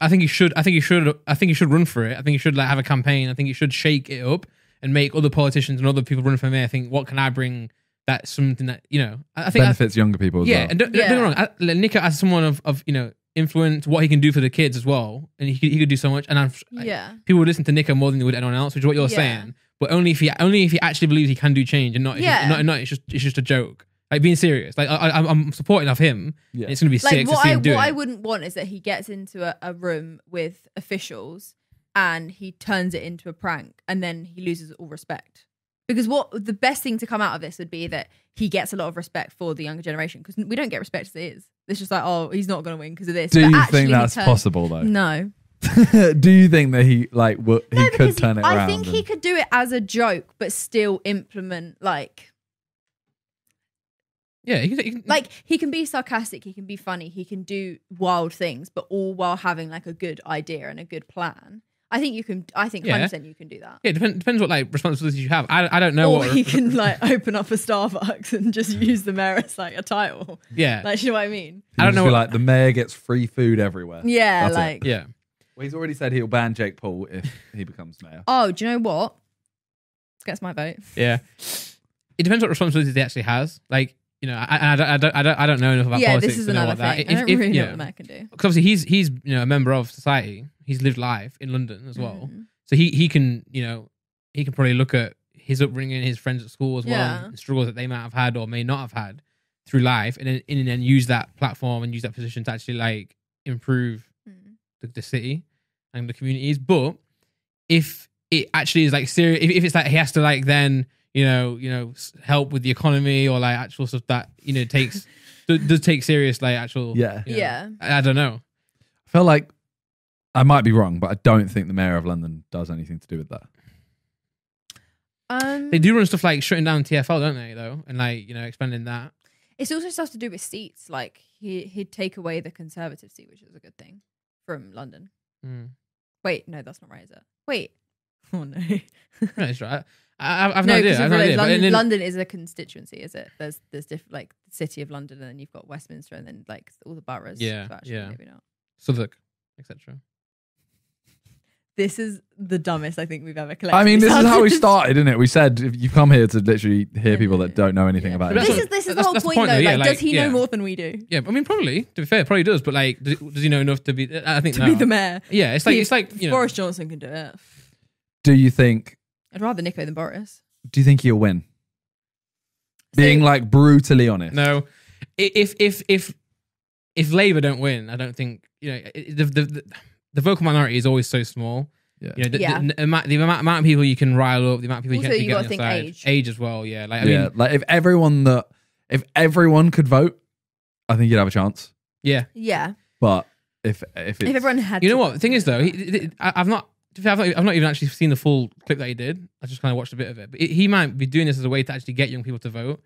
I think he should. I think he should. I think he should run for it. I think he should like have a campaign. I think he should shake it up and make other politicians and other people run for mayor I think, what can I bring? That's something that you know. I, I think I, Benefits younger people as yeah, well. and don't, don't get me wrong. I, like, Niko as someone of, of you know influence, what he can do for the kids as well, and he could, he could do so much. And I'm like, Yeah. people would listen to Niko more than they would anyone else, which is what you're Yeah. saying. But only if he only if he actually believes he can do change, and not it's Yeah. just, not, not it's just it's just a joke. Like being serious. Like I, I, I'm supporting of him. Yeah. It's gonna be Like sick to what see I him do what I wouldn't want is that he gets into a, a room with officials and he turns it into a prank and then he loses all respect. Because what the best thing to come out of this would be that he gets a lot of respect for the younger generation because we don't get respect as it is. It's just like, oh, he's not going to win because of this. Do But you think that's turns- possible though? No. [laughs] do you think that he like w- he No, could because turn it around? I around? think he could do it as a joke, but still implement like Yeah, he can, he like he can be sarcastic, he can be funny, he can do wild things, but all while having like a good idea and a good plan. I think you can. I think Yeah. hundred percent you can do that. yeah, depends depends what like responsibilities you have. I, I don't know or what. he [laughs] can like open up a Starbucks and just [laughs] use the mayor as like a title. yeah, Like, you know what I mean? He'll I don't know what- like the mayor gets free food everywhere. Yeah, That's it. like. yeah. Well, he's already said he'll ban Jake Paul if he becomes mayor. Oh, do you know what? Gets my vote. Yeah. It depends what responsibilities he actually has. Like, you know, I, I, don't, I, don't, I, don't, I don't know enough about yeah, politics this is to know another what thing. that. I don't really you know what the mayor can do. Because obviously he's he's you know a member of society. He's lived life in London as well, Mhm. so he he can you know he can probably look at his upbringing, his friends at school as well, Yeah. and struggles that they might have had or may not have had through life, and then and then use that platform and use that position to actually like improve Mm. the, the city and the communities. But if it actually is like serious, if, if it's like he has to like then you know you know help with the economy or like actual stuff that you know takes [laughs] does, does take serious like actual Yeah. you know, Yeah. I, I don't know. I feel like I might be wrong, but I don't think the mayor of London does anything to do with that. Um, They do run stuff like shutting down TFL, don't they? Though, and like you know expanding that. It's also stuff to do with seats. Like he he'd take away the conservative seat, which is a good thing from London. Mm. Wait, no, that's not right, is it? Wait. [laughs] Oh no. That's right. I, I, I've no, no, idea. I have no idea. London, then- London is a constituency, is it? There's there's different like the city of London, and then you've got Westminster, and then like all the boroughs. Yeah, So actually, yeah. maybe not. Southwark, etc. This is the dumbest I think we've ever collected. I mean, this is how we [laughs] started, isn't it? We said if you come here to literally hear people that don't know anything Yeah. about But it. This is this is the that's- whole that's the point, point, though. though, yeah, like, like, does he yeah. know more than we do Yeah, I mean, probably to be fair, probably does. But like, does, does he know enough to be? I think to no. be the mayor? Yeah, it's like If- it's like if you know. Boris Johnson can do it. Do you think? I'd rather Niko than Boris. Do you think he'll win? Being So- like brutally honest. No, I- if if if if Labour don't win, I don't think you know it- the the, the, the vocal minority is always so small. Yeah. You know, the, Yeah. the, the, amount, the amount, amount of people you can rile up, the amount of people Also, you can you get on think side. age. age as well. Yeah, like I yeah, mean, like if everyone that if everyone could vote, I think you'd have a chance. yeah. Yeah. But if if it's If everyone had, You to know what? The thing is, though, he, it. he- I, I've not. to be fair, I've not, I've not even actually seen the full clip that he did. I just kind of watched a bit of it. But he might be doing this as a way to actually get young people to vote.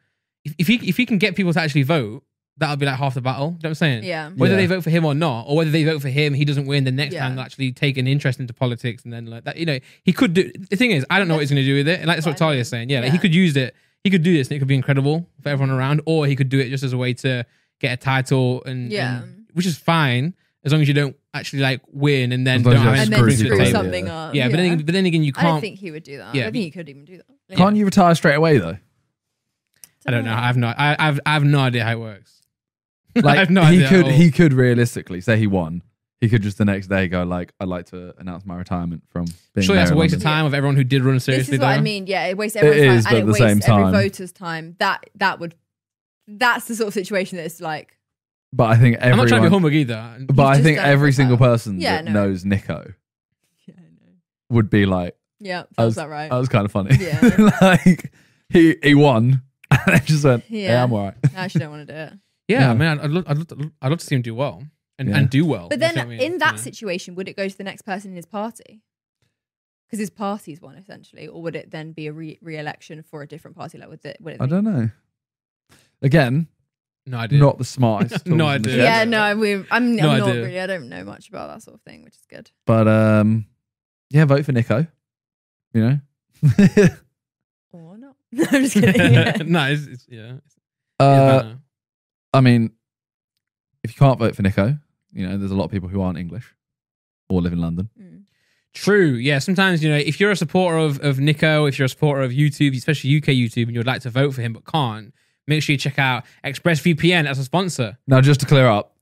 If, if he if he can get people to actually vote, that'll be like half the battle. You know what I'm saying? yeah. Whether Yeah. they vote for him or not, or whether they vote for him, he doesn't win. The next Yeah. time they'll actually take an interest into politics, and then like that, you know, he could do. The thing is, I don't know what he's going to do with it. And like that's what What I Talia is saying. Yeah, like, he could use it. He could do this, and it could be incredible for everyone around, or he could do it just as a way to get a title, and Yeah. and- which is fine as long as you don't actually like win and then As don't have don't and then to screw something Yeah. up. Yeah, but then but then again, you I don't can't. think he would do that. Yeah. I think he could even do that. can't you retire straight away though? I don't know. I have no. I, I've I have no idea how it works. [laughs] I Like have no he idea. could he could realistically say he won. He could just the next day go like, I'd like to announce my retirement from being. Surely that's a of waste of London." time of everyone who did run This seriously. is what I though. mean. Yeah, it wastes everyone's is, time but and it the same wastes every time- voter's time. That that would that's the sort of situation that's like But I think I'm not trying to be humbug either. but I just think done it every for single that. person Yeah, that no. knows Niko [laughs] yeah, I know. would be like, Yeah, I was- that right. that was kind of funny. Yeah. [laughs] like he he won, and then just went, yeah, Yeah. I'm alright. I actually don't want to do it. Yeah, Yeah. I mean, I'd, I'd, love, I'd, love to, I'd love to see him do well and, Yeah. and do well. But That's then what I mean, in that you know. situation, would it go to the next person in his party? Because his party's won essentially, or would it then be a re- re-election for a different party? Like would it? Would it I don't know. Again, no idea. not the smartest. [laughs] No tools in the idea. shed. Yeah, no, I mean, I'm, I'm No not idea. really. I don't know much about that sort of thing, which is good. But um, yeah, vote for Niko. You know. [laughs] Or not? [laughs] No, I'm just kidding. Yeah. no, it's, it's yeah. Uh, yeah, I mean, if you can't vote for Niko, you know, there's a lot of people who aren't English or live in London. Mm. True. Yeah. Sometimes, you know, if you're a supporter of, of Niko, if you're a supporter of YouTube, especially UK YouTube, and you'd like to vote for him but can't, make sure you check out ExpressVPN as a sponsor. Now, just to clear up,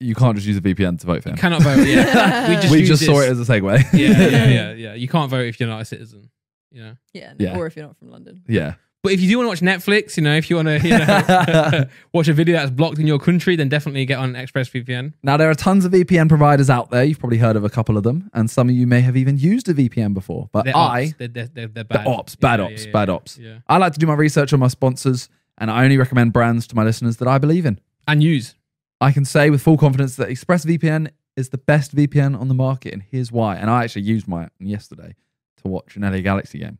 you can't just use a VPN to vote for him. You cannot vote. Yeah. [laughs] we just, we just saw it as a segue. yeah, yeah, [laughs] yeah, yeah. You can't vote if you're not a citizen. You know. Yeah, no, Yeah. or if you're not from London. yeah. But if you do want to watch Netflix, you know, if you want to you know, [laughs] watch a video that's blocked in your country, then definitely get on ExpressVPN. Now, there are tons of VPN providers out there. You've probably heard of a couple of them, and some of you may have even used a VPN before. But They're I, ops. They're, they're, they're, they're the bad. ops, bad Yeah, ops, yeah, bad yeah, ops. Yeah. I like to do my research on my sponsors, and I only recommend brands to my listeners that I believe in. And use. I can say with full confidence that ExpressVPN is the best VPN on the market, and here's why. And I actually used mine yesterday to watch an LA Galaxy game.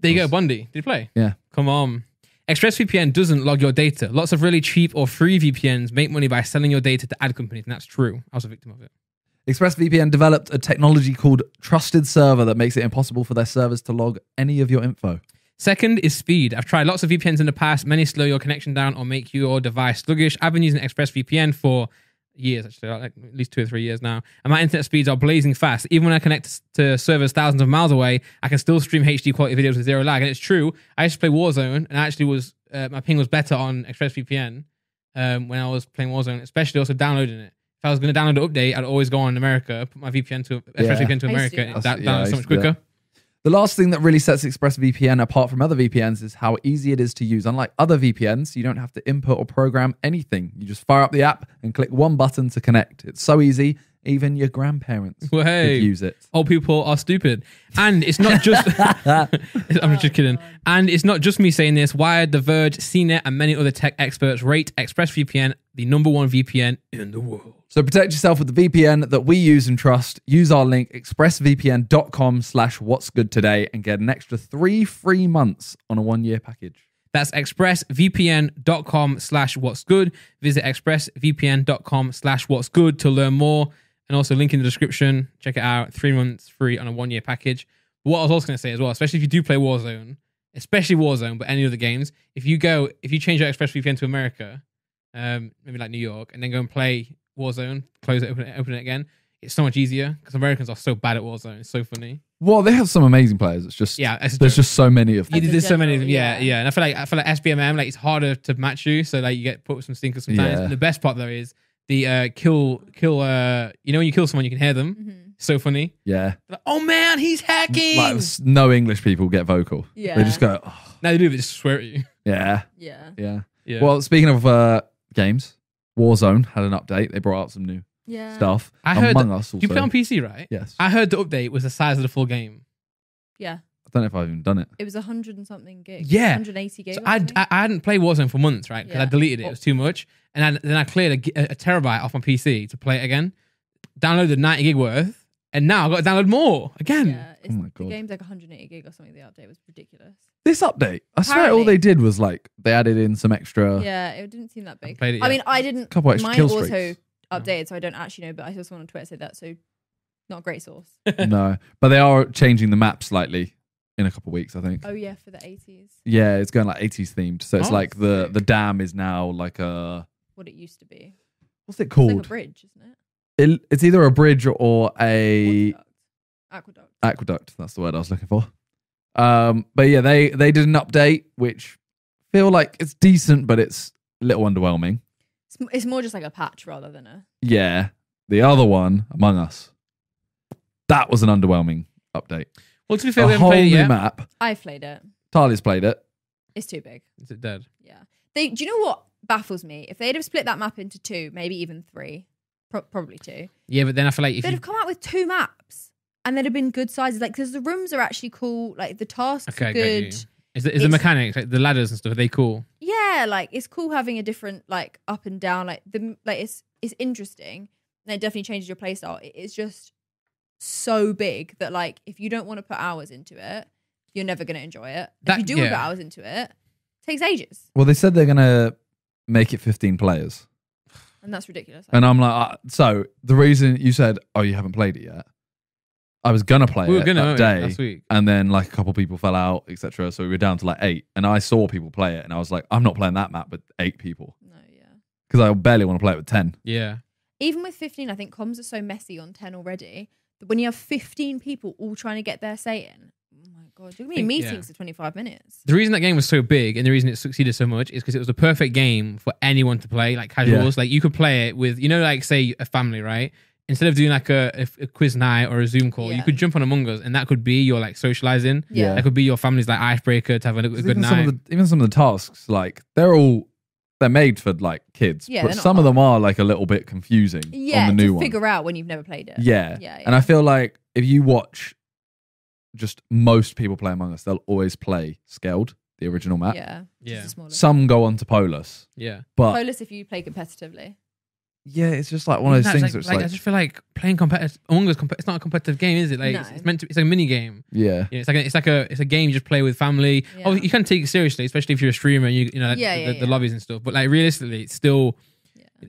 There you go, Bundy. Did you play? Yeah. Come on. ExpressVPN doesn't log your data. Lots of really cheap or free VPNs make money by selling your data to ad companies, and that's true. I was a victim of it. ExpressVPN developed a technology called Trusted Server that makes it impossible for their servers to log any of your info. Second is speed. I've tried lots of VPNs in the past. Many slow your connection down or make your device sluggish. I've been using ExpressVPN for years, actually, like at least two or three years now. And my internet speeds are blazing fast. Even when I connect to servers thousands of miles away, I can still stream HD quality videos with zero lag. And it's true. I used to play Warzone, and I actually was uh, my ping was better on ExpressVPN um, when I was playing Warzone, especially also downloading it. If I was going to download an update, I'd always go on America, put my VPN to ExpressVPN to I used to America, and that. That's- yeah, download so much that. quicker. The last thing that really sets ExpressVPN apart from other VPNs is how easy it is to use. Unlike other VPNs, you don't have to input or program anything. You just fire up the app and click one button to connect. It's so easy, even your grandparents Well, hey. could use it. old people are stupid. And it's not just [laughs] [laughs] I'm just kidding. And it's not just me saying this. Wired, The Verge, CNET, and many other tech experts rate ExpressVPN the number one VPN in the world. So protect yourself with the VPN that we use and trust. Use our link expressvpn.com slash what's good today and get an extra three free months on a one year package. That's expressvpn.com slash what's good. Visit expressvpn.com slash what's good to learn more. And also link in the description. Check it out. Three months free on a one year package. But what I was also going to say as well, especially if you do play Warzone, especially Warzone, but any other games, if you go, if you change your ExpressVPN to America, um, maybe like New York, and then go and play Warzone, close it, open it, open it again, it's so much easier because Americans are so bad at Warzone. It's so funny. Well, they have some amazing players. It's just Yeah, it's there's just so many of them. You there's so many of them. Yeah, yeah. yeah. And I feel like I feel like SBMM like it's harder to match you, so like you get put with some stinkers sometimes. Yeah. And the best part though is the uh, kill kill. Uh, you know when you kill someone, you can hear them. Mhm. So funny. Yeah. Like, oh man, he's hacking. Like no English people get vocal. Yeah. They just go, oh, now they do, they just swear at you. [laughs] yeah, Yeah. yeah. Yeah. Well, speaking of uh, games, Warzone had an update. They brought out some new Yeah. stuff. I heard Among Us also. You play on PC, right? yes. I heard the update was the size of the full game. Yeah. I don't know if I've even done it. It was 100 and something gigs. Yeah. 180 gigs. So I I. I, I hadn't played Warzone for months, right? Because I deleted it. It was too much. And I, then I cleared a, a, terabyte off my PC to play it again. Downloaded 90 gig worth. And now I've got to download more again. yeah, it's, Oh my God. the game's like 180 gig or something. The update was ridiculous. This update, I swear all they did was like they added in some extra. yeah, it didn't seem that big. played it I mean, I didn't. Couple extra mine streaks. updated, so I don't actually know. But I saw someone on Twitter say that, so not a great source. [laughs] no, but they are changing the map slightly in a couple of weeks, I think. oh yeah, for the 80s, Yeah, it's going like 80s themed. So it's Oh, like the sick. the dam is now like a what it used to be. what's it It's called? like a bridge, isn't it? It- it's either a bridge or a Aqueduct. Aqueduct. aqueduct. That's the word I was looking for. Um, but yeah, they they did an update which feel like it's decent, but it's a little underwhelming. It's, m- it's more just like a patch rather than a. Yeah, the other one, Among Us, that was an underwhelming update. Well, to be fair, we a haven't whole played it new yet. map. I've played it. Talia's played it. It's too big. Is it dead? Yeah. They. Do you know what baffles me? If they'd have split that map into two, maybe even three, pro- probably two, Yeah, but then I feel like if they'd you. have come out with two maps, and they'd have been good sizes. Like, because the rooms are actually cool. Like the tasks Okay, are get you. good. Is, the, is the It's- mechanics, like the ladders and stuff, are they cool? Yeah, like it's cool having a different like up and down. Like the like it's it's interesting. And it definitely changes your playstyle. It- It's just so big that like if you don't want to put hours into it, you're never going to enjoy it. That- if you do want to put hours into it, it takes ages, Well, they said they're gonna make it 15 players, and that's ridiculous. and I'm like, uh, so the reason you said, oh, you haven't played it yet. I was gonna play we were it gonna that weren't we, day, last week. and then like a couple people fell out, etc. So we were down to like eight, and I saw people play it, and I was like, I'm not playing that map with eight people no, yeah. because I barely want to play it with ten. Yeah. Even with 15, I think comms are so messy on 10 already that when you have 15 people all trying to get their say in, oh my god, you're gonna be in Think- yeah. meetings for 25 minutes. The reason that game was so big and the reason it succeeded so much is because it was the perfect game for anyone to play, like casuals. Like you could play it with, you know, like say a family, right? Instead of doing like a, a, a quiz night or a Zoom call, you could jump on Among Us and that could be your like socializing. Yeah. That could be your family's like icebreaker to have a, a 'Cause good even some night. of the even some of the tasks, like they're all they're made for like kids, Yeah, but they're not some of them are like a little bit confusing Yeah, on the new to one. figure out when you've never played it. Yeah. Yeah, And I feel like if you watch just most people play Among Us, they'll always play Skeld, the original map. Yeah. Yeah. A smaller. Some go on to Polus. yeah. But Polus if you play competitively. Yeah, it's just like one of those Isn't things it's where like, it's I just feel like playing competitive Among Us. Comp- it's not a competitive game, is it? Like it's, No. it's meant to. It's like a mini game. yeah. Yeah, it's like a, it's like a it's a game you just play with family. Yeah. Oh, you can take it seriously, especially if you're a streamer and you you know like, Yeah, the, yeah, the, the yeah. lobbies and stuff. But like realistically, it's still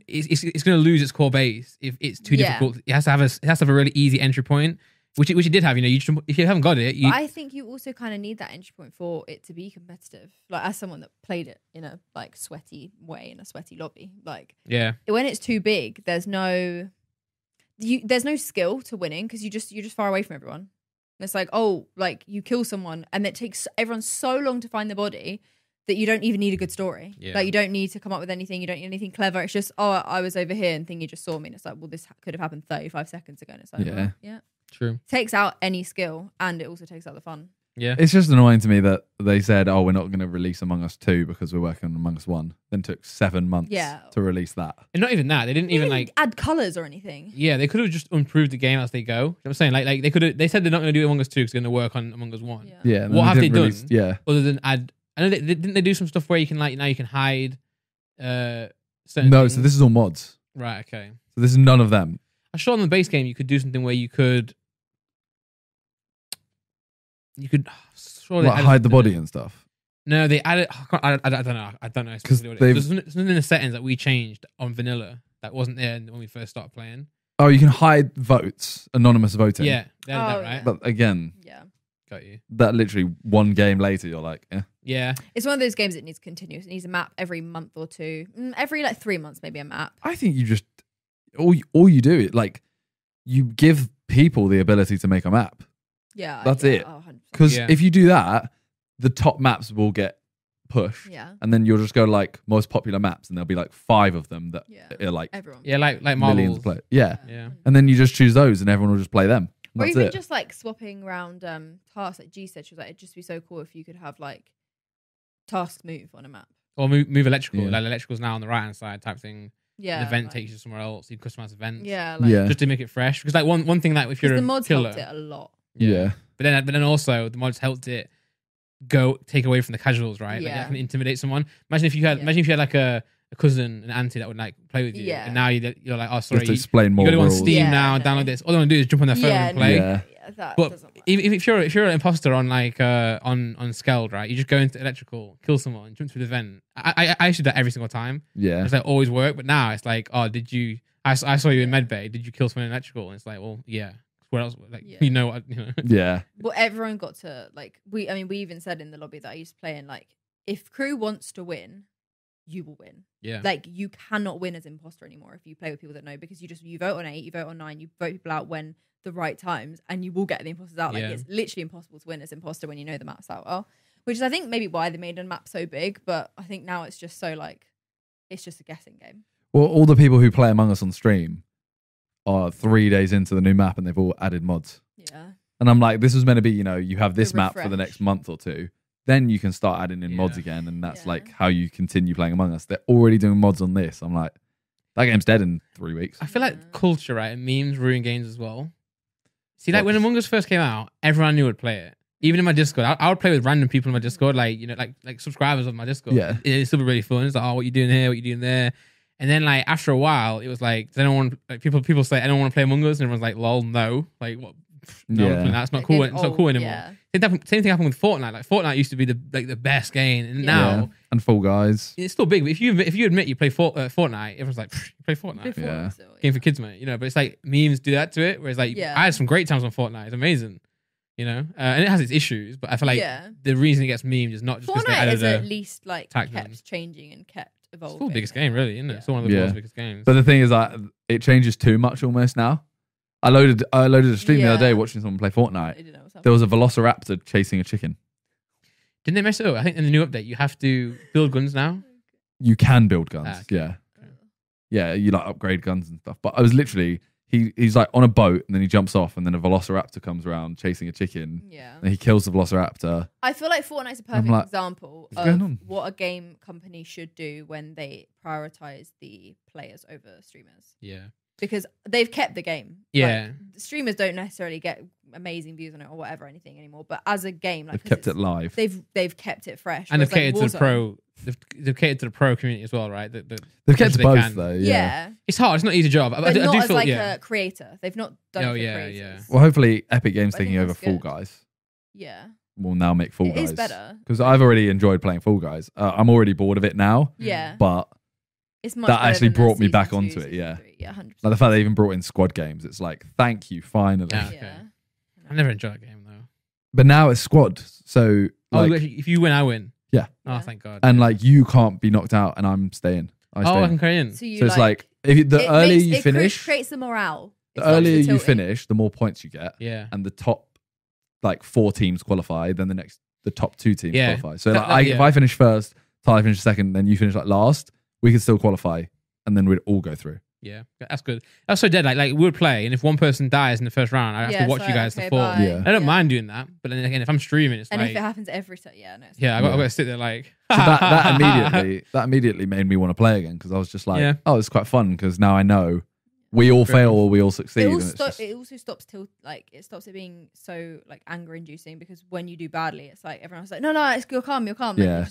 it's it's, it's going to lose its core base if it's too Yeah. difficult. It has to have a it has to have a really easy entry point, which it, which it did have. You know, you just, if you haven't got it, you, But I think you also kind of need that entry point for it to be competitive. Like as someone that played it in a like sweaty way in a sweaty lobby, like yeah, when it's too big, there's no you there's no skill to winning because you just you're just far away from everyone. And it's like oh, like you kill someone and it takes everyone so long to find the body that you don't even need a good story. Yeah. Like you don't need to come up with anything. You don't need anything clever. It's just oh, I was over here and think you just saw me. And it's like well, this ha- could have happened 35 seconds ago. And it's like Yeah. well, yeah, true. takes out any skill and it also takes out the fun. Yeah, It's just annoying to me that they said, "Oh, we're not going to release Among Us 2 because we're working on Among Us 1." Then took 7 months Yeah. to release that. and not even that. They didn't even They like. add colors or anything. Yeah, they could have just improved the game as they go. You know what I'm saying like like they could have. They said they're not going to do Among Us two because they're going to work on Among Us one. Yeah. Yeah. and What then have they didn't release- done? Yeah. Other than add, I know they, they- didn't they do some stuff where you can like now you can hide. Uh, certain No, things? so this is all mods. right. Okay. So this is none of them. I saw on the base game you could do something where you could you could [sighs] sure they Like, hide the body in. and stuff. No, they added. I, I, I, I don't know. I don't know. 'Cause specifically what it- they've- There's something something in the settings that we changed on vanilla that wasn't there when we first started playing. Oh, you can hide votes, anonymous voting. Yeah, they added Oh, that right. But again, Yeah. Got you. that literally one game later, you're like, eh. Yeah, It's one of those games that needs continuous. It needs a map every month or two. Mm, Every like three months, maybe a map. I think you just all all you do it like you give people the ability to make a map Yeah. That's yeah. it. 100%. because Yeah. if you do that, the top maps will get pushed, Yeah. and then you'll just go to, like most popular maps, and there'll be like five of them that Yeah. are like Everyone. yeah, like like millions Marvels. of play. Yeah, Yeah. and then you just choose those, and everyone will just play them. Or That's even it. just like swapping around um, tasks. Like G said, she was like, it'd just be so cool if you could have like tasks move on a map. Or move, move electrical. Yeah. Like electrical's now on the right hand side type thing. Yeah, the event like- takes you somewhere else. You customize events. Yeah, like, Yeah. Just to make it fresh. Because like one one thing that if you're because a the mods killer, helped it a lot. Yeah. But then, but then also the mods helped it go take away from the casuals, right? Like Yeah. that can intimidate someone. Imagine if you had, Yeah. imagine if you had like a, a cousin, an auntie that would like play with you, Yeah. and now you, you're like, oh, You sorry, have to you, explain more you got to go on rules. Steam Yeah, now, no. download this. All they want to do is jump on their phone yeah, and play. no, Yeah. yeah, that But doesn't work. if, if you're if you're an imposter on like uh on on Skeld, right? You just go into electrical, kill someone, jump through the vent. I I, I used to do that every single time. Yeah. It's like always work, but now it's like, oh, did you? I, s- I saw you in medbay. Did you kill someone in electrical? And it's like, well, yeah. Where else? Like Yeah. you know what? You know. Yeah. Well, everyone got to like we. I mean, we even said in the lobby that I used to play in like, if crew wants to win, you will win. Yeah. Like you cannot win as imposter anymore if you play with people that know because you just you vote on eight, you vote on nine, you vote people out when the right times, and you will get the imposters out. Like Yeah. it's literally impossible to win as imposter when you know the maps out well. Which is I think maybe why they made a map so big, but I think now it's just so like, it's just a guessing game. Well, all the people who play Among Us on stream are three days into the new map and they've all added mods. Yeah. And I'm like, this was meant to be, you know, you have this map for the next month or two. Then you can start adding in mods again. And that's Yeah. like how you continue playing Among Us. They're already doing mods on this. I'm like, that game's dead in three weeks. I feel like Yeah. culture, right, and memes ruin games as well. See, like What? when Among Us first came out, everyone knew would play it. Even in my Discord, I, I would play with random people in my Discord, like you know, like like subscribers of my Discord. Yeah. It- it's still really fun. It's like, oh, what you doing here? What you doing there? And then like after a while, it was like, does anyone like people people say, anyone want to play Among Us? And everyone's like, lol, no. Like what? No, Yeah. I'm playing that. it's not cool. gets It's not cool anymore. Yeah. Same, thing- same thing happened with Fortnite. Like Fortnite used to be the like the best game, and Yeah. now Yeah. And Fall Guys. it's still big. But if you if you admit you play Fort, uh, Fortnite, everyone's like, you play Fortnite Before Yeah. still, game for kids, mate. You know, but it's like memes do that to it, where it's like Yeah. I had some great times on Fortnite. It's amazing, you know, uh, and it has its issues. But I feel like Yeah. the reason it gets memed is not just because they Fortnite added is a. at least like kept guns. changing and kept It's evolving. still the biggest game, really, isn't it? It's still one of the Yeah. world's biggest games. But the thing is that it changes too much almost now. I loaded I loaded a stream the other day watching someone play I Fortnite. didn't know what's There was a velociraptor chasing a chicken. Didn't they mess it up? I think in the new update you have to build guns now. You can build guns. Ah, okay. Yeah. Yeah, you like upgrade guns and stuff. But I was literally he he's like on a boat and then he jumps off and then a velociraptor comes around chasing a chicken. Yeah. And he kills the velociraptor. I feel like Fortnite's a I'm perfect like, example of what a game company should do when they prioritize the players over streamers. Yeah, Because they've kept the game. Yeah. Like, streamers don't necessarily get amazing views on it or whatever anything anymore. But as a game, like They've 'cause kept it live. They've they've kept it fresh. and they've catered like, to the pro. They've, they've catered to the pro community as well, right? The, the, They've kept they both can. though. Yeah. Yeah. It's hard. It's not an easy job. I, I But I not do as feel, like yeah. a creator. They've not done Oh, it for yeah, creators. yeah. Well, hopefully Epic Games I taking over Fall. Guys Yeah. will now make Fall It Guys. is better. Because I've already enjoyed playing Fall Guys. Uh, I'm already bored of it now, Yeah. but It's much That actually brought me back onto it, yeah. three. Yeah, 100%. like the fact they even brought in squad games, it's like, thank you, finally. Yeah. Okay. Yeah. I never enjoyed that game though. But now it's squad, so Oh, if you win, I win. Yeah. Oh, thank God. and like you can't be knocked out, and I'm staying. I oh, stay. I can carry in. So, you so it's like if you, the it earlier makes- you it finish, creates the morale. the It stops earlier you finish, the more points you get, Yeah. and the top like four teams qualify. Then the next, the top two teams Yeah. qualify. So That- like, that- I, if. I finish first, Tyler finishes second, then you finish like last, we could still qualify, and then we'd all go through. Yeah, that's good. That's so dead. Like, like we would play, and if one person dies in the first round, I have Yeah, to watch like, you guys okay, to fall. Yeah. I don't Yeah. mind doing that, but then again, if I'm streaming, it's And like, if it happens every time, yeah, no. Yeah, I got, I Yeah. got to sit there like. [laughs] So that, that [laughs] immediately that immediately made me want to play again because I was just like, Yeah. oh, it's quite fun because now I know we all Fair fail or we all succeed. It and also, sto- just- it also stops till like it stops it being so like anger inducing because when you do badly, it's like everyone's like, no, no, it's you're calm, you're calm. Yeah.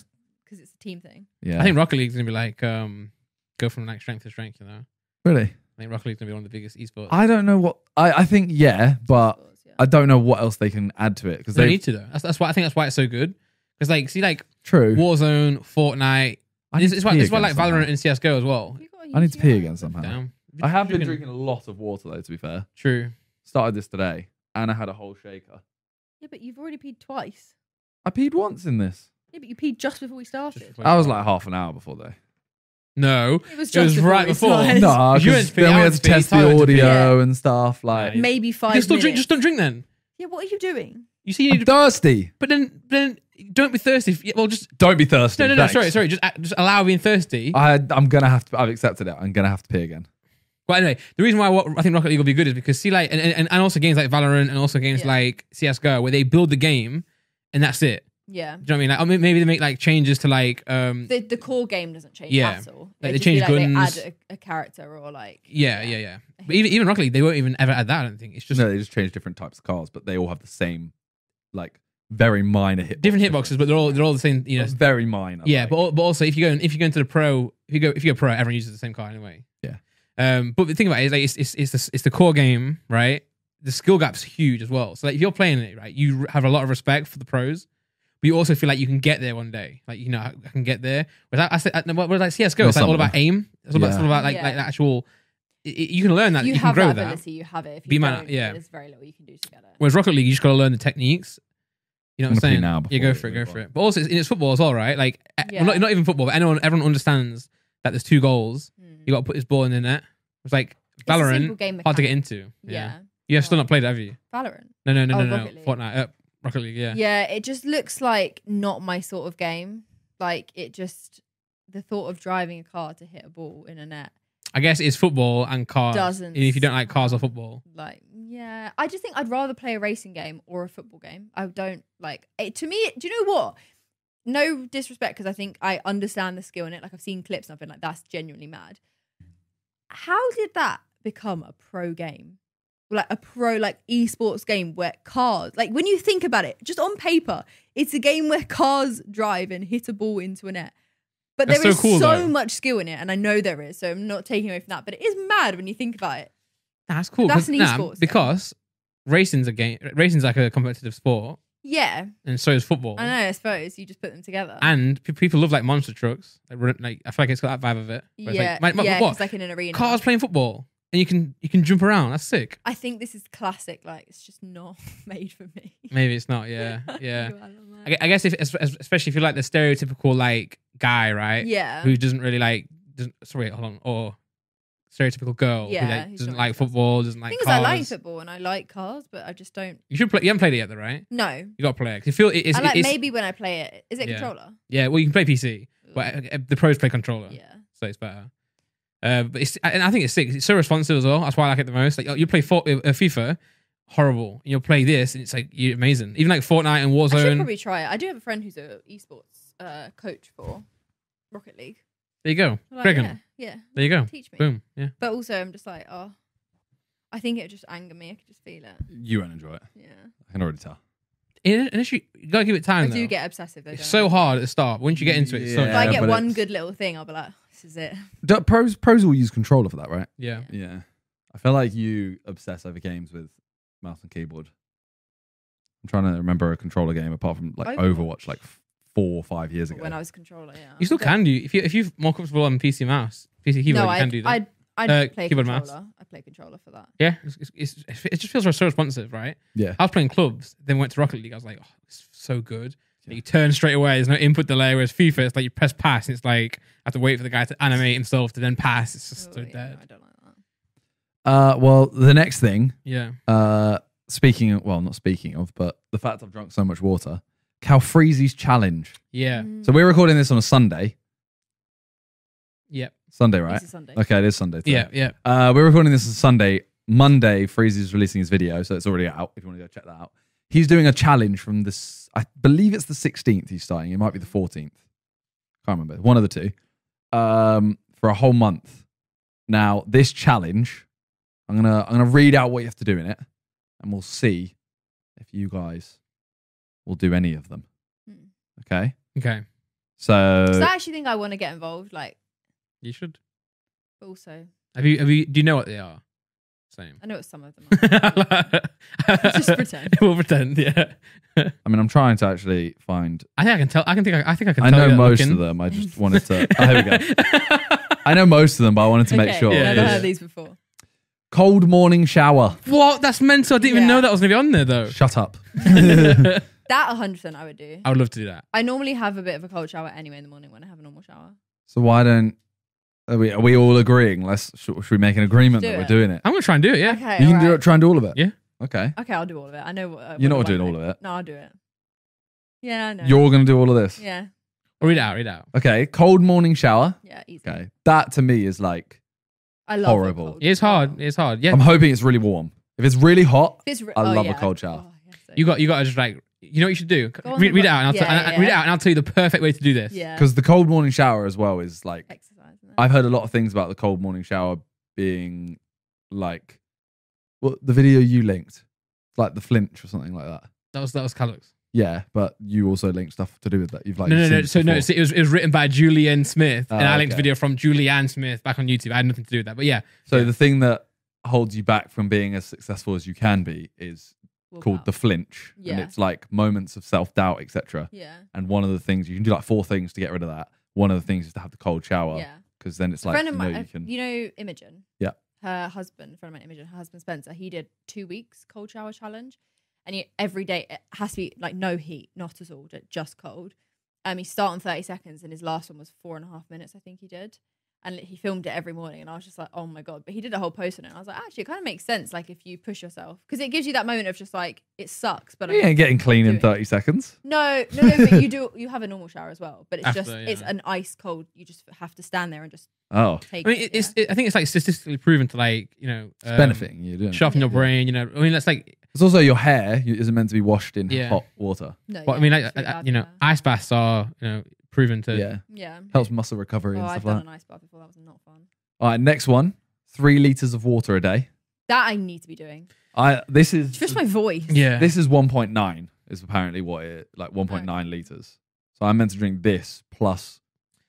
because it's a team thing. yeah, I think Rocket League's gonna be like um, go from like strength to strength. You know, really. I think Rocket League's gonna be one of the biggest esports. I don't know what I, I think. Yeah, but yeah. I don't know what else they can add to it because they they need to though. That's, that's why I think that's why it's so good. Because like, see, like true. Warzone, Fortnite. I It's, need it's to why pee it's why again like somehow. Valorant and CS:GO as well. You got a I need to UTI. pee again somehow. Damn. I have been Drinking- drinking a lot of water though. To be fair, True. started this today and I had a whole shaker. Yeah, but you've already peed twice. I peed once in this. Yeah, but you peed just before we started. Just before- I was like half an hour before though. No, it was It just was before right before. started. No, If you 'cause went to then we had to to test the Tyler went audio and stuff. Like maybe you five. can still drink. minutes. Just don't drink then. Yeah, what are you doing? You see, you I'm to, thirsty. but then then don't be thirsty. Well, just Don't be thirsty. no, no, no. thanks. Sorry, sorry. Just just allow being thirsty. I I'm gonna have to. I've accepted it. I'm gonna have to pee again. But anyway, the reason why I think Rocket League will be good is because see, like, and, and, and also games like Valorant and also games Yeah. like CS:GO where they build the game and that's it. Yeah. Do you know what I mean? Like, or may- maybe they make like changes to like um The, the core game doesn't change Yeah. at all. Like, It'd they just be change like guns. They add a, a character or like. yeah yeah yeah. But even even Rocket League, they won't even ever add that. I don't think it's just no, they just change different types of cars, but they all have the same, like very minor hit. different hitboxes, but they're all they're all the same. You know, very minor. yeah. like- But al- but also if you go if you go into the pro, if you go if you go pro, everyone uses the same car anyway. Yeah. Um, but the thing about it is like it's it's it's the, it's the core game, right? The skill gap's huge as well. So like if you're playing it, right, you have a lot of respect for the pros, but you also feel like you can get there one day. Like you know, I, I can get there. Whereas I, I said, what was like CS:GO? Well, It's like some all about aim. It's all about, it's all about like Yeah. like the actual. i- i- You can learn that. You, you can have grow that that. ability, you have it. If Be you man- yeah. there's very little you can do to get it. Whereas Rocket League, you just got to learn the techniques. You know what I'm I'm saying? now yeah, go for it, go for it. But also, it's, it's football as well, right? Like, Yeah. well, not, not even football, but anyone, everyone understands that there's two goals. Mm. You got to put this ball in the net. It's like It's a Valorant, simple game hard to get into. Yeah. Yeah. You have still not played it, have you? Valorant. No, no, no, Oh, no, no. Fortnite, uh, Rocket League, yeah. Yeah, it just looks like not my sort of game. Like it just the thought of driving a car to hit a ball in a net. I guess it's football and cars. Doesn't if you don't like cars or football. Like, yeah, I just think I'd rather play a racing game or a football game. I don't like it. To me, do you know what? No disrespect, because I think I understand the skill in it. Like I've seen clips and I've been like, that's genuinely mad. How did that become a pro game? Like a pro like esports game where cars, like when you think about it, just on paper, it's a game where cars drive and hit a ball into a net. But That's there is so cool, so though. much skill in it, and I know there is, so I'm not taking away from that. But it is mad when you think about it. That's cool. That's an nah, esports game. because racing's a game. Racing's like a competitive sport, Yeah, and so is football. I know. I suppose you just put them together. And pe- people love like monster trucks. Like, like I feel like it's got that vibe of it. yeah, like, my- my- yeah, what? it's like in an arena. Cars playing football, and you can you can jump around. That's sick. I think this is classic. Like it's just not [laughs] made for me. Maybe it's not. Yeah, [laughs] yeah. I. I, guess if es- es- especially if you're like the stereotypical like guy, right? yeah, Who doesn't really like doesn't sorry hold on or stereotypical girl Yeah, who like, doesn't like football, doesn't like thing is, cars. I like football and I like cars, but I just don't. You should play. You haven't played it yet, though, right? No, You got to play it you feel it, it's, I like it's maybe when I play it. Is it Yeah. controller? yeah. Well, you can play PC, but uh, the pros play controller. Yeah. so it's better. Uh, but it's and I think it's sick. It's so responsive as well. That's why I like it the most. Like you play for, uh, FIFA, horrible. And you'll play this, and it's like you're amazing. Even like Fortnite and Warzone. I should probably try it. I do have a friend who's a esports uh, coach for Rocket League. there you go, I'm Like, Gregan. yeah, yeah. There you go. Teach me. Boom. Yeah. But also, I'm just like, oh, I think it would just anger me. I could just feel it. You won't enjoy it. Yeah. I can already tell. In- Initially, you gotta give it time. I though. do get obsessive. Though, It's don't I? so hard at the start. Once you get into it, it's so Yeah. If I get but one it's- good little thing, I'll be like, this is it. [laughs] Do, pros pros will use controller for that, right? yeah. Yeah. I feel like you obsess over games with mouse and keyboard. I'm trying to remember a controller game apart from like Overwatch. Overwatch, like f- four or five years ago. When I was controller, yeah. You still But- can do if you if you're more comfortable on PC mouse, PC keyboard. No, you can I, do that. I, I Uh, play keyboard controller. mouse. I play controller for that. yeah, it's, it's, it's, it just feels so responsive, right? yeah. I was playing clubs, then went to Rocket League. I was like, oh, it's so good. Yeah. You turn straight away. There's no input delay. Whereas FIFA, it's like you press pass, and it's like I have to wait for the guy to animate himself to then pass. It's just so Oh, yeah, dead. no, I don't like that. Uh, well, the next thing, Yeah. uh, speaking of, well, not speaking of, but the fact I've drunk so much water, Calfreezy's challenge. Yeah. Mm, So we're recording this on a Sunday. Yeah. Sunday, right? This is Sunday. Okay, it is Sunday. today. Yeah. Yeah. Uh, we're recording this on Sunday. Monday, Freezy is releasing his video, so it's already out. If you want to go check that out, he's doing a challenge from this. I believe it's the 16th. He's starting. It might be the 14th. Can't remember. One of the two. Um, for a whole month. Now, this challenge, I'm gonna I'm gonna read out what you have to do in it, and we'll see if you guys will do any of them. Hmm. Okay. Okay. So So I actually think I want to get involved. Like, You should. but also, Have you? Have you? Do you know what they are? Same. I know what some of them [laughs] are. [laughs] Just pretend. [laughs] we'll pretend. Yeah. I mean, I'm trying to actually find. I think I can tell. I can think. I, I think I can. I tell know you most looking. of them. I just wanted to. Oh, here we go. I know most of them, but I wanted to make sure. Yeah, Never yeah. heard these before. Cold morning shower. what? That's mental. I didn't even Yeah. know that was gonna be on there though. Shut up. That 100% I would do. I would love to do that. I normally have a bit of a cold shower anyway in the morning when I have a normal shower. So why don't are we, are we all agreeing? Let's should, should we make an agreement Do that we're it. doing it? I'm gonna try and do it. Yeah. Okay. You can do it, try and do all of it. Yeah. Okay. Okay, I'll do all of it. I know what. Uh, You're what not I doing want. all of it. No, I'll do it. Yeah, I know. You're going to do all of this. yeah, Read it out. Read it out. Okay. Cold morning shower. yeah, easy. Okay. That to me is like. I love a Horrible. cold It's shower. hard. It's hard. Yeah. I'm hoping it's really warm. If it's really hot, If it's re- I oh, love a cold shower. Oh, yeah, so You got. You got to just like. You know what you should do? Go on Read, the read it out, and I'll Yeah, t- and- yeah, read it yeah. out, and I'll tell you the perfect way to do this. Yeah. Because the cold morning shower as well is like Exercise. isn't it? I've heard a lot of things about the cold morning shower being like well the video you linked. Like the flinch or something like that. that was that was Callux. Yeah, but you also linked stuff to do with that. You've like no, no, no. this So no, before. so it was it was written by Julien Smith, and Oh, I linked a video from Julianne Smith back on YouTube. I had nothing to do with that, but yeah, So Yeah. the thing that holds you back from being as successful as you can be is Walk called out. the flinch, and it's like moments of self doubt, etc. Yeah. And one of the things you can do like four things to get rid of that. One of the things is to have the cold shower Yeah. Because then it's like friend you of know mine, you can. you know Imogen. Yeah. Her husband, friend of mine, Imogen, her husband Spencer. He did two weeks cold shower challenge, and he, every day it has to be like no heat, not at all, just cold. Um, he start on thirty seconds, and his last one was four and a half minutes. I think he did, and he filmed it every morning. And I was just like, oh my god! But he did a whole post on it. And I was like, actually, it kind of makes sense. Like if you push yourself, because it gives you that moment of just like it sucks, but I'm You ain't getting clean in thirty seconds. no, no, no, but you do. You have a normal shower as well, but it's After, just yeah. it's an ice cold. You just have to stand there and just Oh, take. I mean, it, it, it's yeah. it, I think it's like statistically proven to like you know it's um, benefiting you, doing it. sharpen your brain. You know, I mean that's like It's also your hair isn't meant to be washed in Yeah. hot water. no. Well, I mean, like, it's really uh, you know, for ice baths are you know proven to. Yeah, yeah. helps muscle recovery Oh, and I've stuff like done that. an ice bath before. That was not fun. All right, next one: three liters of water a day. That I need to be doing. I this is just my voice. Yeah. this is one point nine is apparently what it like one point nine oh, liters. So I'm meant to drink this plus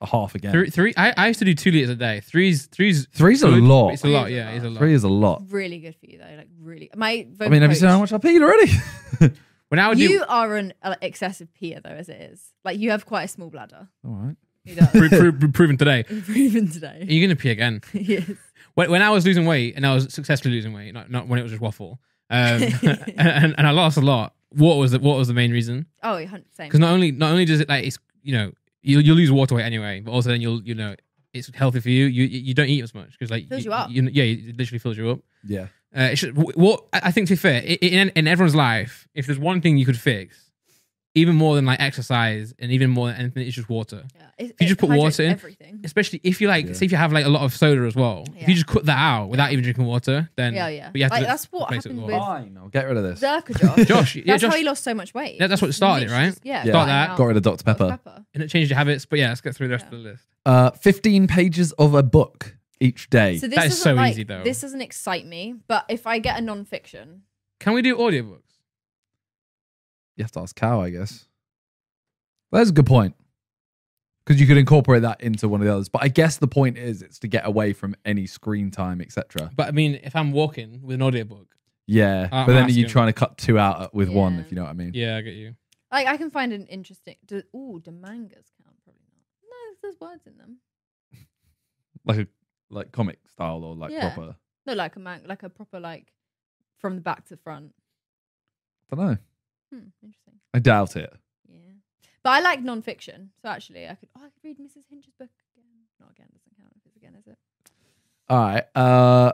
a half again. Three, three. I, I used to do two liters a day. Three's three's Three's a good, lot. It's a lot. Yeah, it's a lot. Three is a lot. Really good for you though. Like really. My I vocal mean, have you seen how coach- much I peed already? [laughs] When I would You do are an uh, excessive peer though, as it is. Like you have quite a small bladder. All right. He does. pro- pro- pro- proven today, [laughs] Proven today. you're gonna pee again. [laughs] yes. When, when I was losing weight and I was successfully losing weight, not, not when it was just waffle, um, and, [laughs] and, and I lost a lot. What was the what was the main reason? Oh, 100 same. Because not only not only does it like it's you know you you lose water weight anyway, but also then you'll you know it's healthy for you. You you don't eat as much because like Fills you up. yeah, it literally fills you up. Yeah. Uh, it should, what I I think to be fair, in, in everyone's life, if there's one thing you could fix, even more than like exercise and even more than anything, it's just water. Yeah. It, you just put water in, everything. Especially if you like, Yeah. say if you have like a lot of soda as well. If you just cut that out without even drinking water, then Yeah, yeah. But you have Like, to that's what replace it happened with- Fine. I'll get rid of this. Zerkaa Josh. [laughs] Josh, yeah, That's Josh, how he lost so much weight. Yeah, that's what started right? Yeah. Start that. Got rid of Dr. Pepper. And it, Literally right? just- Yeah. Yeah. Start cutting that. out Got rid of Dr. Dr. Pepper. and it changed your habits. But yeah, let's get through the rest Yeah. of the list. 15 pages of a book each day. So this That is doesn't, so like- easy, though. This doesn't excite me, but if I get a non-fiction, Can we do audiobooks? you have to ask Cow, I guess. That's a good point. Because you could incorporate that into one of the others. But I guess the point is it's to get away from any screen time, etc. But I mean, if I'm walking with an audiobook, Yeah. I'm but then you're asking. trying to cut two out with one, Yeah. if you know what I mean. yeah, I get you. like I can find an interesting. Do, ooh, do mangas count? Probably not. No, there's words in them. [laughs] Like a like comic style or like Yeah. proper. No, like a man, like a proper like from the back to front. I don't know. Hmm, interesting. I doubt it. Yeah, but I like non-fiction, so actually I could. Oh, I could read Mrs. Hinch's book again. Not again. Doesn't count if it's again, is it? All right. Uh,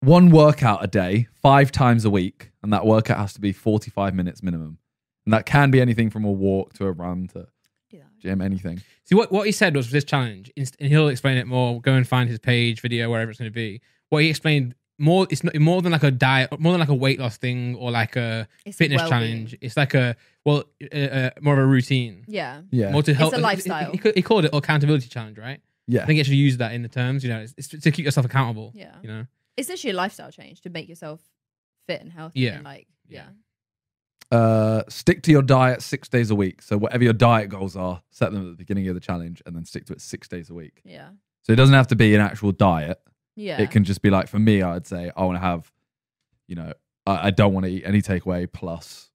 one workout a day, five times a week, and that workout has to be 45 minutes minimum. And that can be anything from a walk to a run to Do that. gym, anything. See what what he said was for this challenge, and he'll explain it more. Go and find his page, video, wherever it's going to be. What he explained more, it's not more than like a diet, more than like a weight loss thing or like a It's fitness well-being. challenge. It's like a well, uh, uh, more of a routine. Yeah. Yeah. More to help. It's a lifestyle. He, he, he called it accountability challenge, right? Yeah. I think he should use that in the terms. You know, it's, it's to keep yourself accountable. Yeah. You know. It's literally a lifestyle change to make yourself fit and healthy. Yeah. And like, yeah. Uh, stick to your diet six days a week. So whatever your diet goals are, set them at the beginning of the challenge and then stick to it six days a week. Yeah. So it doesn't have to be an actual diet. Yeah. It can just be like for me, I'd say I want to have, you know, I, I don't want to eat any takeaway plus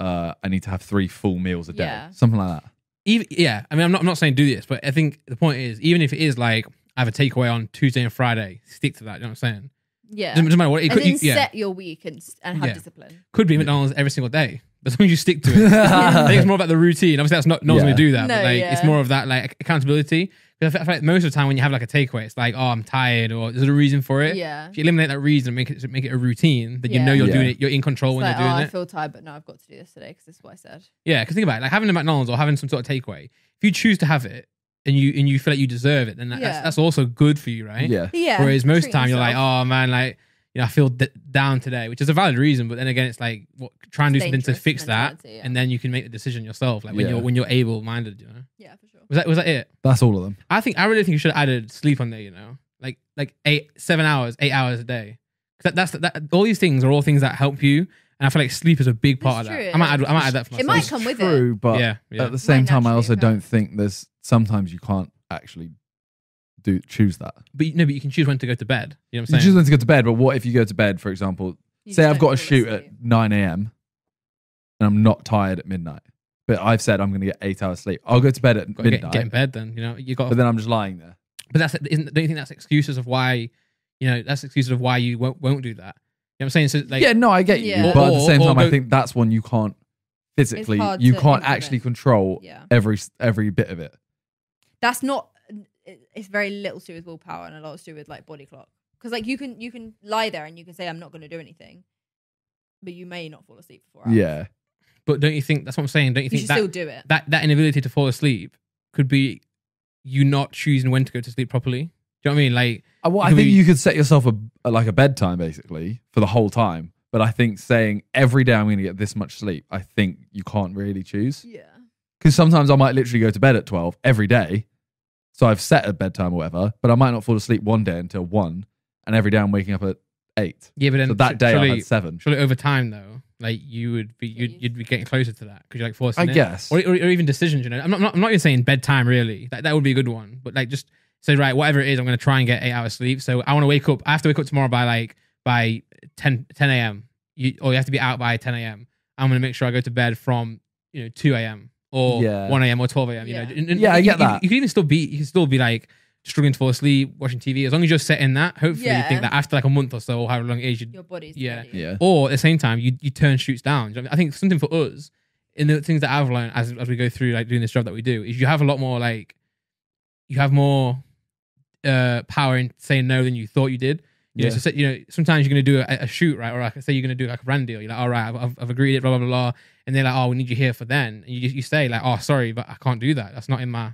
uh I need to have three full meals a day. Yeah. Something like that. Even yeah, I mean, I'm not I'm not saying do this, but I think the point is, even if it is like I have a takeaway on Tuesday and Friday, stick to that. You know what I'm saying? Yeah. Doesn't, doesn't matter what it As could. in you- yeah, set your week and, and have Yeah. discipline. could be McDonald's every single day, but as long as you stick to it. [laughs] I think it's more about the routine. Obviously, that's not no one's Yeah. going to do that, No, but like it's yeah. more of that like accountability. Because I feel- like most of the time when you have like a takeaway, it's like, oh, I'm tired, or there's a reason for it. Yeah. If you eliminate that reason, make it make it a routine, then you Yeah. know you're Yeah. doing it. You're in control It's when like, you're oh, doing I it. feel tired, but no, I've got to do this today because this is what I said. Yeah, because think about it, like having a McDonald's or having some sort of takeaway. If you choose to have it and you and you feel like you deserve it, then that, Yeah. that's, that's also good for you, right? Yeah. Yeah. Whereas most of the time you're like, oh man, like you know, I feel d- down today, which is a valid reason. But then again, it's like, what, try and do something to fix that, yeah. and then you can make the decision yourself. Like when Yeah. you're when you're able minded, you know. Yeah, for sure. Was that was that it? That's all of them. I think I really think you should have added sleep on there. You know, like like eight seven hours, eight hours a day. That, that's that. All these things are all things that help you, and I feel like sleep is a big part It's of that. true, I might add, yeah. I might add that for It might come with it. true, but yeah, yeah. at the same time, I also occur. don't think there's sometimes you can't actually do choose that. but you, no, but you can choose when to go to bed. You know what I'm choose saying? when to go to bed, but what if you go to bed, for example, You say just I've don't got a fall shoot asleep. at 9 a.m. and I'm not tired at midnight, but I've said I'm going to get eight hours sleep. I'll go to bed at Gotta get, midnight, get in bed then. You know, you got. but then I'm just lying there. But that's isn't. Don't you think that's excuses of why? You know, that's excuses of why you won't won't do that. You know what I'm saying? So like, yeah, no, I get you, Yeah. but at the Or- same or time, I go- think that's one you can't physically, hard you to can't implement. actually control Yeah. every every bit of it. That's not. It's very little to do with willpower and a lot to do with like body clock. Because like you can you can lie there and you can say I'm not going to do anything, but you may not fall asleep for four hours. Yeah, but don't you think that's what I'm saying? Don't you you think should that, still do it. that that inability to fall asleep could be you not choosing when to go to sleep properly? Do you know what I mean? Like, Uh, well, I think be- you could set yourself a, a like a bedtime basically for the whole time. But I think saying every day I'm going to get this much sleep, I think you can't really choose. Yeah. Because sometimes I might literally go to bed at 12 every day. So I've set a bedtime or whatever, but I might not fall asleep one day until one. And every day I'm waking up at eight. yeah, but then So that day I had seven. surely over time though, like you would be you'd, you'd be getting closer to that because you're like forcing I it. guess. or, or, or even decisions. You know, I'm not, I'm not I'm not even saying bedtime really. That that would be a good one, but like just say right, whatever it is, I'm going to try and get eight hours sleep. So I want to wake up. I have to wake up tomorrow by like by 10 10 a.m. You or you have to be out by 10 a.m. I'm going to make sure I go to bed from you know 2 a.m. or Yeah. 1 a.m. or 12 a.m. You Yeah. know, And- and Yeah, I get you- that. You can even still be you can still be like struggling to fall asleep watching TV as long as you're setting that. Hopefully, you think that after like a month or so, or however long it is, you Your body's Yeah. ready. Yeah. or at the same time you you turn shoots down. You know I mean? I think something for us in the things that I've learned as as we go through like doing this job that we do is you have a lot more like you have more uh power in saying no than you thought you did. You know, Yeah. so you know, sometimes you're gonna do a, a shoot, right? Or like say you're gonna do like a brand deal. You're like, all right, I've, I've- I've agreed it, blah blah blah, blah. And they're like, oh, we need you here for then. And you you say like, oh, sorry, but I can't do that. That's not in my.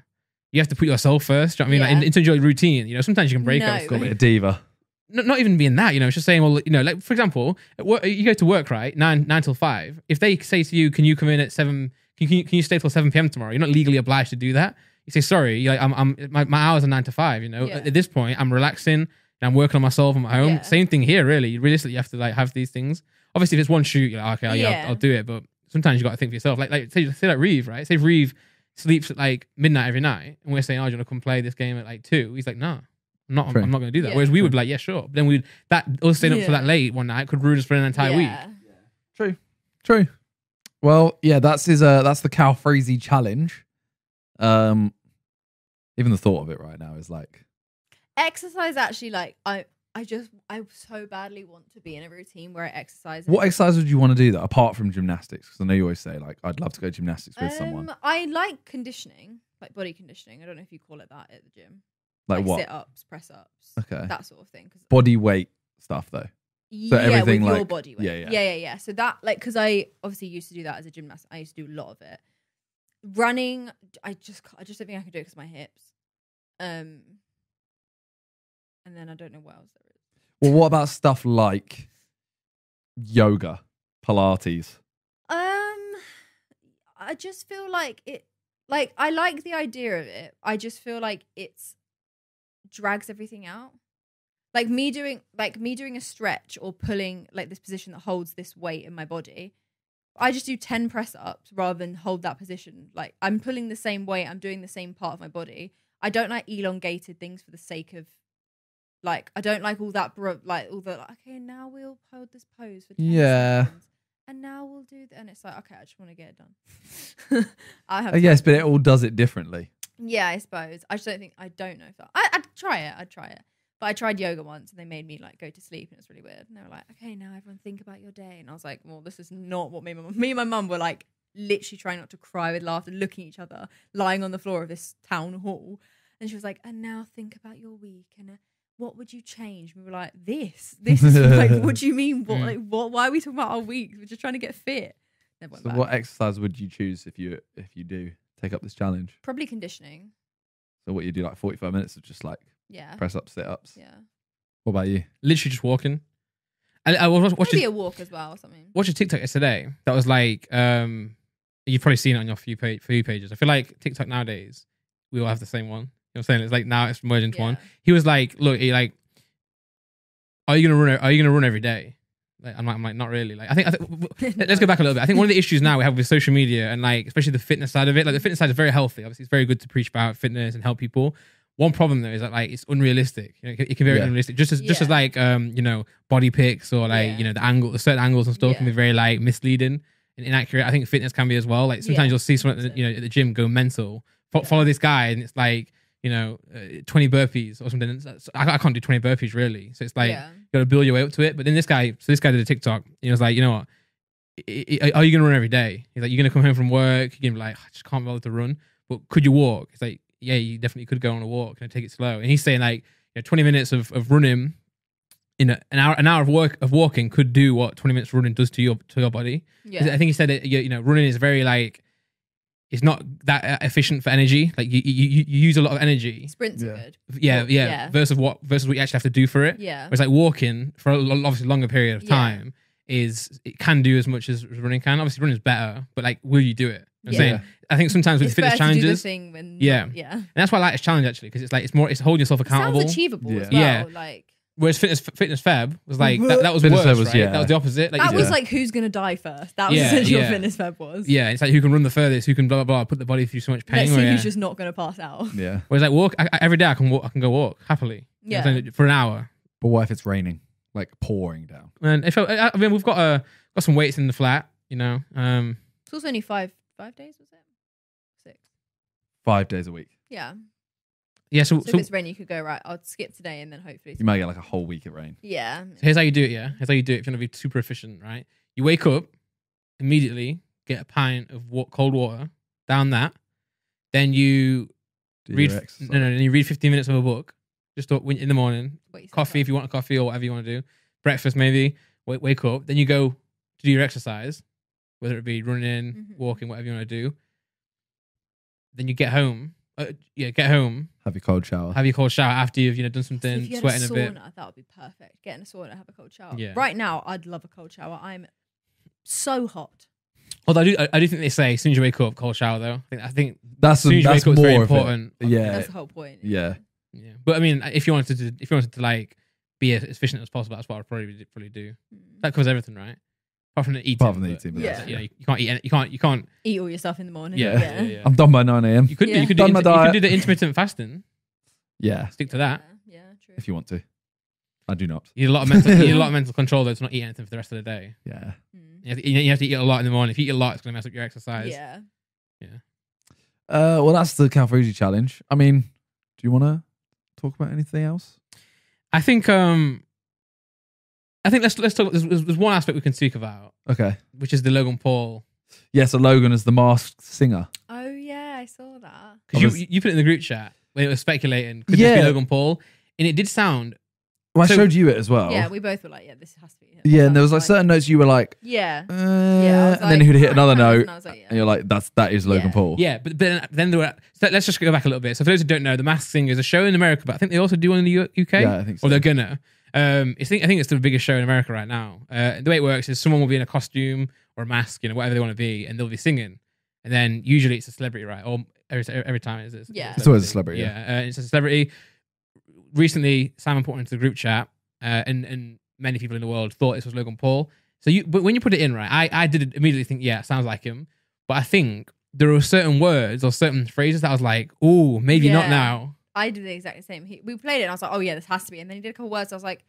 You have to put yourself first. Do you know what I mean? Like, Yeah. in, into your routine. You know, sometimes you can break No. it. Got a bit of diva. not, not even being that, you know, it's just saying, well, you know, like for example, work, you go to work, right, nine nine till five. If they say to you, "Can you come in at seven? Can you, can you stay till seven p.m. tomorrow?" You're not legally obliged to do that. You say, "Sorry, you're like I'm, I'm my, my hours are nine to five. You know, Yeah. at, at this point, I'm relaxing and I'm working on myself. I'm at home. Yeah. Same thing here, really. Realistically, you have to like have these things. Obviously, if it's one shoot, you're like, okay, yeah, Yeah. I'll, I'll do it. But sometimes you got to think for yourself. Like, like say, say like Reeve, right? Say Reeve sleeps at like midnight every night, and we're saying, "Oh, do you want to come play this game at like 2? He's like, "No." I'm not. True. I'm not going to do that. Yeah. Whereas we would be like, yeah, sure. But then we'd that us staying up for that late one night could ruin us for an entire week. Yeah. True. True. Well, yeah, that's his uh that's the Calfreezy challenge. Um even the thought of it right now is like Exercise actually like I I just I so badly want to be in a routine where I exercise. what exercise would you want to do that apart from gymnastics? Because I know you always say like I'd love to go gymnastics with someone. Um, I like conditioning, like body conditioning. I don't know if you call it that at the gym. Like, what? Sit ups, press ups, Okay. that sort of thing. 'Cause- Body weight stuff though. yeah, everything with your body weight. yeah, yeah. yeah, yeah, yeah. So that like because I obviously used to do that as a gymnast. I used to do a lot of it. Running, I just I just don't think I could do it because my hips. Um, and then I don't know what else there is. Well, what about stuff like yoga, Pilates? Um, I just feel like it. Like I like the idea of it. I just feel like it's drags everything out. Like me doing, like me doing a stretch or pulling like this position that holds this weight in my body. I just do ten press ups rather than hold that position. Like I'm pulling the same weight. I'm doing the same part of my body. I don't like elongated things for the sake of. Like I don't like all that, bro- like all the like, okay. Now we'll hold this pose for 10 Yeah. seconds and now we'll do that. And it's like, okay, I just want to get it done. [laughs] I have, yes, but it all does it differently. yeah, I suppose. I just don't think I don't know if that. I, I'd try it. I'd try it. But I tried yoga once, and they made me like go to sleep, and it was really weird. And they were like, "Okay, now everyone think about your day." And I was like, "Well, this is not what me and my mum. Me and my mum were like literally trying not to cry with laughter, looking at each other, lying on the floor of this town hall." And she was like, "And now think about your week and." Uh, what would you change? We were like, this. This is [laughs] like, what do you mean? What? Mm. Like, what? Why are we talking about our weeks? We're just trying to get fit. Never went So back. what exercise would you choose if you if you do take up this challenge? Probably conditioning. So what you do like 45 minutes of just like Yeah. press ups, sit ups. Yeah. What about you? Literally just walking. I, I was watching Maybe a walk as well or something. watched a TikTok yesterday that was like, um, you've probably seen it on your few page, few pages. I feel like TikTok nowadays, we all have the same one. You know what I'm saying? It's like now it's merged into one. He was like, look, he like, are you gonna run? Are you gonna run every day? Like, I'm like, I'm like, not really. Like, I think, I think w- w- let's go back a little bit. I think one of the issues now we have with social media and like, especially the fitness side of it, like the fitness side is very healthy. Obviously, it's very good to preach about fitness and help people. One problem though is that like it's unrealistic. You know, it, can, it can be very Yeah. unrealistic. Just as just as like um you know body pics or like Yeah. you know the angle, the certain angles and stuff can be very like misleading and inaccurate. I think fitness can be as well. Like sometimes Yeah, you'll see someone at the, 100%. you know at the gym go mental, fo- follow this guy, and it's like you know uh, 20 burpees or something. I, I can't do 20 burpees really, so it's like yeah. you got to build your way up to it. But then this guy, so this guy did a TikTok. And he was like, you know what? I- I- Are you gonna run every day? He's like, you're gonna come home from work. You're gonna be like, I just can't bother to run. But could you walk? He's like, yeah, you definitely could go on a walk and take it slow. And he's saying like, you know, 20 minutes of, of running in a, an hour, an hour of work of walking could do what 20 minutes running does to your to your body. Yeah. I think he said that you know running is very like. It's not that uh, efficient for energy. Like you, you, you you use a lot of energy. Sprints Yeah. are good. Yeah, yeah. Yeah. Versus what versus what you actually have to do for it. Yeah. Whereas like walking for a obviously longer period of Yeah. time is it can do as much as running can. Obviously running is better, but like will you do it? I'm Yeah. saying I think sometimes with It's fitness better to do the challenges, thing when Yeah. yeah. and that's why I like this challenge actually because it's like it's more it's holding yourself accountable. Sounds achievable as Yeah. well. Yeah. Like Whereas fitness fitness feb was like that, that was Fitness worse, Feb was- right? yeah. That was the opposite. Like that you- was Yeah. like who's gonna die first. That was Yeah, essentially yeah. what fitness feb was. yeah, it's like who can run the furthest, who can blah blah blah, put the body through so much pain. Let's see where, yeah. who's just not gonna pass out. Yeah. Whereas like walk I, I- every day I can walk I can go walk happily. You know what I'm Yeah. saying? for an hour. But what if it's raining? Like pouring down? And if I, I mean we've got uh got some weights in the flat, you know. Um It's also only five five days, was it? Six. Five days a week. Yeah. Yeah, so, So, so if it's rain, you could go right. I'll skip today and then hopefully. You might get like a whole week of rain. yeah. So here's how you do it, yeah. Here's how you do it if you want to be super efficient, right? You wake up, immediately get a pint of wa- cold water, down that. Then you Do read your no, exercise. no, then you read 15 minutes of a book. Just up when- in the morning. Wait, so Coffee far. if you want a coffee or whatever you want to do. Breakfast maybe. Wake, wake up. Then you go to do your exercise, whether it be running, Mhm. walking, whatever you want to do. Then you get home. Uh, yeah, get home. Have your cold shower. Have your cold shower after you've you know done something, if you had sweating a a, sauna, bit. that would be perfect. Get in a sauna, have a cold shower. Yeah. Right now, I'd love a cold shower. I'm so hot. Although I do, I, I do think they say as soon as you wake up, cold shower though. I think, I think That's as soon as you that's wake up, it's very more of it. important. Yeah. That's the whole point. Yeah. Yeah, but I mean, if you wanted to, if you wanted to like be as efficient as possible, that's what I'd probably probably do. Mm. That covers everything, right? Apart from the eating. Apart from the but, eating, but Yeah. that's- You you can't eat. Any, you can't. You can't. Eat all your stuff in the morning. Yeah, Yeah. yeah, yeah. I'm done by 9 a.m. You could. do Yeah. You could do. Done my inter- you could diet. do the intermittent fasting. Yeah. Stick to that. Yeah, yeah, true. If you want to. I do not. You need a lot of mental. you need a lot of [laughs] mental control though to not eat anything for the rest of the day. Yeah. Mm. You have, to, you have to eat a lot in the morning. If you eat a lot, it's going to mess up your exercise. Yeah. Yeah. Uh, well, that's the Calfreezy challenge. I mean, do you want to talk about anything else? I think. Um. I think let's let's talk. There's, there's one aspect we can speak about, Okay. which is the Logan Paul. Yeah, so Logan is the masked singer. Oh yeah, I saw that. Because you, Obvious- you put it in the group chat when it was speculating, could this Yeah. be Logan Paul? And it did sound Well, I So- showed you it as well. Yeah, we both were like, yeah, this has to be him. Yeah, and there was like Sounds certain notes you were like, Yeah. uh, Yeah. I was and then like, he'd hit "Ah, another note, And I was like, yeah. and you're like, that's that is Logan Yeah. Paul. Yeah, but, but then, then there were. So let's just go back a little bit. So for those who don't know, the Masked Singer is a show in America, but I think they also do one in the U- UK. Yeah, I think so. Or they're gonna. Um, I think I think it's the biggest show in America right now. Uh, the way it works is someone will be in a costume or a mask, you know, whatever they want to be, and they'll be singing. And then usually it's a celebrity, right? Or every every time it's, it's Yeah. It's always a celebrity, Yeah, uh, it's a celebrity. Recently, Simon put it into the group chat, uh, and and many people in the world thought this was Logan Paul. So you, but when you put it in, right, I I did immediately think, yeah, it sounds like him. But I think there were certain words or certain phrases that I was like, oh, maybe not now. I did the exact same. He, we played it and I was like, oh yeah, this has to be. And then he did a couple words. I was like,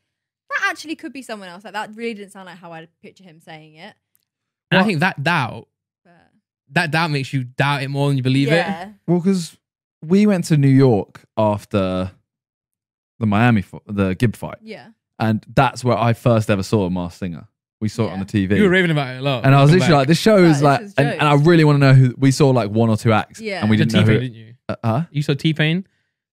that actually could be someone else. Like that really didn't sound like how I'd picture him saying it. And I think that doubt, But that doubt makes you doubt it more than you believe it. yeah. Well, because we went to New York after the Miami, fo- the Gib fight, Yeah. and that's where I first ever saw a masked singer. We saw it on Yeah. the TV. You were raving about it a lot. and I was literally back. like, this show Right, is this like, is and, and I really want to know who. We saw like one or two acts, Yeah. and we You didn't saw know T-Pain, who. didn't you? Uh, huh? You saw T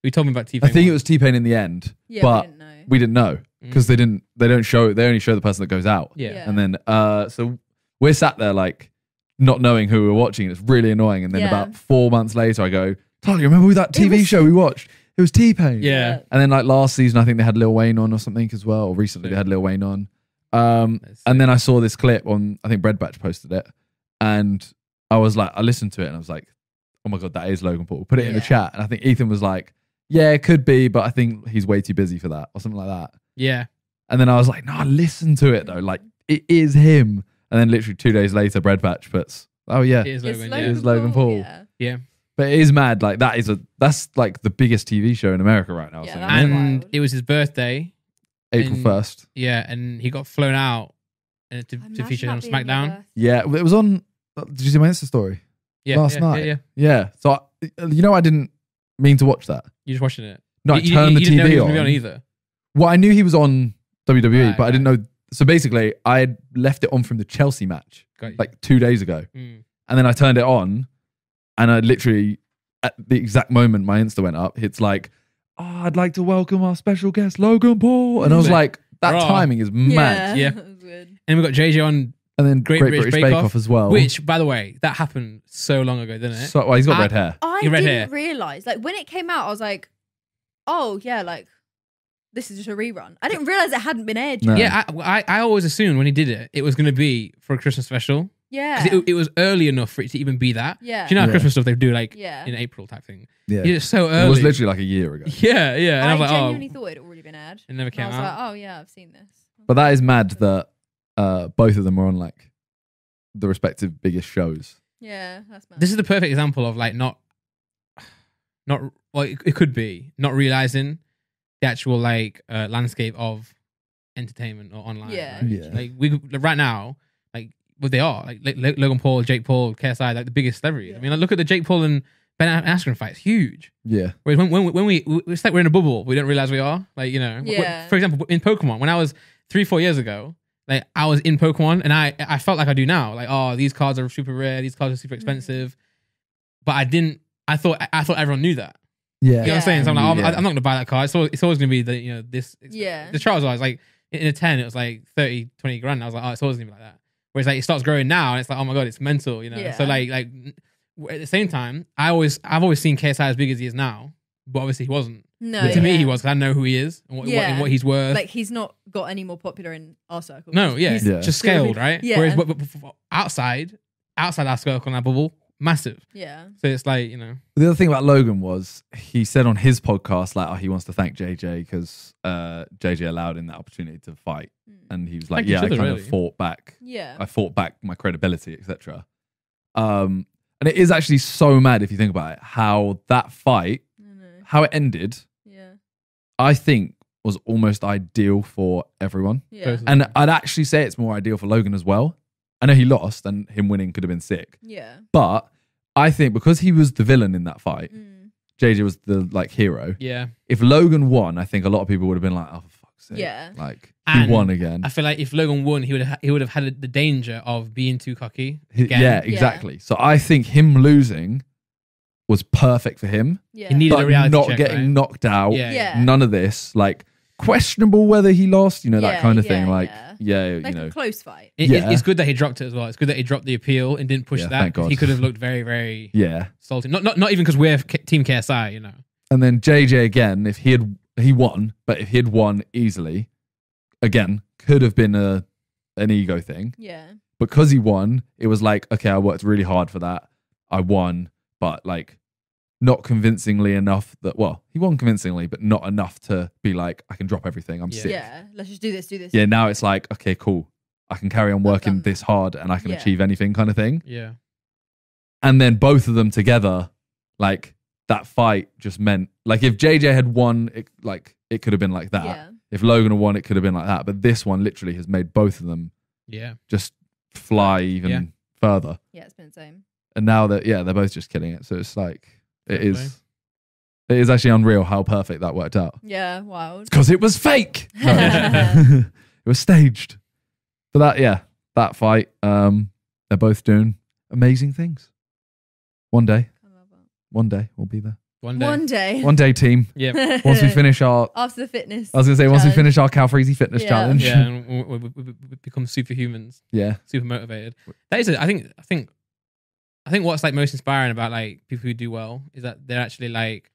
Pain. You told me about T Pain. I think it was T Pain in the end, Yeah. but we didn't know. we didn't know because they didn't. They don't show. They only show the person that goes out. Yeah. Yeah. And then, uh, so we're sat there like not knowing who we're watching. It's really annoying. And then Yeah. about four months later, I go, Tyler, remember who that It TV was- show we watched? It was T Pain. Yeah. And then like last season, I think they had Lil Wayne on or something as well. Or recently, Yeah. they had Lil Wayne on. Um, That's and then I saw this clip on, I think Bread Batch posted it, and I was like, I listened to it and I was like, oh my god, that is Logan Paul. Put it in the Yeah. chat, and I think Ethan was like, yeah, it could be, but I think he's way too busy for that, or something like that. yeah, And then I was like, no, listen to it though, like it is him. And then literally two days later, Bread Batch puts, oh yeah, it is It's Logan. Yeah. is Logan Paul. Yeah. but it is mad. Like that is a that's like the biggest TV show in America right now. Yeah, so that's and wild. it was his birthday. April and- first. Yeah, and he got flown out uh, to, to feature that on SmackDown. birth- Yeah, it was on. Did you see my Insta story? Yeah, Last yeah, night. Yeah, yeah. Yeah. So I, you know, I didn't mean to watch that. You're just watching it. No, I you, turned you, the you didn't know he TV was gonna be on. on either. Well, I knew he was on WWE, Right, but I didn't know. So basically, I had left it on from the Chelsea match Got you. like two days ago, Mm. and then I turned it on, and I literally at the exact moment my Insta went up, it's like, "Oh, I'd like to welcome our special guest Logan Paul," and I was like, "That Raw. timing is mad." Yeah. [laughs] that was weird. And we got JJ on, And then Great Great, British British, Bake Bake Off, Off as well. which, by the way, that happened so long ago, didn't it? so, well, he's got I- red hair. I Your red didn't hair. realize. Like when it came out, I was like, "Oh yeah, like this is just a rerun." I didn't realize it hadn't been aired. No. yet. yeah, I, I, I always assumed when he did it, it was going to be for a Christmas special. Yeah. It, it was early enough for it to even be that. yeah, Do you know how Yeah. Christmas stuff they do like yeah. in April type thing? Yeah, It's so early. it was literally like a year ago. [laughs] Yeah, yeah. And I, I, was like, oh, genuinely thought it had already been aired. it never And I came was out. like, "Oh yeah, I've seen this." But that is mad that uh, both of them were on like the respective biggest shows. Yeah, that's mad. this is the perfect example of like not not well it, it could be not realizing the actual like uh, landscape of entertainment or online Yeah. right? Yeah. like we right now like what they are like, like Logan Paul Jake Paul KSI like the biggest celebrities I mean like, look at the Jake Paul and Ben Askren fight it's huge Yeah, whereas when, when, when we it's like we're in a bubble we don't realize we are like you know Yeah. for example in Pokemon when I was three four years ago like I was in Pokemon and I I felt like I do now. Like, oh, these cards are super rare, these cards are super mm. expensive. But I didn't I thought I thought everyone knew that. yeah, You know what I'm saying? So I'm like, oh, Yeah. I'm, I'm not gonna buy that card. So it's always gonna be the you know this Yeah. the trials was like in a 10 it was like 30 20 grand. I was like, oh, it's always gonna be like that. Whereas like it starts growing now and it's like, oh my god, it's mental, you know. Yeah. So like like at the same time, I always I've always seen KSI as big as he is now, but obviously he wasn't. No, But to me, yeah. he was. 'cause I know who he is and what, what, Yeah. and what he's worth. Like he's not got any more popular in our circle. No, yeah, He's Yeah. just scaled, right? Yeah. Whereas but, but, but outside, outside our circle and our bubble, massive. Yeah. So it's like you know, The other thing about Logan was he said on his podcast like, oh, he wants to thank JJ because uh, JJ allowed him that opportunity to fight, Mm. and he was like, Thank each yeah, I other, kind really. of fought back. Yeah. I fought back my credibility, etc. Um, and it is actually so mad if you think about it, how that fight, I know. how it ended, Yeah. I think was almost ideal for everyone. Yeah. And. I'd actually say it's more ideal for Logan as well. I know he lost and him winning could have been sick. Yeah. But I think because he was the villain in that fight, Mm. JJ was the like hero. yeah. If Logan won, I think a lot of people would have been like, "Oh, for fuck's sake!" Yeah. like he And won again. I feel like if Logan won, he would have he would have had the danger of being too cocky. Again. yeah, exactly. So I think him losing was perfect for him, Yeah. He needed a but reality not check, getting right? knocked out. Yeah, Yeah. None of this, like questionable whether he lost. You know that Yeah, kind of yeah, thing. Like, yeah. yeah, like you know, a close fight. It, it- Yeah. it's good that he dropped it as well. It's good that he dropped the appeal and didn't push Yeah, that. thank 'cause God. He could have [laughs] looked very, very yeah. salty. Not not not even because we're K- Team KSI, you know. And then JJ again, if he had he won, but if he had won easily, again could have been a an ego thing. Yeah. because he won, it was like, okay, I worked really hard for that. I won, but like not convincingly enough that, well, he won convincingly, but not enough to be like, I can drop everything. I'm Yeah. sick. Yeah. Let's just do this. Do this. Yeah, now it's like, okay, cool. I can carry on working done this hard and I can Yeah. achieve anything kind of thing. Yeah. And then both of them together, like that fight just meant, like if JJ had won, it, like it could have been like that. Yeah. If Logan had won, it could have been like that. But this one literally has made both of them Yeah. just fly even Yeah. further. Yeah. It's been the same. And now that yeah they're both just killing it so it's like it Fair is it is actually unreal how perfect that worked out Yeah. Wild. because it was fake [laughs] No. [laughs] it was staged but that yeah that fight um they're both doing amazing things one day one day we'll be there One day. One day. one day team Yeah. [laughs] once we finish our After the fitness. i was gonna say once we finish our Cal calfreezy fitness Yeah. challenge yeah. And we, we, we, we we become superhumans, yeah super motivated. That is, it. I think, I think, I think what's like most inspiring about like people who do well is that they're actually like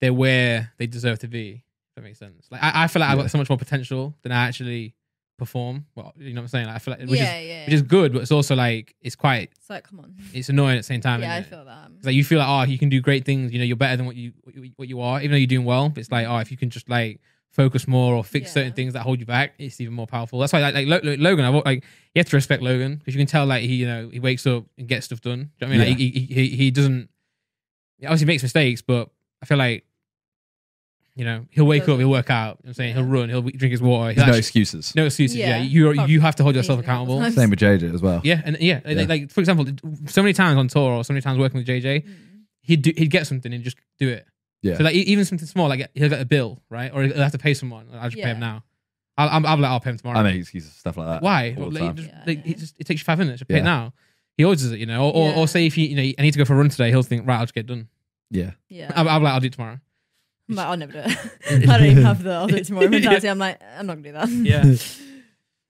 they're where they deserve to be. If that makes sense. Like I, I feel like I've got so much more potential than I actually perform. Well, you know what I'm saying? Like, I feel like which yeah, is yeah. which is good, but it's also like it's quite it's like, come on. it's annoying at the same time. yeah, I it? feel that. Um. It's like you feel like oh you can do great things. You know you're better than what you what you, what you are, even though you're doing well. But it's like oh if you can just like focus more or fix Yeah. certain things that hold you back, it's even more powerful. That's why like, like Lo- Lo- Logan, I like you have to respect Logan because you can tell like he you know he wakes up and gets stuff done. Do you know what I mean? Like, he, he he he doesn't. He obviously makes mistakes, but I feel like. You know, he'll wake up, he'll work out. You know what I'm saying Yeah. he'll run, he'll drink his water. There's He'll no excuses. no excuses. Yeah, Yeah. you Fuck you have to hold yourself accountable. Same with JJ as well. Yeah, and yeah, Yeah. Like, like for example, so many times on tour or so many times working with JJ, Mm. he'd do, he'd get something and just do it. Yeah. So like even something small, like he'll get a bill, right, or he'll have to pay someone. I'll just pay him now. I'll, I'm, I'll, I'll pay him tomorrow. I make excuses stuff like that. Why? all the Like, time. just, Yeah, like, yeah. It just it takes you five minutes. Just pay Yeah. it now. He always does it, you know. Or, or, Yeah. or say if you you know I need to go for a run today, he'll think right, I'll just get it done. Yeah. Yeah. I'll, I'll like I'll do it tomorrow. I'm like, I'll never do it. [laughs] [laughs] I don't even have the [laughs] I'll do it tomorrow mentality. I'm like, I'm not gonna do that. Yeah,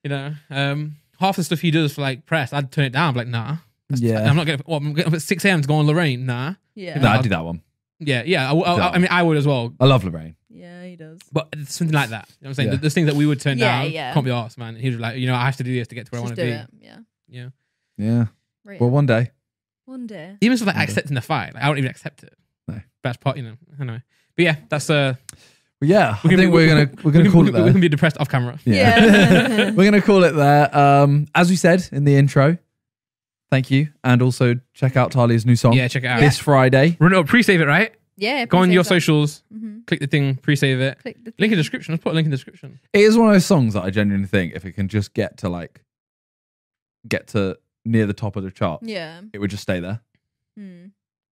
you know, um, half the stuff he does for like press, I'd turn it down. I'm like, nah, Yeah. I'm not getting. What, I'm getting up at six a.m. to go on Lorraine. Nah. Yeah. No, I do that one. Yeah, yeah. I, I, I mean, I would as well. I love Lorraine. Yeah, he does. But it's something like that. You know what I'm saying? Yeah. There's things that we would turn Yeah, down. yeah. Can't be asked, man. He was like, you know, I have to do this to get to where Just I do want to be. it. Yeah. Yeah. Yeah. Right. Well, one day. One day. Even stuff like Okay. accepting the fight. Like, I don't even accept it. No. That's part, you know. Anyway. But yeah, that's uh Well, yeah. I gonna think be- we're gonna we're gonna we call can, it We there. can be depressed off camera. Yeah. [laughs] we're gonna call it there. Um, as we said in the intro, thank you, and also check out Talia's new song Yeah, check it out. this Friday. Run it up, pre-save it, right? Yeah. Go on your say so. socials, Mhm. click the thing, pre-save it. Click the Link in the description. Let's put a link in the description. It is one of those songs that I genuinely think if it can just get to like get to near the top of the chart, Yeah. it would just stay there. Hmm.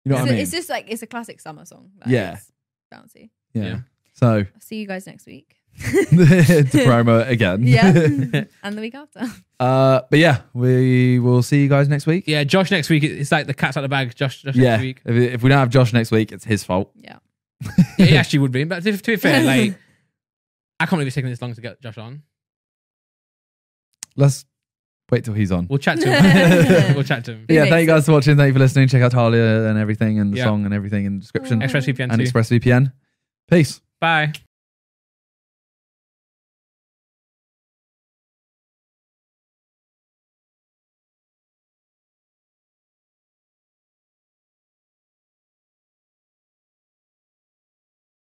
You know it's, what I a- mean? it's just like it's a classic summer song. Like, Yeah. It's bouncy. yeah. yeah. So I'll see you guys next week. [laughs] to promo again. yeah. [laughs] and the week after. Uh, but yeah, we will see you guys next week. Yeah, Josh next week. It's like the cat's out of the bag. Josh, Josh Yeah. next week. If, if we don't have Josh next week, it's his fault. Yeah. [laughs] Yeah, he actually would be. But to, to be fair, like, I can't believe it's taking this long to get Josh on. Let's wait till he's on. We'll chat to him. we'll chat to him. But yeah, thank you guys for watching. Thank you for listening. Check out Talia and everything and the Yeah. song and everything in the description. ExpressVPN and too. ExpressVPN. Peace. Bye.